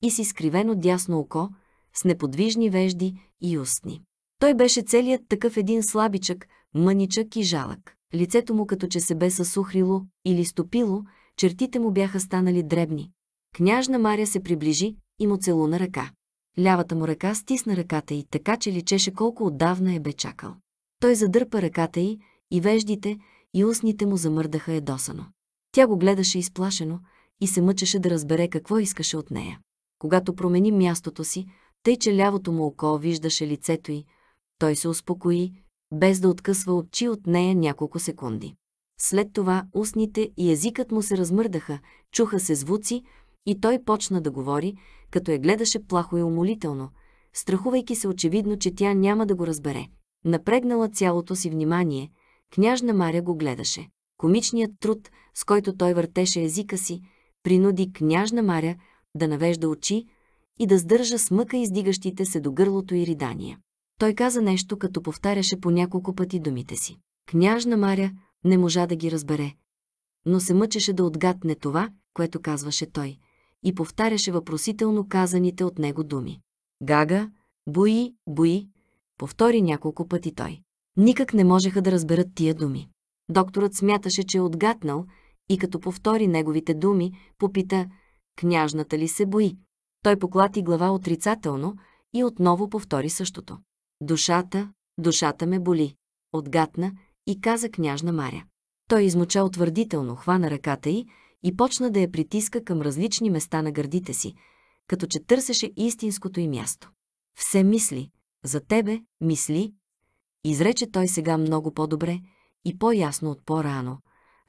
и с изкривено дясно око, с неподвижни вежди и устни. Той беше целият такъв един слабичък, мъничък и жалък. Лицето му като че се бе съсухрило или стопило, чертите му бяха станали дребни. Княжна Маря се приближи и му целуна ръка. Лявата му ръка стисна ръката й, така че личеше колко отдавна е бе чакал. Той задърпа ръката й и веждите и устните му замърдаха едосано. Тя го гледаше изплашено и се мъчеше да разбере какво искаше от нея. Когато промени мястото си, тъй че лявото му око виждаше лицето й, той се успокои, без да откъсва очи от нея няколко секунди. След това устните и езикът му се размърдаха, чуха се звуци и той почна да говори, като я гледаше плахо и умолително, страхувайки се очевидно, че тя няма да го разбере. Напрегнала цялото си внимание, княжна Маря го гледаше. Комичният труд, с който той въртеше езика си, принуди княжна Маря да навежда очи и да сдържа смъка издигащите се до гърлото и ридания. Той каза нещо, като повтаряше по няколко пъти думите си. Княжна Маря не можа да ги разбере, но се мъчеше да отгадне това, което казваше той, и повтаряше въпросително казаните от него думи. Гага, бои, бои, повтори няколко пъти той. Никак не можеха да разберат тия думи. Докторът смяташе, че е отгатнал и като повтори неговите думи, попита «Княжната ли се бои?» Той поклати глава отрицателно и отново повтори същото. Душата, душата ме боли. Отгатна и каза княжна Маря. Той измоча утвърдително, хвана ръката й и почна да я притиска към различни места на гърдите си, като че търсеше истинското й място. Все мисли, за тебе мисли, изрече той сега много по-добре и по-ясно от по-рано,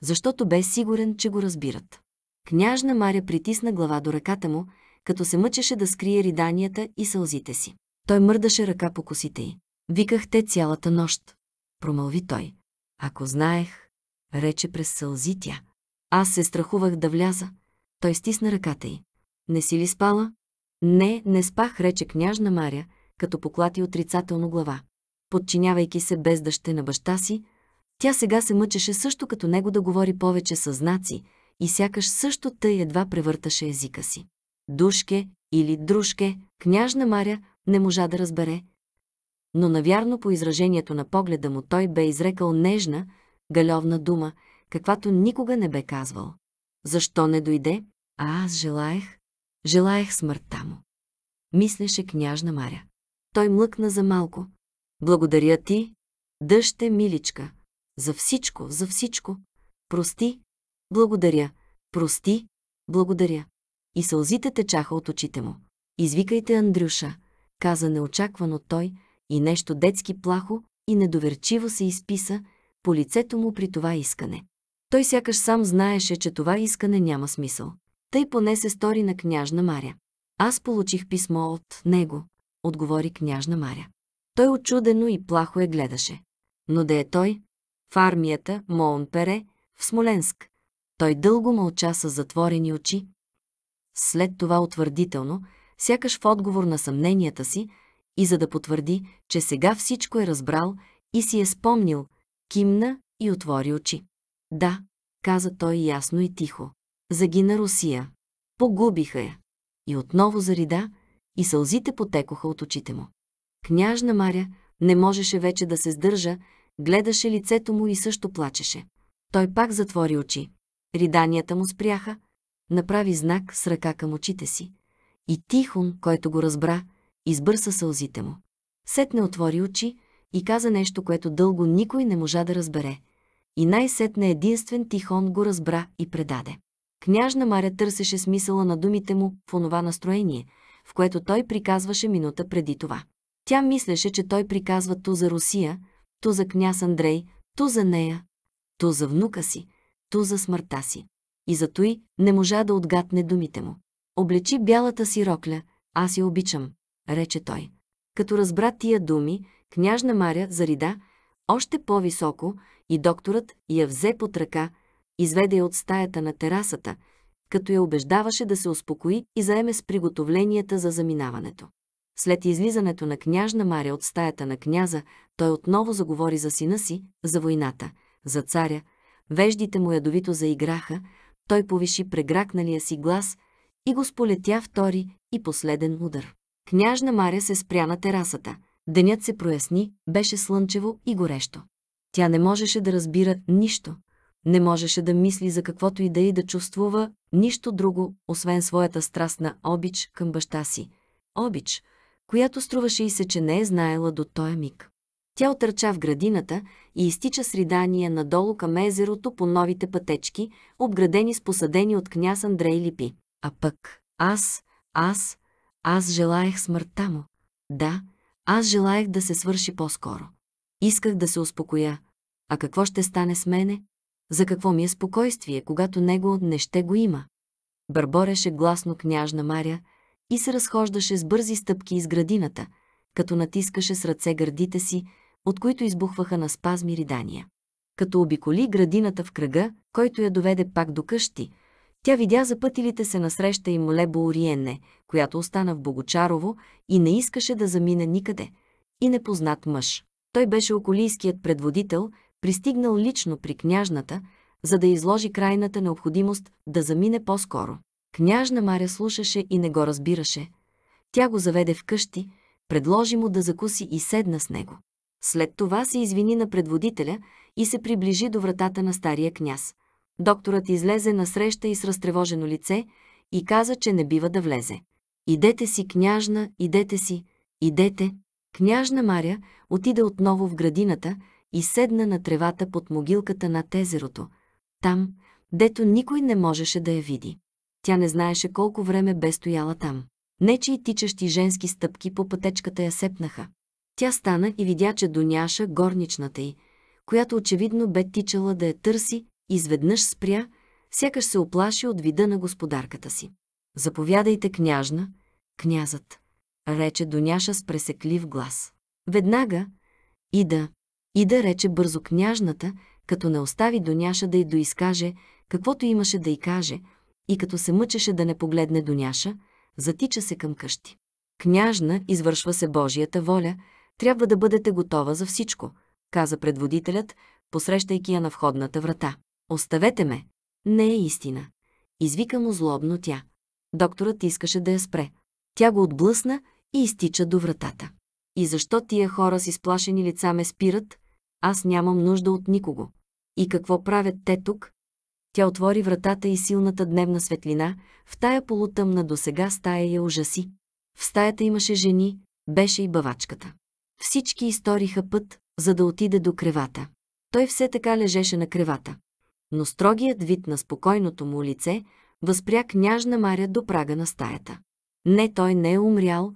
защото бе сигурен, че го разбират. Княжна Маря притисна глава до ръката му, като се мъчеше да скрие риданията и сълзите си. Той мърдаше ръка по косите й. Викахте цялата нощ. Промълви той. Ако знаех, рече през сълзи тя. Аз се страхувах да вляза. Той стисна ръката й. Не си ли спала? Не, не спах, рече княжна Маря, като поклати отрицателно глава. Подчинявайки се без дъще на баща си, тя сега се мъчеше също като него да говори повече със знаци и сякаш също тъй едва превърташе езика си. Душке или дружке, княжна Маря не можа да разбере. Но навярно по изражението на погледа му той бе изрекал нежна, галевна дума, каквато никога не бе казвал. Защо не дойде? А аз желаех, желаех смъртта му. Мислеше княжна Маря. Той млъкна за малко. Благодаря ти, дъще миличка, за всичко, за всичко. Прости, благодаря, прости, благодаря. И сълзите течаха от очите му. Извикайте Андрюша, каза неочаквано той, и нещо детски плахо и недоверчиво се изписа по лицето му при това искане. Той сякаш сам знаеше, че това искане няма смисъл. Тъй поне се стори на княжна Маря. Аз получих писмо от него, отговори княжна Маря. Той очудено и плахо я гледаше. Но да е той? В армията, Пере, в Смоленск. Той дълго мълча с затворени очи. След това утвърдително, сякаш в отговор на съмненията си, и за да потвърди, че сега всичко е разбрал и си е спомнил, кимна и отвори очи. Да, каза той ясно и тихо. Загина Русия. Погубиха я. И отново зарида, и сълзите потекоха от очите му. Княжна Маря не можеше вече да се сдържа, гледаше лицето му и също плачеше. Той пак затвори очи. Риданията му спряха, направи знак с ръка към очите си. И Тихон, който го разбра, избърса сълзите му. Сетне отвори очи и каза нещо, което дълго никой не можа да разбере. И най-сетне единствен Тихон го разбра и предаде. Княжна Маря търсеше смисъла на думите му в онова настроение, в което той приказваше минута преди това. Тя мислеше, че той приказва ту за Русия, ту за княз Андрей, ту за нея, ту за внука си, ту за смъртта си. И за той не можа да отгадне думите му. Облечи бялата си рокля, аз я обичам, рече той. Като разбра тия думи, княжна Маря зарида още по-високо и докторът я взе под ръка, изведе я от стаята на терасата, като я убеждаваше да се успокои и заеме с приготовленията за заминаването. След излизането на княжна Маря от стаята на княза, той отново заговори за сина си, за войната, за царя. Веждите му ядовито заиграха, той повиши прегракналия си глас и го сполетя втори и последен удар. Княжна Маря се спря на терасата. Денят се проясни, беше слънчево и горещо. Тя не можеше да разбира нищо. Не можеше да мисли за каквото и да и да чувствува нищо друго, освен своята страстна обич към баща си. Обич, която струваше и се, че не е знаела до този миг. Тя отърча в градината и изтича с ридания надолу към езерото по новите пътечки, обградени с посадени от княз Андрей липи. А пък аз, аз, аз желаех смъртта му. Да, аз желаех да се свърши по-скоро. Исках да се успокоя. А какво ще стане с мене? За какво ми е спокойствие, когато него не ще го има? Бърбореше гласно княжна Маря и се разхождаше с бързи стъпки из градината, като натискаше с ръце гърдите си, от които избухваха на спазми ридания. Като обиколи градината в кръга, който я доведе пак до къщи, тя видя запътилите се насреща и Молебо Ориенне, която остана в Богочарово и не искаше да замине никъде. И непознат мъж. Той беше околийският предводител, пристигнал лично при княжната, за да изложи крайната необходимост да замине по-скоро. Княжна Маря слушаше и не го разбираше. Тя го заведе в къщи, предложи му да закуси и седна с него. След това се извини на предводителя и се приближи до вратата на стария княз. Докторът излезе насреща и с разтревожено лице и каза, че не бива да влезе. Идете си, княжна, идете си, идете. Княжна Маря отиде отново в градината и седна на тревата под могилката над езерото. Там, дето никой не можеше да я види. Тя не знаеше колко време бе стояла там. Нечи тичащи женски стъпки по пътечката я сепнаха. Тя стана и видя, че Доняша, горничната й, която очевидно бе тичала да я търси, изведнъж спря, сякаш се оплаши от вида на господарката си. Заповядайте, княжна, князът, рече Доняша с пресеклив глас. Веднага, Ида, Ида рече бързо княжната, като не остави Доняша да й доизкаже, каквото имаше да й каже, и като се мъчеше да не погледне Доняша, затича се към къщи. Княжна, извършва се Божията воля, трябва да бъдете готова за всичко, каза предводителят, посрещайки я на входната врата. Оставете ме! Не е истина. Извика му злобно тя. Докторът искаше да я спре. Тя го отблъсна и изтича до вратата. И защо тия хора с изплашени лица ме спират? Аз нямам нужда от никого. И какво правят те тук? Тя отвори вратата и силната дневна светлина, в тая полутъмна до сега стая я ужаси. В стаята имаше жени, беше и бавачката. Всички изториха път, за да отиде до кревата. Той все така лежеше на кревата. Но строгият вид на спокойното му лице възпря княжна Маря до прага на стаята. Не, той не е умрял,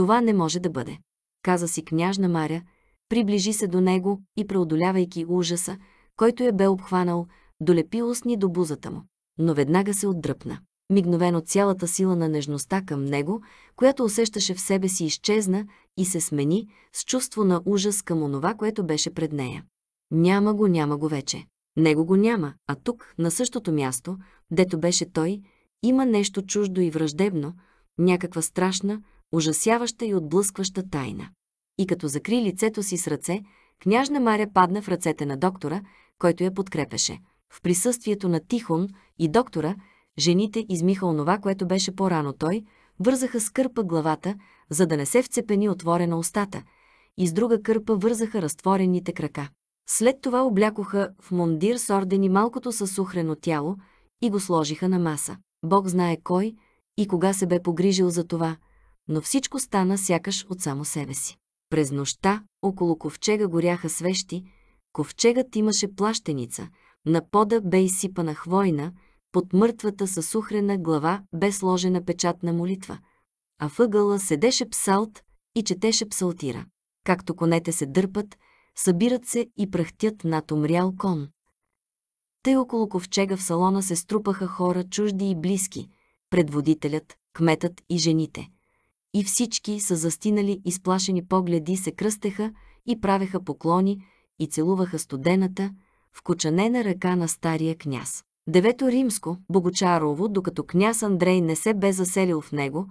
това не може да бъде. Каза си княжна Маря, приближи се до него и преодолявайки ужаса, който я бе обхванал, долепи устни до бузата му. Но веднага се отдръпна. Мигновено цялата сила на нежността към него, която усещаше в себе си, изчезна и се смени с чувство на ужас към онова, което беше пред нея. Няма го, няма го вече. Него го няма, а тук, на същото място, дето беше той, има нещо чуждо и враждебно, някаква страшна, ужасяваща и отблъскваща тайна. И като закри лицето си с ръце, княжна Маря падна в ръцете на доктора, който я подкрепеше. В присъствието на Тихон и доктора, жените измиха онова, което беше по-рано той, вързаха с кърпа главата, за да не се вцепени отворена устата, и с друга кърпа вързаха разтворените крака. След това облякоха в мундир с ордени малкото съсухрено тяло и го сложиха на маса. Бог знае кой и кога се бе погрижил за това, но всичко стана сякаш от само себе си. През нощта около ковчега горяха свещи, ковчегът имаше плащеница, на пода бе изсипана хвойна, под мъртвата съсухрена глава бе сложена печатна молитва, а въгъла седеше псалт и четеше псалтира. Както конете се дърпат, събират се и прахтят над умрял кон. Тъй около ковчега в салона се струпаха хора чужди и близки, предводителят, кметът и жените. И всички са застинали изплашени погледи се кръстеха и правеха поклони и целуваха студената, вкочанена ръка на стария княз. Девето римско, Богочарово, докато княз Андрей не се бе заселил в него,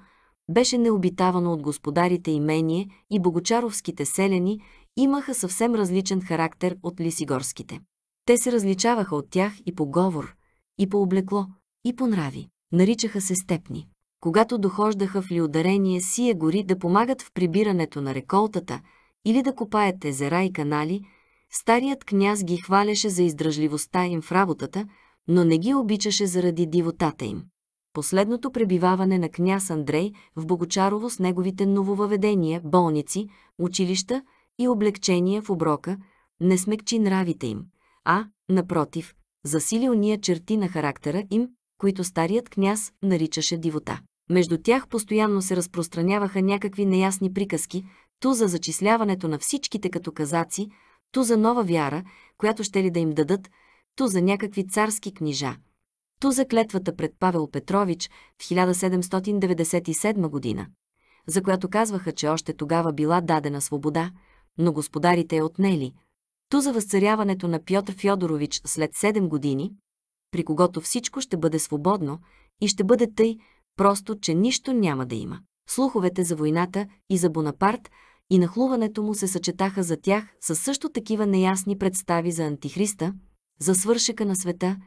беше необитавано от господарите имение и богочаровските селяни имаха съвсем различен характер от лисигорските. Те се различаваха от тях и по говор, и по облекло, и по нрави. Наричаха се степни. Когато дохождаха в лиударение сия гори да помагат в прибирането на реколтата или да копаят езера и канали, старият княз ги хваляше за издръжливостта им в работата, но не ги обичаше заради дивотата им. Последното пребиваване на княз Андрей в Богочарово с неговите нововъведения, болници, училища и облегчения в оброка не смекчи нравите им, а, напротив, засили уния черти на характера им, които старият княз наричаше дивота. Между тях постоянно се разпространяваха някакви неясни приказки, ту за зачисляването на всичките като казаци, ту за нова вяра, която ще ли да им дадат, ту за някакви царски книжа, ту за клетвата пред Павел Петрович в 1797 година, за която казваха, че още тогава била дадена свобода, но господарите е отнели, ту за възцаряването на Пьотр Фьодорович след 7 години, при когото всичко ще бъде свободно и ще бъде тъй, просто, че нищо няма да има. Слуховете за войната и за Бонапарт и нахлуването му се съчетаха за тях с също такива неясни представи за Антихриста, за свършека на света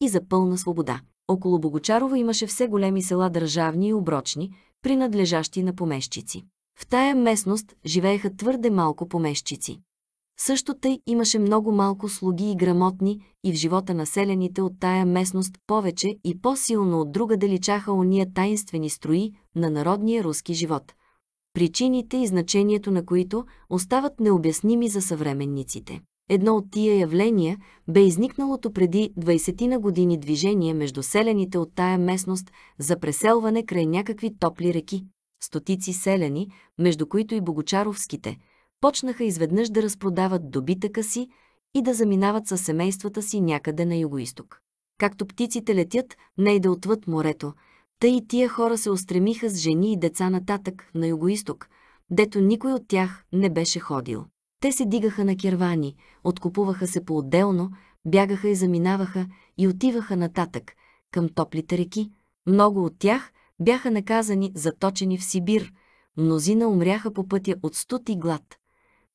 и за пълна свобода. Около Богочарова имаше все големи села държавни и оброчни, принадлежащи на помещици. В тая местност живееха твърде малко помещици. Също тъй имаше много малко слуги и грамотни и в живота населените от тая местност повече и по-силно от друга деличаха уния таинствени строи на народния руски живот. Причините и значението на които остават необясними за съвременниците. Едно от тия явления бе изникналото преди 20 на години движение между селените от тая местност за преселване край някакви топли реки. Стотици селени, между които и богочаровските, почнаха изведнъж да разпродават добитъка си и да заминават със семействата си някъде на югоисток. Както птиците летят, не и да отвъд морето, тъй и тия хора се устремиха с жени и деца нататък, на югоисток, дето никой от тях не беше ходил. Те се дигаха на кервани, откупуваха се по-отделно, бягаха и заминаваха и отиваха нататък, към топлите реки. Много от тях бяха наказани, заточени в Сибир, мнозина умряха по пътя от студ и глад.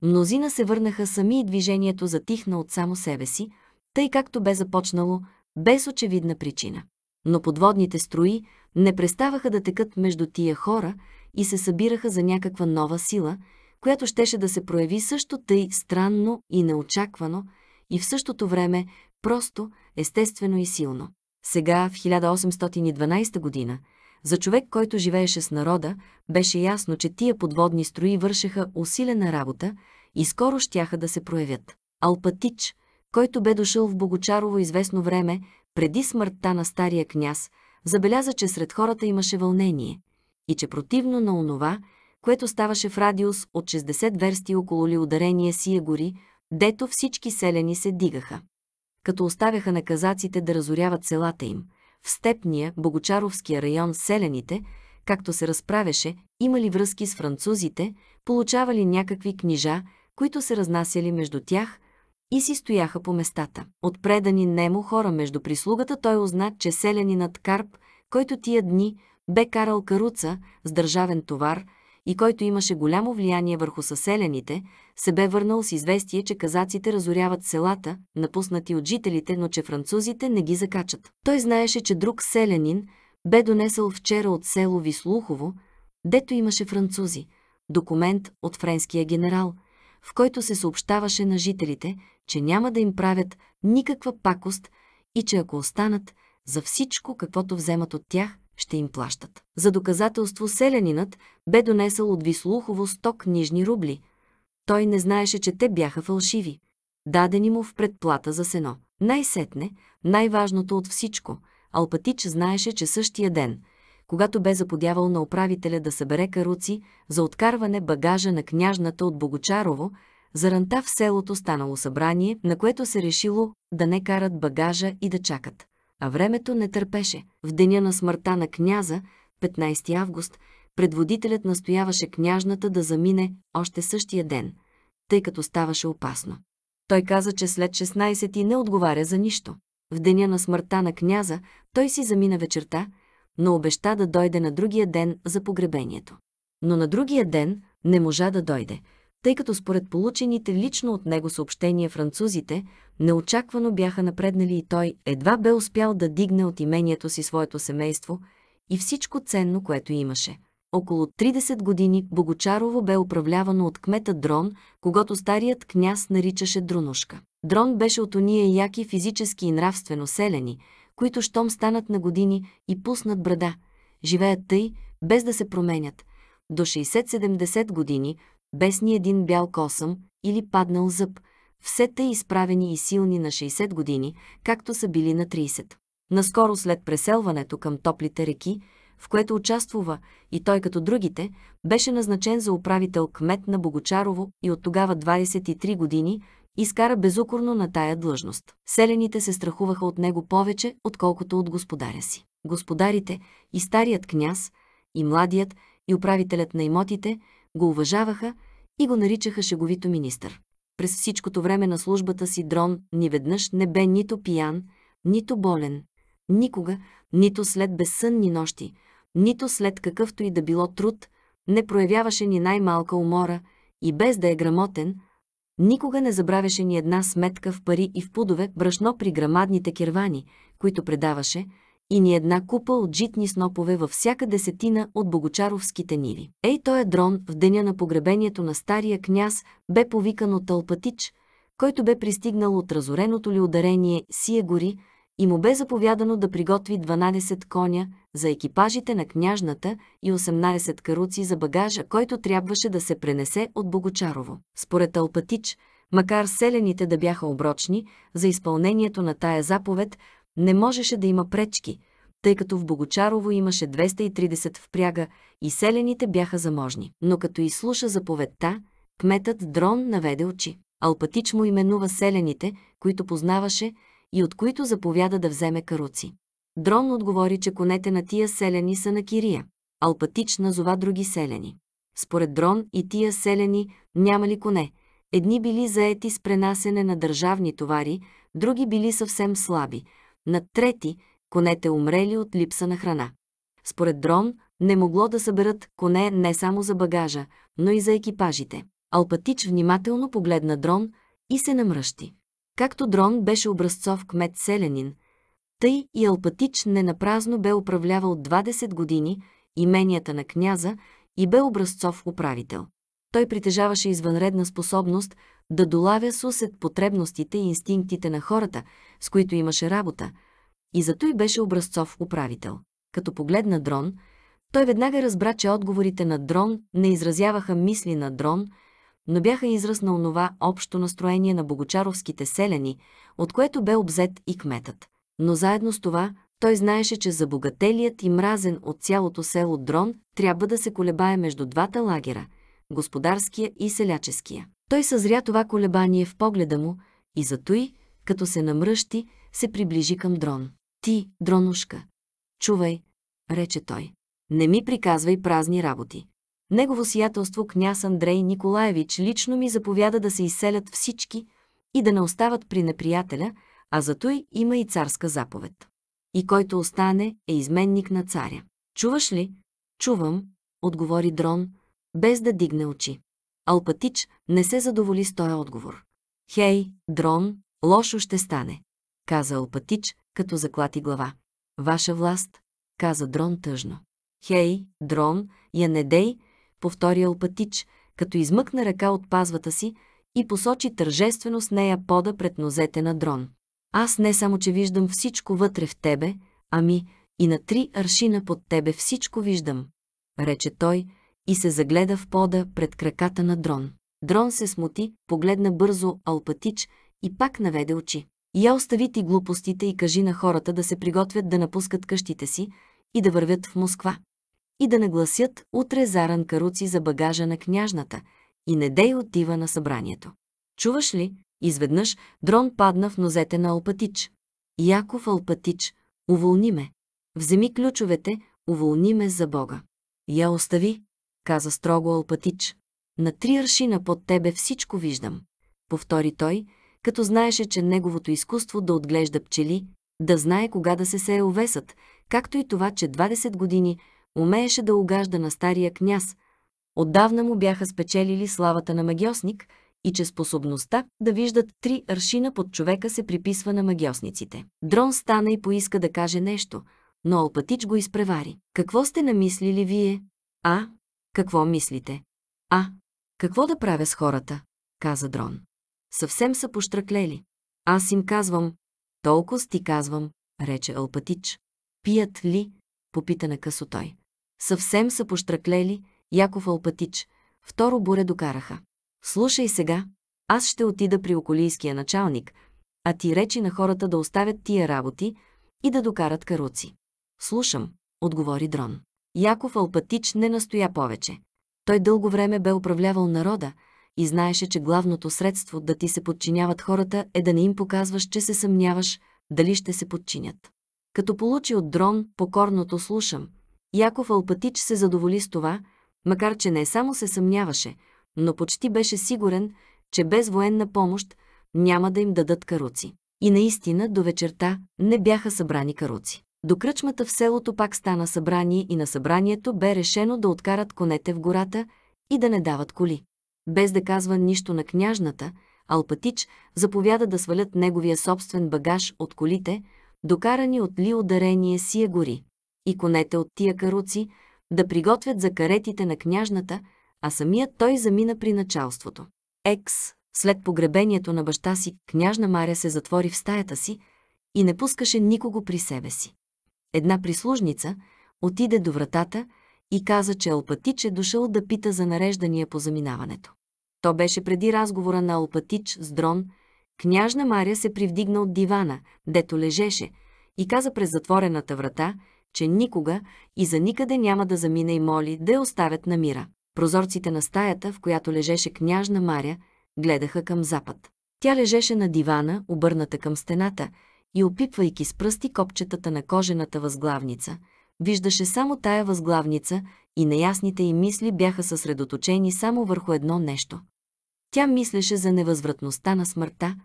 Мнозина се върнаха сами и движението затихна от само себе си, тъй както бе започнало, без очевидна причина. Но подводните строи не преставаха да текат между тия хора и се събираха за някаква нова сила, която щеше да се прояви също тъй странно и неочаквано и в същото време просто, естествено и силно. Сега, в 1812 година, за човек, който живееше с народа, беше ясно, че тия подводни строи вършеха усилена работа и скоро щяха да се проявят. Алпатич, който бе дошъл в Богочарово известно време, преди смъртта на стария княз, забеляза, че сред хората имаше вълнение и че противно на онова, което ставаше в радиус от 60 версти около лиударение Сия гори, дето всички селени се дигаха. Като оставяха на казаците да разоряват селата им, в степния, Богочаровския район селените, както се разправяше, имали връзки с французите, получавали някакви книжа, които се разнасяли между тях и си стояха по местата. От предани немо хора между прислугата той узна, че селянинът Карп, който тия дни бе карал каруца с държавен товар и който имаше голямо влияние върху съселените, се бе върнал с известие, че казаците разоряват селата, напуснати от жителите, но че французите не ги закачат. Той знаеше, че друг селянин бе донесъл вчера от село Вислухово, дето имаше французи, документ от френския генерал, в който се съобщаваше на жителите, че няма да им правят никаква пакост и че ако останат, за всичко, каквото вземат от тях, ще им плащат. За доказателство селянинът бе донесъл от Вислухово сто книжни рубли. Той не знаеше, че те бяха фалшиви. Дадени му в предплата за сено. Най-сетне, най-важното от всичко, Алпатич знаеше, че същия ден, когато бе заподявал на управителя да събере каруци за откарване багажа на княжната от Богочарово, заранта в селото станало събрание, на което се решило да не карат багажа и да чакат а времето не търпеше. В деня на смъртта на княза, 15 август, предводителят настояваше княжната да замине още същия ден, тъй като ставаше опасно. Той каза, че след 16 не отговаря за нищо. В деня на смъртта на княза той си замина вечерта, но обеща да дойде на другия ден за погребението. Но на другия ден не можа да дойде – тъй като според получените лично от него съобщения французите, неочаквано бяха напреднали и той едва бе успял да дигне от имението си своето семейство и всичко ценно, което имаше. Около 30 години Богочарово бе управлявано от кмета Дрон, когато старият княз наричаше Друнушка. Дрон беше от уния яки физически и нравствено селени, които щом станат на години и пуснат брада, живеят тъй, без да се променят. До 60-70 години без ни един бял косъм или паднал зъб, все те изправени и силни на 60 години, както са били на 30. Наскоро след преселването към топлите реки, в което участвува и той като другите, беше назначен за управител кмет на Богочарово и от тогава 23 години изкара безукорно на тая длъжност. Селените се страхуваха от него повече, отколкото от господаря си. Господарите и старият княз, и младият, и управителят на имотите го уважаваха и го наричаха шеговито министър. През всичкото време на службата си Дрон ни веднъж не бе нито пиян, нито болен. Никога, нито след безсънни нощи, нито след какъвто и да било труд, не проявяваше ни най-малка умора и без да е грамотен, никога не забравяше ни една сметка в пари и в пудове брашно при грамадните кервани, които предаваше, и ни една купа от житни снопове във всяка десетина от богочаровските ниви. Ей, той е дрон в деня на погребението на стария княз бе повикан от Тълпатич, който бе пристигнал от разореното ли ударение Сия гори и му бе заповядано да приготви 12 коня за екипажите на княжната и 18 каруци за багажа, който трябваше да се пренесе от Богочарово. Според Алпатич, Макар селените да бяха оброчни, за изпълнението на тая заповед не можеше да има пречки, тъй като в Богочарово имаше 230 впряга и селените бяха заможни. Но като изслуша заповедта, кметът Дрон наведе очи. Алпатич му именува селените, които познаваше и от които заповяда да вземе каруци. Дрон отговори, че конете на тия селени са на Кирия. Алпатич назова други селени. Според Дрон и тия селени нямали коне. Едни били заети с пренасене на държавни товари, други били съвсем слаби. На трети конете умрели от липса на храна. Според Дрон не могло да съберат коне не само за багажа, но и за екипажите. Алпатич внимателно погледна Дрон и се намръщи. Както Дрон беше образцов кмет селянин, тъй и Алпатич ненапразно бе управлявал 20 години именията на княза и бе образцов управител. Той притежаваше извънредна способност да долавя с усет потребностите и инстинктите на хората, с които имаше работа, и зато и беше образцов управител. Като погледна дрон, той веднага разбра, че отговорите на дрон не изразяваха мисли на дрон, но бяха израз на онова общо настроение на богочаровските селяни, от което бе обзет и кметът. Но заедно с това, той знаеше, че забогателият и мразен от цялото село Дрон трябва да се колебае между двата лагера – господарския и селяческия. Той съзря това колебание в погледа му и зато и, като се намръщи, се приближи към Дрон. Ти, Дронушка, чувай, рече той. Не ми приказвай празни работи. Негово сиятелство княз Андрей Николаевич лично ми заповяда да се изселят всички и да не остават при неприятеля, а зато и има и царска заповед. И който остане е изменник на царя. Чуваш ли? Чувам, отговори Дрон, без да дигне очи. Алпатич не се задоволи с този отговор. Хей, Дрон, лошо ще стане, каза Алпатич, като заклати глава. Ваша власт, каза Дрон тъжно. Хей, Дрон, я не дей, повтори Алпатич, като измъкна ръка от пазвата си и посочи тържествено с нея пода пред нозете на Дрон. Аз не само, че виждам всичко вътре в тебе, ами и на три аршина под тебе всичко виждам, рече той и се загледа в пода пред краката на Дрон. Дрон се смути, погледна бързо Алпатич и пак наведе очи. Я остави ти глупостите и кажи на хората да се приготвят да напускат къщите си и да вървят в Москва. И да нагласят утре заран каруци за багажа на княжната и не дей отива на събранието. Чуваш ли? Изведнъж дрон падна в нозете на Алпатич. Яков Алпатич, уволни ме. Вземи ключовете, уволни ме за Бога. Я остави, каза строго Алпатич. На три аршина под тебе всичко виждам. Повтори той, като знаеше, че неговото изкуство да отглежда пчели, да знае кога да се сее овесът, както и това, че 20 години умееше да угажда на стария княз. Отдавна му бяха спечелили славата на магиосник и че способността да виждат три аршина под човека се приписва на магиосниците. Дрон стана и поиска да каже нещо, но Алпатич го изпревари. Какво сте намислили вие? А? Какво мислите? А? Какво да правя с хората? каза Дрон. Съвсем са поштръклели. Аз им казвам, толкова ти казвам, рече Алпатич. Пият ли? попита на късо той. Съвсем са поштръклели, Яков Алпатич. Второ буре докараха. Слушай сега, аз ще отида при околийския началник, а ти речи на хората да оставят тия работи и да докарат каруци. Слушам, отговори Дрон. Яков Алпатич не настоя повече. Той дълго време бе управлявал народа и знаеше, че главното средство да ти се подчиняват хората е да не им показваш, че се съмняваш дали ще се подчинят. Като получи от дрон покорното слушам, Яков Алпатич се задоволи с това, макар че не само се съмняваше, но почти беше сигурен, че без военна помощ няма да им дадат каруци. И наистина до вечерта не бяха събрани каруци. До кръчмата в селото пак стана събрание и на събранието бе решено да откарат конете в гората и да не дават коли. Без да казва нищо на княжната, Алпатич заповяда да свалят неговия собствен багаж от колите, докарани от ли ударение сия гори, и конете от тия каруци да приготвят за каретите на княжната, а самият той замина при началството. Екс, след погребението на баща си, княжна Маря се затвори в стаята си и не пускаше никого при себе си. Една прислужница отиде до вратата и каза, че Алпатич е дошъл да пита за нареждания по заминаването. То беше преди разговора на Алпатич с дрон. Княжна Маря се привдигна от дивана, дето лежеше, и каза през затворената врата, че никога и за никъде няма да замине и моли да я оставят на мира. Прозорците на стаята, в която лежеше княжна Маря, гледаха към запад. Тя лежеше на дивана, обърната към стената, и опипвайки с пръсти копчетата на кожената възглавница, виждаше само тая възглавница и неясните й мисли бяха съсредоточени само върху едно нещо. Тя мислеше за невъзвратността на смъртта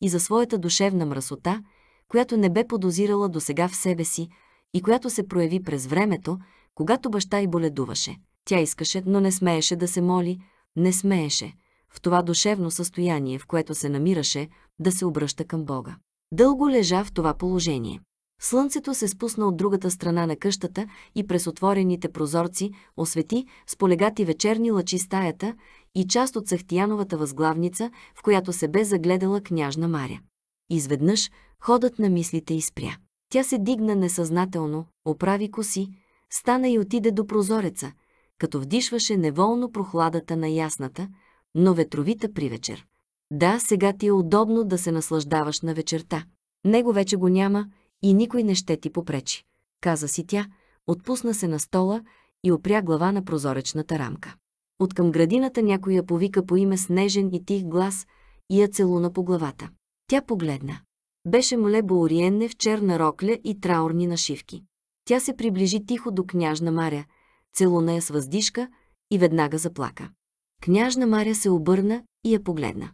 и за своята душевна мръсота, която не бе подозирала до сега в себе си и която се прояви през времето, когато баща й боледуваше. Тя искаше, но не смееше да се моли, не смееше, в това душевно състояние, в което се намираше, да се обръща към Бога. Дълго лежа в това положение. Слънцето се спусна от другата страна на къщата и през отворените прозорци освети с полегати вечерни лъчи стаята и част от Сахтияновата възглавница, в която се бе загледала княжна Маря. Изведнъж ходът на мислите изпря. Тя се дигна несъзнателно, оправи коси, стана и отиде до прозореца, като вдишваше неволно прохладата на ясната, но ветровита привечер. Да, сега ти е удобно да се наслаждаваш на вечерта. Него вече го няма и никой не ще ти попречи. Каза си тя, отпусна се на стола и опря глава на прозоречната рамка. От към градината някой я повика по име с нежен и тих глас и я целуна по главата. Тя погледна. Беше Молебо Ориенне в черна рокля и траурни нашивки. Тя се приближи тихо до княжна Маря, целуна я с въздишка и веднага заплака. Княжна Маря се обърна и я погледна.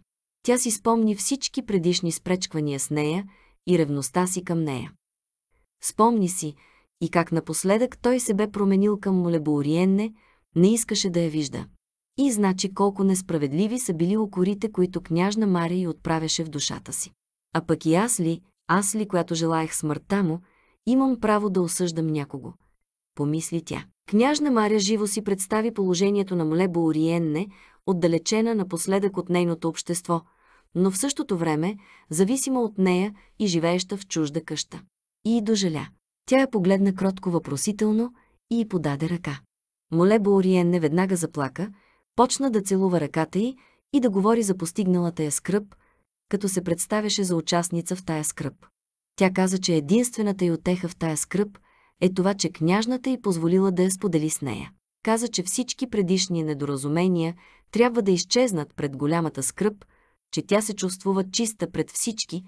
Тя си спомни всички предишни спречквания с нея и ревността си към нея. Спомни си и как напоследък той се бе променил към Молебориенне, не искаше да я вижда. И значи колко несправедливи са били укорите, които княжна Мария отправяше в душата си. А пък и аз ли, аз ли, която желаях смъртта му, имам право да осъждам някого. Помисли тя. Княжна Маря живо си представи положението на Молебо Ориенне, отдалечена напоследък от нейното общество, но в същото време зависима от нея и живееща в чужда къща. И дожаля. Тя я погледна кротко въпросително и й подаде ръка. Молебо Ориенне веднага заплака, почна да целува ръката й и да говори за постигналата я скръп, като се представяше за участница в тая скръп. Тя каза, че единствената й отеха в тая скръп е това, че княжната й позволила да я сподели с нея. Каза, че всички предишни недоразумения трябва да изчезнат пред голямата скръп, че тя се чувствува чиста пред всички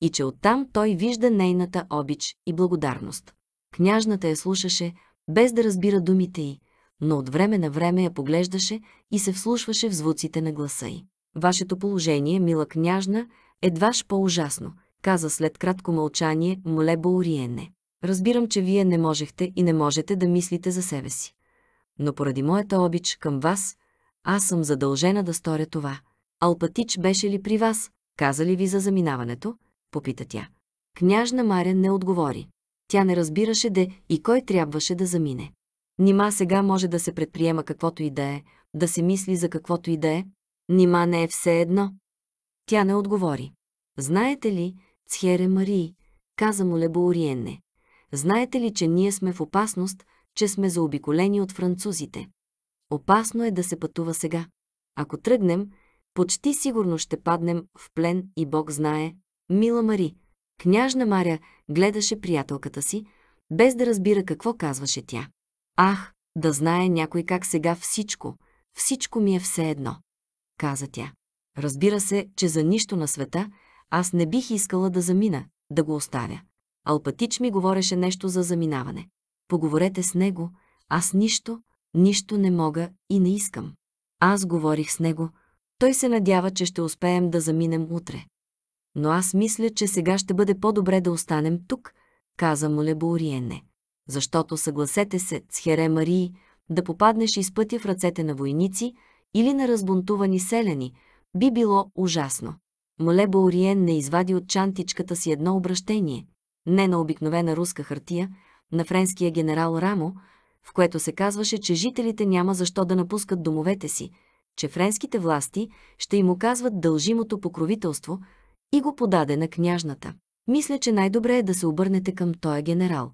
и че оттам той вижда нейната обич и благодарност. Княжната я слушаше, без да разбира думите й, но от време на време я поглеждаше и се вслушваше в звуците на гласа й. Вашето положение, мила княжна, едваш по-ужасно, каза след кратко мълчание Молебо Ориене. Разбирам, че вие не можехте и не можете да мислите за себе си. Но поради моята обич към вас, аз съм задължена да сторя това. Алпатич беше ли при вас? Каза ли ви за заминаването? Попита тя. Княжна Маря не отговори. Тя не разбираше де и кой трябваше да замине. Нима сега може да се предприема каквото и да е, да се мисли за каквото и да е. Нима не е все едно. Тя не отговори. Знаете ли, Цхере Марии, каза му Лебо Ориенне, знаете ли, че ние сме в опасност, че сме заобиколени от французите? Опасно е да се пътува сега. Ако тръгнем, почти сигурно ще паднем в плен и Бог знае. Мила Мари, княжна Маря гледаше приятелката си, без да разбира какво казваше тя. Ах, да знае някой как сега всичко, всичко ми е все едно, каза тя. Разбира се, че за нищо на света аз не бих искала да замина, да го оставя. Алпатич ми говореше нещо за заминаване. Поговорете с него, аз нищо, нищо не мога и не искам. Аз говорих с него, той се надява, че ще успеем да заминем утре. Но аз мисля, че сега ще бъде по-добре да останем тук, каза му Лебоуриене. Защото съгласете се, с Хере Марии, да попаднеш из пътя в ръцете на войници или на разбунтувани селени, би било ужасно. Молебо Ориен не извади от чантичката си едно обращение, не на обикновена руска хартия, на френския генерал Рамо, в което се казваше, че жителите няма защо да напускат домовете си, че френските власти ще им оказват дължимото покровителство и го подаде на княжната. Мисля, че най-добре е да се обърнете към тоя генерал,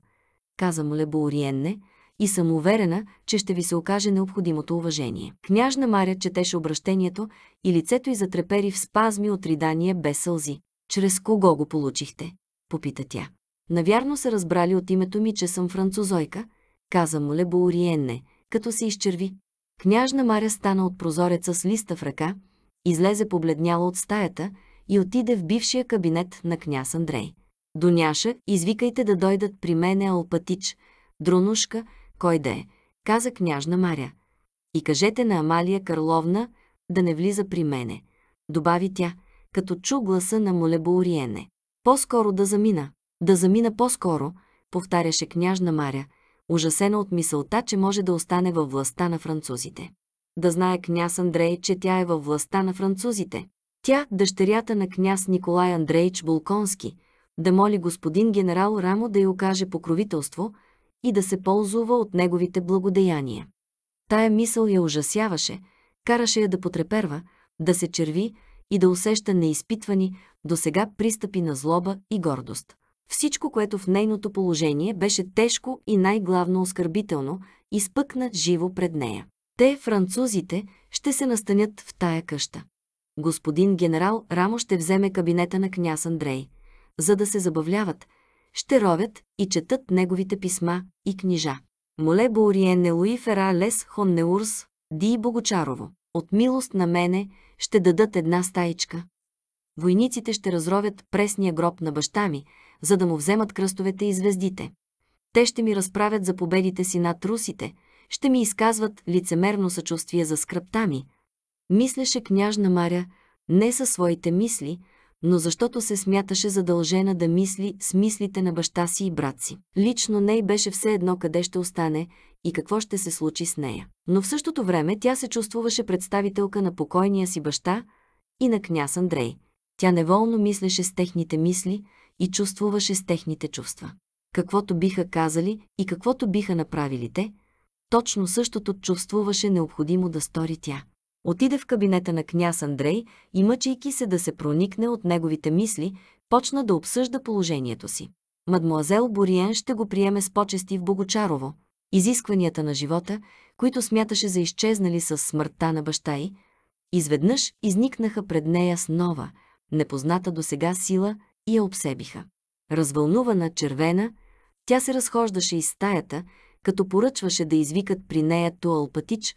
каза му Лебо Ориенне и съм уверена, че ще ви се окаже необходимото уважение. Княжна Маря четеше обращението и лицето й затрепери в спазми от ридание без сълзи. Чрез кого го получихте? Попита тя. Навярно са разбрали от името ми, че съм французойка, каза му Лебоуриенне, като се изчерви. Княжна Маря стана от прозореца с листа в ръка, излезе побледняла от стаята и отиде в бившия кабинет на княз Андрей. Доняша, извикайте да дойдат при мене Алпатич, Дронушка, кой да е, каза княжна Маря. И кажете на Амалия Карловна да не влиза при мене, добави тя, като чу гласа на Молебоуриене. По-скоро да замина, да замина по-скоро, повтаряше княжна Маря, ужасена от мисълта, че може да остане във властта на французите. Да знае княз Андрей, че тя е във властта на французите. Тя, дъщерята на княз Николай Андреич Булконски, да моли господин генерал Рамо да й окаже покровителство и да се ползува от неговите благодеяния. Тая мисъл я ужасяваше, караше я да потреперва, да се черви и да усеща неизпитвани до сега пристъпи на злоба и гордост. Всичко, което в нейното положение беше тежко и най-главно оскърбително, изпъкна живо пред нея. Те, французите, ще се настанят в тая къща. Господин генерал Рамо ще вземе кабинета на княз Андрей. За да се забавляват, ще ровят и четат неговите писма и книжа. Моле Боуриен Луи Фера Лес Хоннеурс, Ди Богочарово. От милост на мене ще дадат една стаичка. Войниците ще разровят пресния гроб на баща ми, за да му вземат кръстовете и звездите. Те ще ми разправят за победите си над русите, ще ми изказват лицемерно съчувствие за скръпта ми. Мислеше княжна Маря не със своите мисли, но защото се смяташе задължена да мисли с мислите на баща си и брат си. Лично ней беше все едно къде ще остане и какво ще се случи с нея. Но в същото време тя се чувствуваше представителка на покойния си баща и на княз Андрей. Тя неволно мислеше с техните мисли и чувствуваше с техните чувства. Каквото биха казали и каквото биха направили те, точно същото чувствуваше необходимо да стори тя. Отиде в кабинета на княз Андрей и, мъчейки се да се проникне от неговите мисли, почна да обсъжда положението си. Мадмуазел Бориен ще го приеме с почести в Богочарово. Изискванията на живота, които смяташе за изчезнали с смъртта на баща й, изведнъж изникнаха пред нея с нова, непозната до сега сила и я обсебиха. Развълнувана, червена, тя се разхождаше из стаята, като поръчваше да извикат при нея ту Алпатич,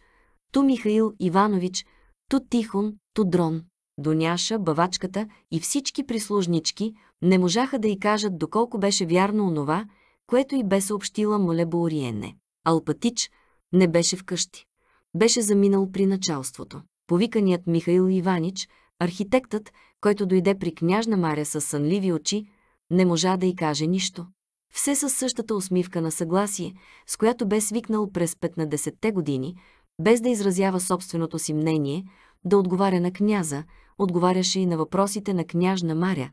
ту Михаил Иванович, ту Тихон, ту Дрон. Доняша, бавачката и всички прислужнички не можаха да й кажат доколко беше вярно онова, което й бе съобщила Молебо Ориене. Алпатич не беше вкъщи. Беше заминал при началството. Повиканият Михаил Иванич, архитектът, който дойде при княжна Маря с сънливи очи, не можа да й каже нищо. Все със същата усмивка на съгласие, с която бе свикнал през 15-те години, без да изразява собственото си мнение, да отговаря на княза, отговаряше и на въпросите на княжна Маря,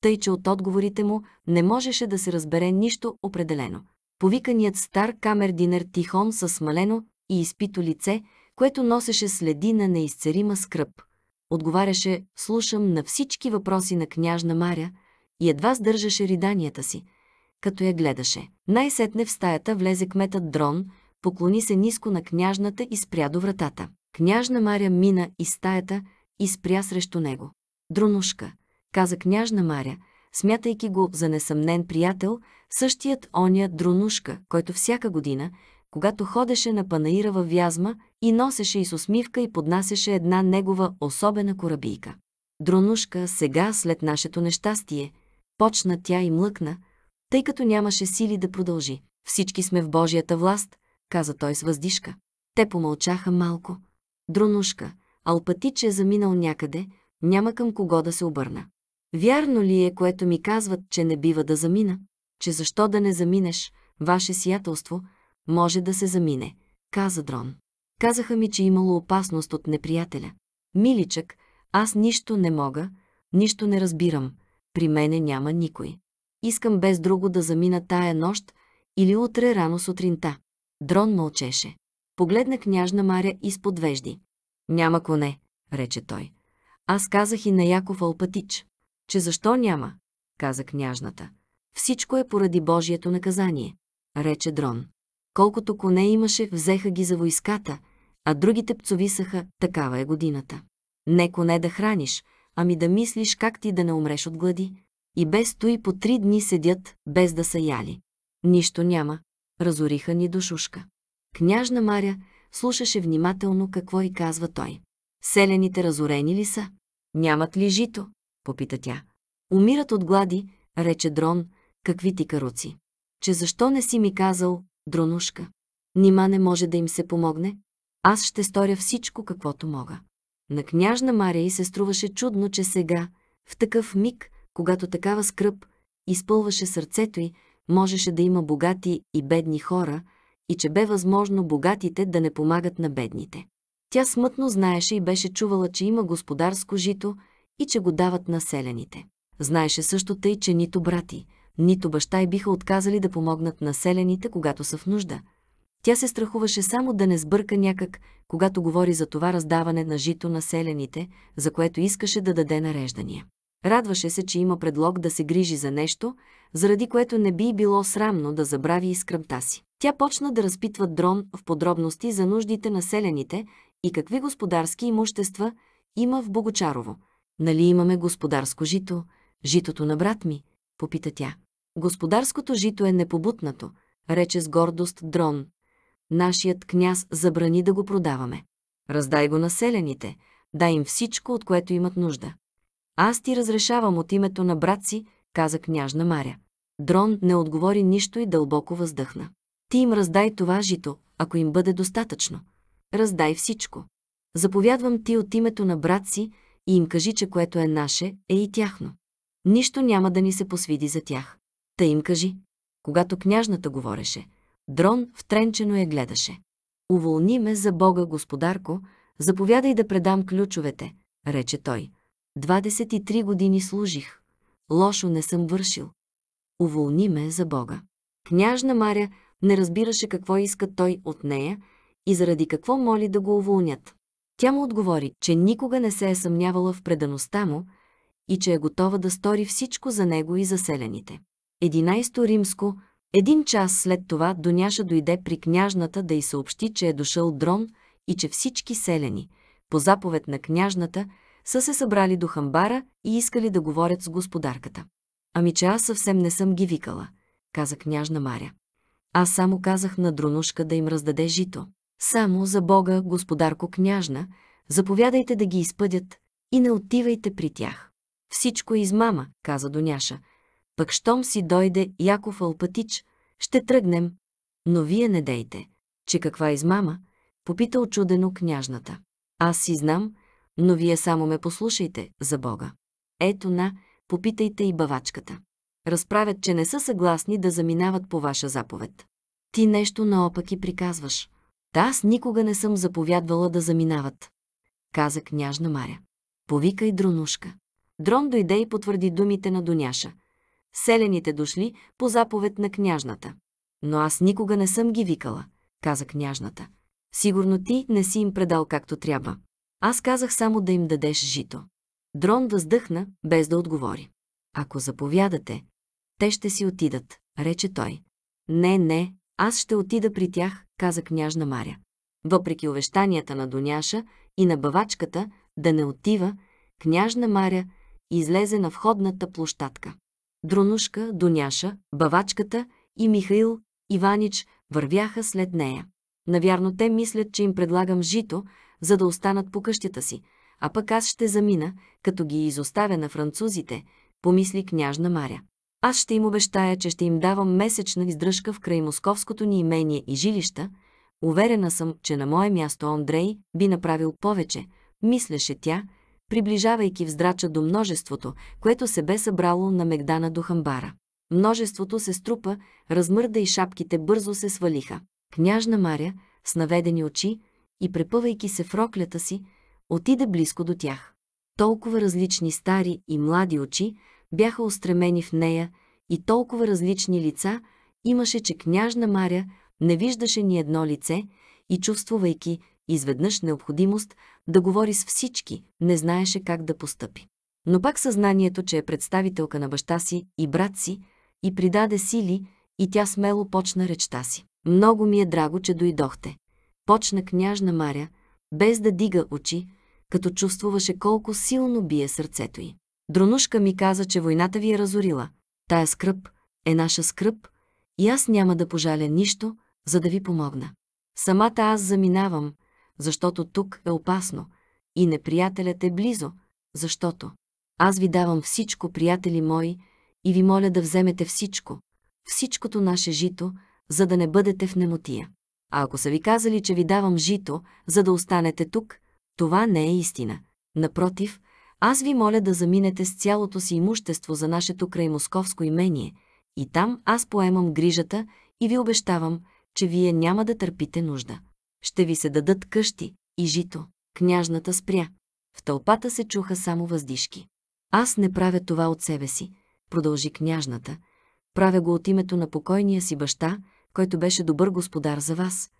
тъй че от отговорите му не можеше да се разбере нищо определено. Повиканият стар камердинер Тихон със смалено и изпито лице, което носеше следи на неизцерима скръп. Отговаряше, слушам на всички въпроси на княжна Маря и едва сдържаше риданията си, като я гледаше. Най-сетне в стаята влезе кметът Дрон, поклони се ниско на княжната и спря до вратата. Княжна Маря мина из стаята и спря срещу него. Дронушка, каза княжна Маря, смятайки го за несъмнен приятел, същият оня Дронушка, който всяка година, когато ходеше на панаира във Вязма и носеше и с усмивка и поднасяше една негова особена корабийка. Дронушка, сега, след нашето нещастие, почна тя и млъкна, тъй като нямаше сили да продължи. Всички сме в Божията власт, каза той с въздишка. Те помълчаха малко. Дронушка, Алпатич е заминал някъде, няма към кого да се обърна. Вярно ли е, което ми казват, че не бива да замина? Че защо да не заминеш, ваше сиятелство, може да се замине, каза Дрон. Казаха ми, че имало опасност от неприятеля. Миличък, аз нищо не мога, нищо не разбирам. При мене няма никой. Искам без друго да замина тая нощ или утре рано сутринта. Дрон мълчеше. Погледна княжна Маря изпод вежди. Няма коне, рече той. Аз казах и на Яков Алпатич, че защо няма, каза княжната. Всичко е поради Божието наказание, рече Дрон. Колкото коне имаше, взеха ги за войската, а другите пцовисаха, такава е годината. Не коне да храниш, ами да мислиш как ти да не умреш от глади. И без той по три дни седят, без да са яли. Нищо няма, разориха ни душушка. Княжна Маря слушаше внимателно какво й казва той. Селените разорени ли са? Нямат ли жито? попита тя. Умират от глади, рече Дрон, какви ти каруци. Че защо не си ми казал, Дронушка? Нима не може да им се помогне? Аз ще сторя всичко, каквото мога. На княжна Мария и се струваше чудно, че сега, в такъв миг, когато такава скръп изпълваше сърцето й, можеше да има богати и бедни хора, и че бе възможно богатите да не помагат на бедните. Тя смътно знаеше и беше чувала, че има господарско жито и че го дават населените. Знаеше също тъй, че нито брати, нито баща й биха отказали да помогнат населените, когато са в нужда. Тя се страхуваше само да не сбърка някак, когато говори за това раздаване на жито населените, за което искаше да даде нареждания. Радваше се, че има предлог да се грижи за нещо, заради което не би било срамно да забрави и скръмта си. Тя почна да разпитва дрон в подробности за нуждите на селените и какви господарски имущества има в Богочарово. Нали имаме господарско жито, житото на брат ми? Попита тя. Господарското жито е непобутнато, рече с гордост дрон. Нашият княз забрани да го продаваме. Раздай го населените, дай им всичко, от което имат нужда. Аз ти разрешавам от името на брат си, каза княжна Маря. Дрон не отговори нищо и дълбоко въздъхна. Ти им раздай това жито, ако им бъде достатъчно. Раздай всичко. Заповядвам ти от името на брат си и им кажи, че което е наше, е и тяхно. Нищо няма да ни се посвиди за тях. Та им кажи. Когато княжната говореше, Дрон втренчено я гледаше. Уволни ме за Бога, господарко, заповядай да предам ключовете, рече той. 23 години служих. Лошо не съм вършил. Уволни ме за Бога. Княжна Маря не разбираше какво иска той от нея и заради какво моли да го уволнят. Тя му отговори, че никога не се е съмнявала в предаността му и че е готова да стори всичко за него и за селените. 11 римско, един час след това Доняша дойде при княжната да й съобщи, че е дошъл дрон и че всички селени, по заповед на княжната, са се събрали до хамбара и искали да говорят с господарката. Ами че аз съвсем не съм ги викала, каза княжна Маря. Аз само казах на Дронушка да им раздаде жито. Само за Бога, господарко княжна, заповядайте да ги изпъдят и не отивайте при тях. Всичко е измама, каза Доняша. Пък щом си дойде Яков Алпатич, ще тръгнем. Но вие не дейте. Че каква измама? Попита очудено княжната. Аз си знам, но вие само ме послушайте, за Бога. Ето на, попитайте и бавачката. Разправят, че не са съгласни да заминават по ваша заповед. Ти нещо наопаки приказваш. Та аз никога не съм заповядвала да заминават, каза княжна Маря. Повикай Дронушка. Дрон дойде и потвърди думите на Доняша. Селените дошли по заповед на княжната. Но аз никога не съм ги викала, каза княжната. Сигурно ти не си им предал както трябва. Аз казах само да им дадеш жито. Дрон въздъхна, без да отговори. Ако заповядате, те ще си отидат, рече той. Не, не, аз ще отида при тях, каза княжна Маря. Въпреки увещанията на Доняша и на бавачката да не отива, княжна Маря излезе на входната площадка. Дронушка, Доняша, бавачката и Михаил Иванич вървяха след нея. Навярно те мислят, че им предлагам жито, за да останат по къщата си, а пък аз ще замина, като ги изоставя на французите, помисли княжна Маря. Аз ще им обещая, че ще им давам месечна издръжка в край московското ни имение и жилища. Уверена съм, че на мое място Андрей би направил повече, мислеше тя, приближавайки вздрача до множеството, което се бе събрало на Мегдана до Хамбара. Множеството се струпа, размърда и шапките бързо се свалиха. Княжна Маря, с наведени очи и препъвайки се в роклята си, отиде близко до тях. Толкова различни стари и млади очи бяха устремени в нея и толкова различни лица имаше, че княжна Маря не виждаше ни едно лице и чувствувайки изведнъж необходимост да говори с всички, не знаеше как да постъпи. Но пак съзнанието, че е представителка на баща си и брат си, и придаде сили, и тя смело почна речта си. Много ми е драго, че дойдохте. Почна княжна Маря, без да дига очи, като чувствуваше колко силно бие сърцето й. Дронушка ми каза, че войната ви е разорила. Тая скръп е наша скръп и аз няма да пожаля нищо, за да ви помогна. Самата аз заминавам, защото тук е опасно и неприятелят е близо, защото аз ви давам всичко, приятели мои, и ви моля да вземете всичко, всичкото наше жито, за да не бъдете в немотия. А ако са ви казали, че ви давам жито, за да останете тук, това не е истина. Напротив, аз ви моля да заминете с цялото си имущество за нашето краймосковско имение, и там аз поемам грижата и ви обещавам, че вие няма да търпите нужда. Ще ви се дадат къщи и жито. Княжната спря. В тълпата се чуха само въздишки. Аз не правя това от себе си, продължи княжната. Правя го от името на покойния си баща, който беше добър господар за вас.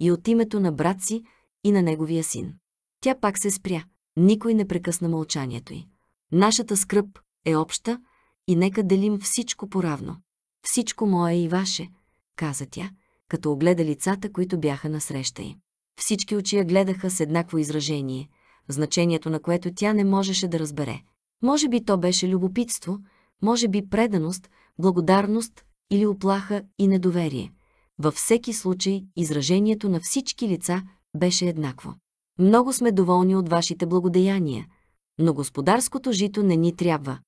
И от името на брат си и на неговия син. Тя пак се спря. Никой не прекъсна мълчанието й. Нашата скръп е обща и нека делим всичко поравно. Всичко мое и ваше, каза тя, като огледа лицата, които бяха насреща й. Всички очи я гледаха с еднакво изражение, значението на което тя не можеше да разбере. Може би то беше любопитство, може би преданост, благодарност или оплаха и недоверие. Във всеки случай изражението на всички лица беше еднакво. Много сме доволни от вашите благодеяния, но господарското жито не ни трябва.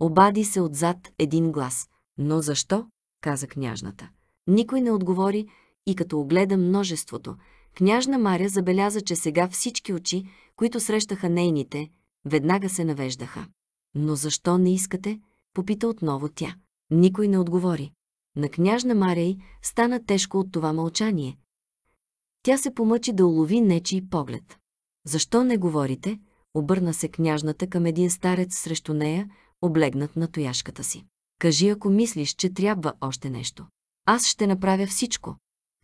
Обади се отзад един глас. Но защо? каза княжната. Никой не отговори и като огледа множеството, княжна Маря забеляза, че сега всички очи, които срещаха нейните, веднага се навеждаха. Но защо не искате? Попита отново тя. Никой не отговори. На княжна Мария стана тежко от това мълчание. Тя се помъчи да улови нечий поглед. Защо не говорите? Обърна се княжната към един старец срещу нея, облегнат на тояшката си. Кажи, ако мислиш, че трябва още нещо. Аз ще направя всичко,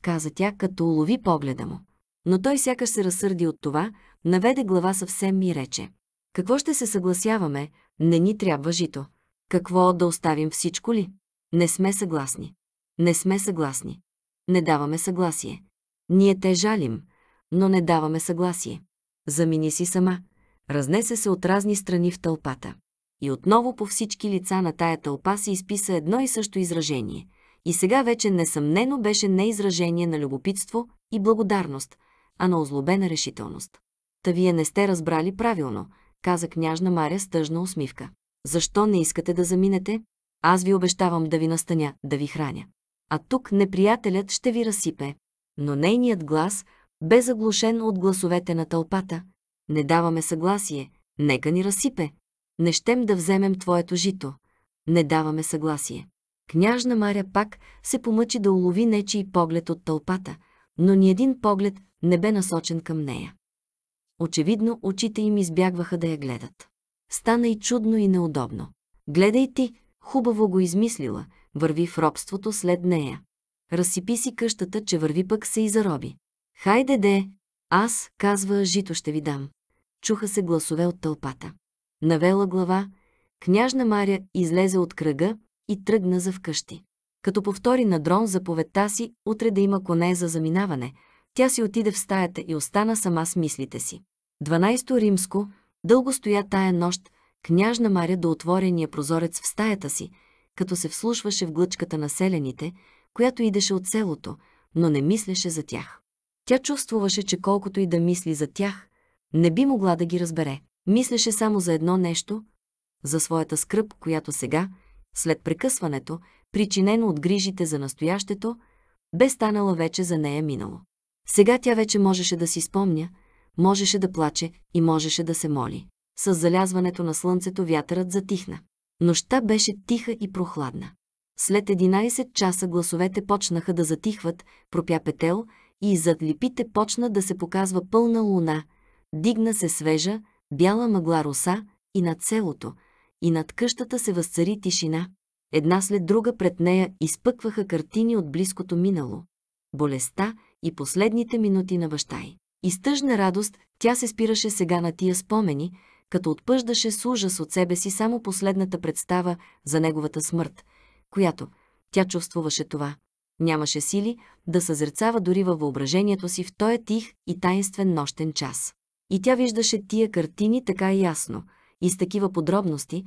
каза тя, като улови погледа му. Но той сякаш се разсърди от това, наведе глава съвсем и рече. Какво ще се съгласяваме? Не ни трябва жито. Какво да оставим всичко ли? Не сме съгласни. Не сме съгласни. Не даваме съгласие. Ние те жалим, но не даваме съгласие. Замини си сама. Разнесе се от разни страни в тълпата. И отново по всички лица на тая тълпа се изписа едно и също изражение. И сега вече несъмнено беше не изражение на любопитство и благодарност, а на озлобена решителност. Та вие не сте разбрали правилно, каза княжна Маря с тъжна усмивка. Защо не искате да заминете? Аз ви обещавам да ви настаня, да ви храня. А тук неприятелят ще ви разсипе. Но нейният глас бе заглушен от гласовете на тълпата. Не даваме съгласие, нека ни разсипе. Не щем да вземем твоето жито. Не даваме съгласие. Княжна Маря пак се помъчи да улови нечий поглед от тълпата, но ни един поглед не бе насочен към нея. Очевидно, очите им избягваха да я гледат. Стана и чудно и неудобно. Гледай ти, хубаво го измислила, върви в робството след нея. Разсипи си къщата, че върви пък се и зароби. Хайде де, аз, казва, жито ще ви дам. Чуха се гласове от тълпата. Навела глава, княжна Маря излезе от кръга и тръгна за вкъщи. Като повтори на дрон заповедта си, утре да има коне за заминаване, тя си отиде в стаята и остана сама с мислите си. 12 римско, дълго стоя тая нощ, княжна Маря до отворения прозорец в стаята си, като се вслушваше в глъчката на селените, която идеше от селото, но не мислеше за тях. Тя чувствуваше, че колкото и да мисли за тях, не би могла да ги разбере. Мислеше само за едно нещо, за своята скръп, която сега, след прекъсването, причинено от грижите за настоящето, бе станала вече за нея минало. Сега тя вече можеше да си спомня, можеше да плаче и можеше да се моли. С залязването на слънцето вятърът затихна. Нощта беше тиха и прохладна. След 11 часа гласовете почнаха да затихват, пропя петел и зад липите почна да се показва пълна луна, дигна се свежа, бяла мъгла роса и над селото, и над къщата се възцари тишина. Една след друга пред нея изпъкваха картини от близкото минало. Болестта и последните минути на баща й. И с тъжна радост тя се спираше сега на тия спомени, като отпъждаше с ужас от себе си само последната представа за неговата смърт, която тя чувствуваше това. Нямаше сили да съзерцава дори във въображението си в този тих и таинствен нощен час. И тя виждаше тия картини така ясно и с такива подробности,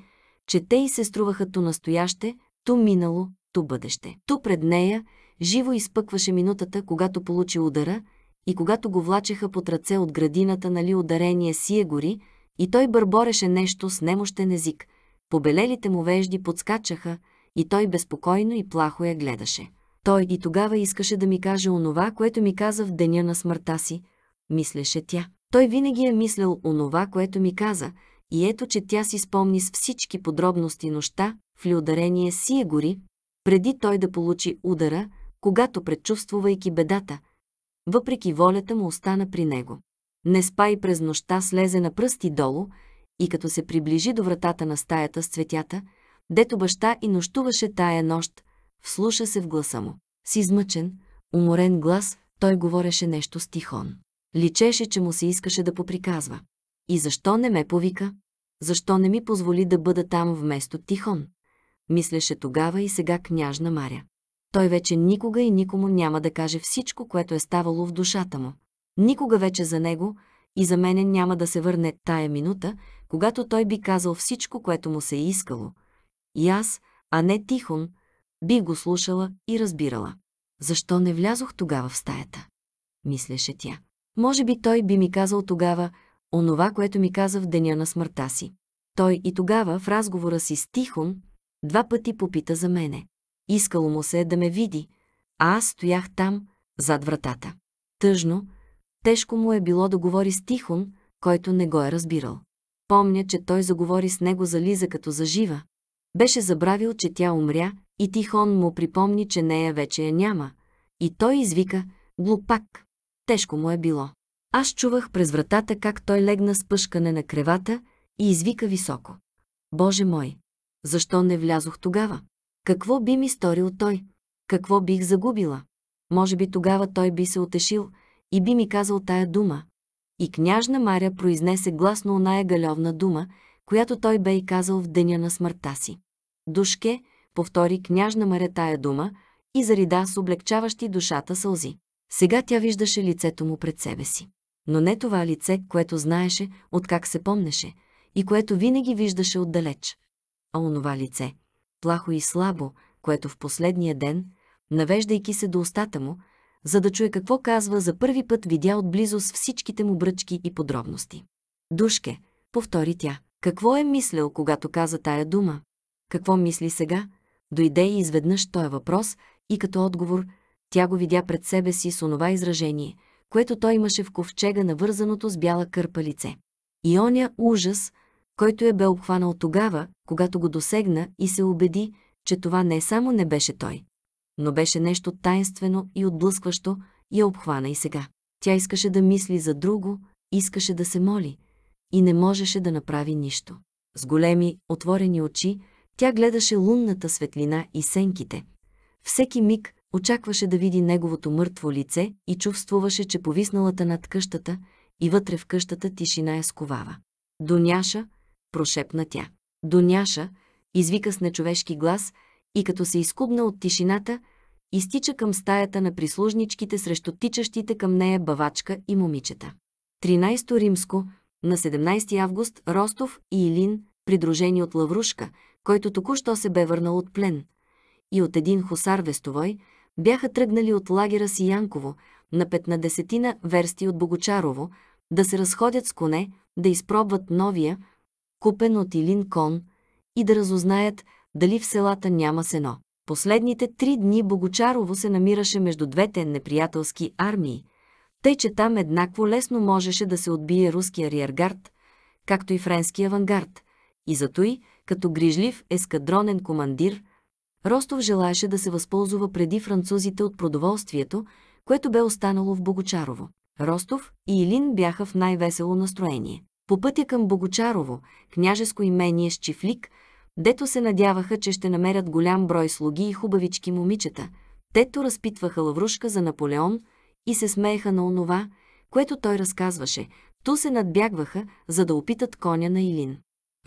че те й се струваха то настояще, то минало, то бъдеще. Ту пред нея живо изпъкваше минутата, когато получи удара и когато го влачеха под ръце от градината, нали ударение сие гори, и той бърбореше нещо с немощен език. Побелелите му вежди подскачаха и той безпокойно и плахо я гледаше. Той и тогава искаше да ми каже онова, което ми каза в деня на смъртта си, мислеше тя. Той винаги е мислял онова, което ми каза, и ето, че тя си спомни с всички подробности нощта в лиударение сия гори, преди той да получи удара, когато предчувствувайки бедата, въпреки волята му остана при него. Не спа и през нощта слезе на пръсти долу и като се приближи до вратата на стаята с цветята, дето баща и нощуваше тая нощ, вслуша се в гласа му. С измъчен, уморен глас той говореше нещо с тихон. Личеше, че му се искаше да поприказва. И защо не ме повика? Защо не ми позволи да бъда там вместо Тихон? Мислеше тогава и сега княжна Маря. Той вече никога и никому няма да каже всичко, което е ставало в душата му. Никога вече за него и за мене няма да се върне тая минута, когато той би казал всичко, което му се е искало. И аз, а не Тихон, би го слушала и разбирала. Защо не влязох тогава в стаята? Мислеше тя. Може би той би ми казал тогава онова, което ми каза в деня на смъртта си. Той и тогава в разговора си с Тихон два пъти попита за мене. Искало му се да ме види, а аз стоях там, зад вратата. Тъжно, тежко му е било да говори с Тихон, който не го е разбирал. Помня, че той заговори с него за Лиза като за жива. Беше забравил, че тя умря и Тихон му припомни, че нея вече я няма. И той извика «Глупак». Тежко му е било. Аз чувах през вратата как той легна с пъшкане на кревата и извика високо. Боже мой! Защо не влязох тогава? Какво би ми сторил той? Какво бих загубила? Може би тогава той би се отешил и би ми казал тая дума. И княжна Маря произнесе гласно оная галевна дума, която той бе и казал в деня на смъртта си. Душке, повтори княжна Маря тая дума и зарида с облегчаващи душата сълзи. Сега тя виждаше лицето му пред себе си. Но не това лице, което знаеше, откак се помнеше, и което винаги виждаше отдалеч. А онова лице, плахо и слабо, което в последния ден, навеждайки се до устата му, за да чуе какво казва, за първи път видя отблизо с всичките му бръчки и подробности. Душке, повтори тя, какво е мислял, когато каза тая дума? Какво мисли сега? Дойде и изведнъж този въпрос и като отговор тя го видя пред себе си с онова изражение, което той имаше в ковчега на вързаното с бяла кърпа лице. И оня ужас, който я бе обхванал тогава, когато го досегна и се убеди, че това не само не беше той, но беше нещо таинствено и отблъскващо, я обхвана и сега. Тя искаше да мисли за друго, искаше да се моли и не можеше да направи нищо. С големи, отворени очи, тя гледаше лунната светлина и сенките. Всеки миг очакваше да види неговото мъртво лице и чувствуваше, че повисналата над къщата и вътре в къщата тишина я сковава. Доняша, прошепна тя. Доняша, извика с нечовешки глас и като се изкубна от тишината, изтича към стаята на прислужничките срещу тичащите към нея бавачка и момичета. 13 римско, на 17 август Ростов и Илин, придружени от Лаврушка, който току-що се бе върнал от плен, и от един хусар Вестовой, бяха тръгнали от лагера си Янково на 15 версти от Богочарово, да се разходят с коне, да изпробват новия, купен от Илин кон и да разузнаят дали в селата няма сено. Последните три дни Богочарово се намираше между двете неприятелски армии, тъй че там еднакво лесно можеше да се отбие руския риергард, както и френски авангард, и зато и, като грижлив ескадронен командир, Ростов желаеше да се възползва преди французите от продоволствието, което бе останало в Богочарово. Ростов и Илин бяха в най-весело настроение. По пътя към Богочарово, княжеско имение с чифлик, дето се надяваха, че ще намерят голям брой слуги и хубавички момичета, тето разпитваха Лаврушка за Наполеон и се смееха на онова, което той разказваше, ту се надбягваха, за да опитат коня на Илин.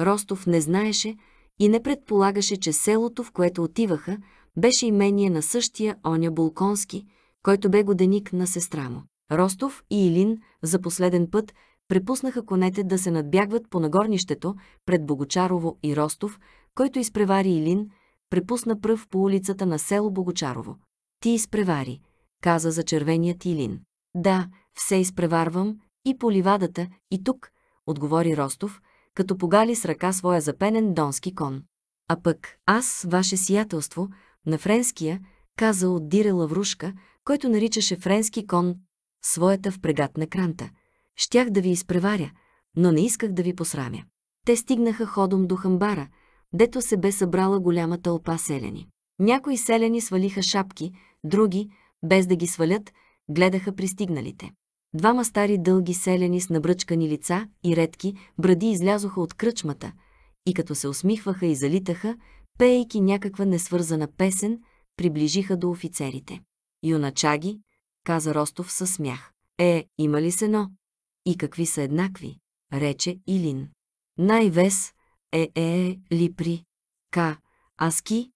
Ростов не знаеше и не предполагаше, че селото, в което отиваха, беше имение на същия Оня Булконски, който бе годеник на сестра му. Ростов и Илин за последен път препуснаха конете да се надбягват по нагорнището пред Богочарово и Ростов, който изпревари Илин, препусна пръв по улицата на село Богочарово. Ти изпревари, каза за червеният Илин. Да, все изпреварвам, и по ливадата, и тук, отговори Ростов, като погали с ръка своя запенен донски кон. А пък аз, ваше сиятелство, на френския, каза от Дире Лаврушка, който наричаше френски кон своята впрегатна кранта. Щях да ви изпреваря, но не исках да ви посрамя. Те стигнаха ходом до хамбара, дето се бе събрала голяма тълпа селени. Някои селени свалиха шапки, други, без да ги свалят, гледаха пристигналите. Двама стари дълги селени с набръчкани лица и редки бради излязоха от кръчмата и като се усмихваха и залитаха, пеейки някаква несвързана песен, приближиха до офицерите. Юначаги, каза Ростов със смях. Е, има ли сено? И какви са еднакви? рече Илин. Най-вес е е, е ли при ка аски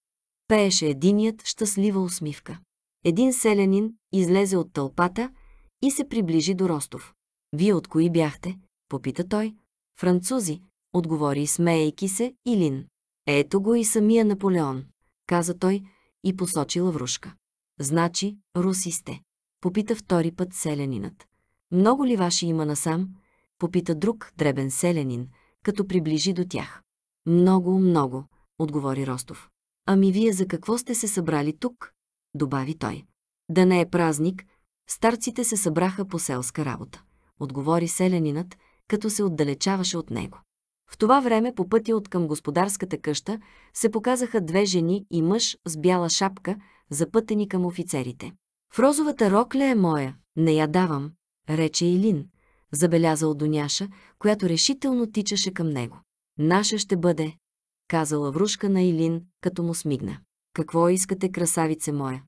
пееше единият щастлива усмивка. Един селянин излезе от тълпата и се приближи до Ростов. Вие от кои бяхте? попита той. Французи, отговори смеейки се Илин. Ето го и самия Наполеон, каза той и посочи лаврушка. Значи, руси сте. Попита втори път селянинът. Много ли ваши има насам? Попита друг дребен селянин, като приближи до тях. Много, много, отговори Ростов. Ами вие за какво сте се събрали тук? Добави той. Да не е празник, старците се събраха по селска работа. Отговори селянинът, като се отдалечаваше от него. В това време по пътя от към господарската къща се показаха две жени и мъж с бяла шапка, запътени към офицерите. В розовата рокля е моя, не я давам, рече Илин, забелязал Доняша, която решително тичаше към него. Наша ще бъде, каза Лаврушка на Илин, като му смигна. Какво искате, красавице моя?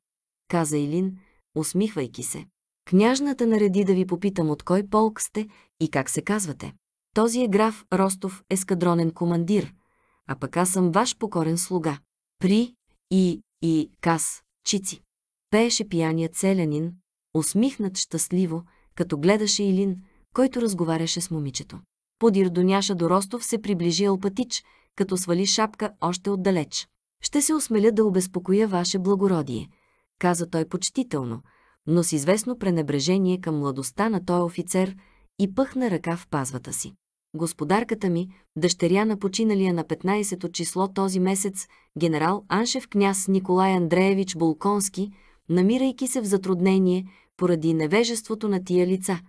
каза Илин, усмихвайки се. Княжната нареди да ви попитам от кой полк сте и как се казвате. Този е граф Ростов, ескадронен командир, а пък аз съм ваш покорен слуга. При и и кас, чици. Пееше пияният селянин, усмихнат щастливо, като гледаше Илин, който разговаряше с момичето. Подир Доняша до Ростов се приближи Алпатич, като свали шапка още отдалеч. Ще се осмеля да обезпокоя ваше благородие, каза той почтително, но с известно пренебрежение към младостта на той офицер и пъхна ръка в пазвата си. Господарката ми, дъщеря на починалия на 15 от число този месец, генерал Аншев княз Николай Андреевич Булконски, намирайки се в затруднение поради невежеството на тия лица.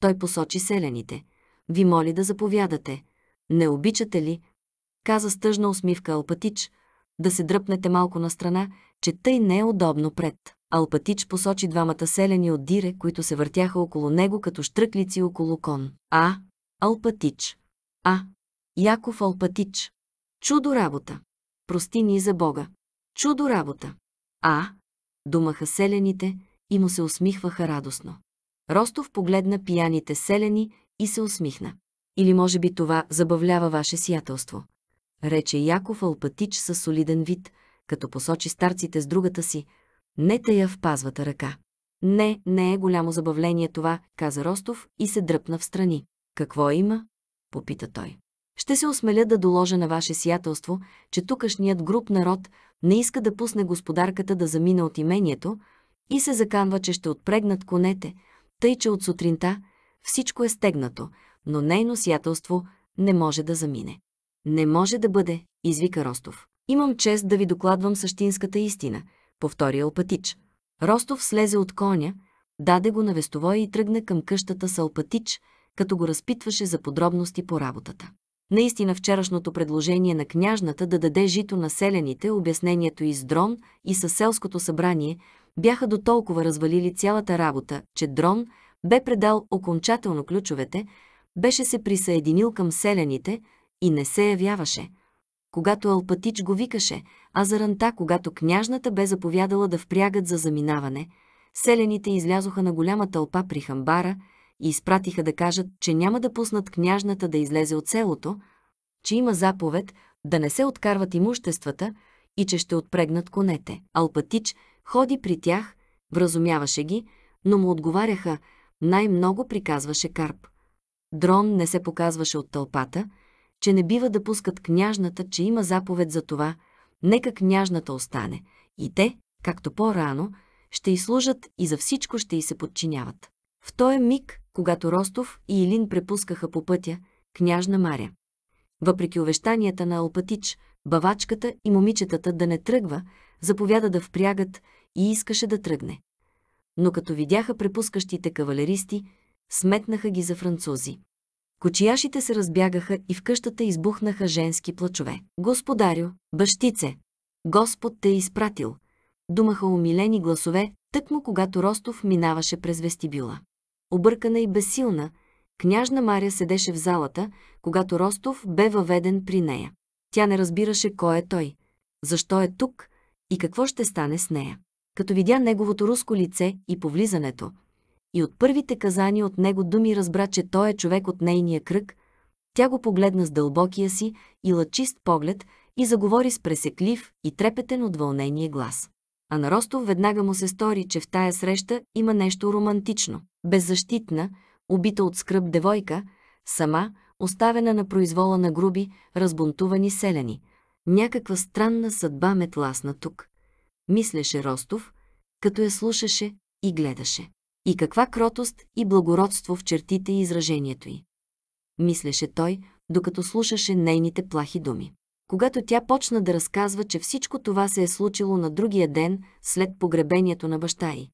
Той посочи селените. Ви моли да заповядате. Не обичате ли? Каза с тъжна усмивка Алпатич. Да се дръпнете малко на страна, че тъй не е удобно пред. Алпатич посочи двамата селени от дире, които се въртяха около него като штръклици около кон. А, Алпатич. А, Яков Алпатич. Чудо работа. Прости ни за Бога. Чудо работа. А, думаха селените и му се усмихваха радостно. Ростов погледна пияните селени и се усмихна. Или може би това забавлява ваше сиятелство. Рече Яков Алпатич със солиден вид, като посочи старците с другата си. Не тая в пазвата ръка. Не, не е голямо забавление това, каза Ростов и се дръпна в страни. Какво има? попита той. Ще се осмеля да доложа на ваше сиятелство, че тукашният груп народ не иска да пусне господарката да замине от имението и се заканва, че ще отпрегнат конете, тъй че от сутринта всичко е стегнато, но нейно сиятелство не може да замине. Не може да бъде, извика Ростов. Имам чест да ви докладвам същинската истина, повтори Алпатич. Ростов слезе от коня, даде го на вестовой и тръгна към къщата с Алпатич, като го разпитваше за подробности по работата. Наистина вчерашното предложение на княжната да даде жито на селените, обяснението и с Дрон и със селското събрание бяха до толкова развалили цялата работа, че Дрон бе предал окончателно ключовете, беше се присъединил към селените и не се явяваше. Когато Алпатич го викаше, а заранта, когато княжната бе заповядала да впрягат за заминаване, селените излязоха на голяма тълпа при хамбара и изпратиха да кажат, че няма да пуснат княжната да излезе от селото, че има заповед да не се откарват имуществата и че ще отпрегнат конете. Алпатич ходи при тях, вразумяваше ги, но му отговаряха, най-много приказваше Карп. Дрон не се показваше от тълпата, че не бива да пускат княжната, че има заповед за това, нека княжната остане. И те, както по-рано, ще й служат и за всичко ще й се подчиняват. В този миг, когато Ростов и Илин препускаха по пътя, княжна Маря. Въпреки увещанията на Алпатич, бавачката и момичетата да не тръгва, заповяда да впрягат и искаше да тръгне. Но като видяха препускащите кавалеристи, сметнаха ги за французи. Кочияшите се разбягаха и в къщата избухнаха женски плачове. Господарю, бащице, Господ те е изпратил. Думаха умилени гласове, тъкмо когато Ростов минаваше през вестибюла. Объркана и безсилна, княжна Маря седеше в залата, когато Ростов бе въведен при нея. Тя не разбираше кой е той, защо е тук и какво ще стане с нея. Като видя неговото руско лице и повлизането, и от първите казани от него думи разбра, че той е човек от нейния кръг, тя го погледна с дълбокия си и лъчист поглед и заговори с пресеклив и трепетен от вълнение глас. А на Ростов веднага му се стори, че в тая среща има нещо романтично. Беззащитна, убита от скръп девойка, сама, оставена на произвола на груби, разбунтувани селени. Някаква странна съдба ме тласна тук. Мислеше Ростов, като я слушаше и гледаше. И каква кротост и благородство в чертите и изражението й. Мислеше той, докато слушаше нейните плахи думи. Когато тя почна да разказва, че всичко това се е случило на другия ден след погребението на баща й,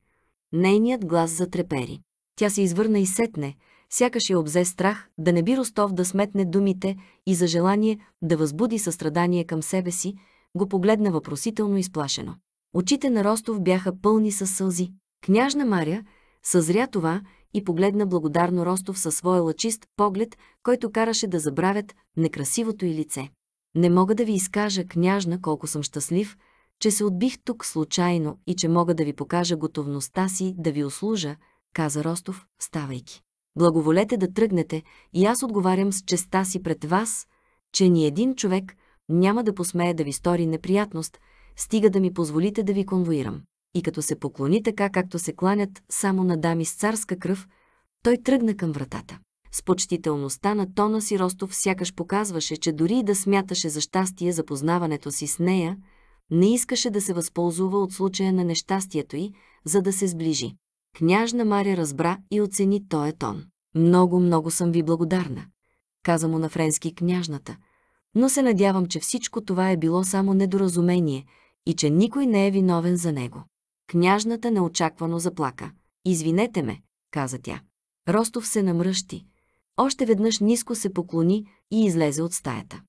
нейният глас затрепери. Тя се извърна и сетне, сякаш я обзе страх да не би Ростов да сметне думите и за желание да възбуди състрадание към себе си, го погледна въпросително изплашено. Очите на Ростов бяха пълни със сълзи. Княжна Маря съзря това и погледна благодарно Ростов със своя лъчист поглед, който караше да забравят некрасивото й лице. Не мога да ви изкажа, княжна, колко съм щастлив, че се отбих тук случайно и че мога да ви покажа готовността си да ви услужа, каза Ростов, ставайки. Благоволете да тръгнете и аз отговарям с честа си пред вас, че ни един човек няма да посмее да ви стори неприятност, стига да ми позволите да ви конвоирам. И като се поклони така, както се кланят само на дами с царска кръв, той тръгна към вратата. С почтителността на тона си Ростов сякаш показваше, че дори и да смяташе за щастие за познаването си с нея, не искаше да се възползва от случая на нещастието й, за да се сближи. Княжна Мария разбра и оцени тоя тон. Много, много съм ви благодарна, каза му на френски княжната, но се надявам, че всичко това е било само недоразумение и че никой не е виновен за него. Княжната неочаквано заплака. Извинете ме, каза тя. Ростов се намръщи. Още веднъж ниско се поклони и излезе от стаята.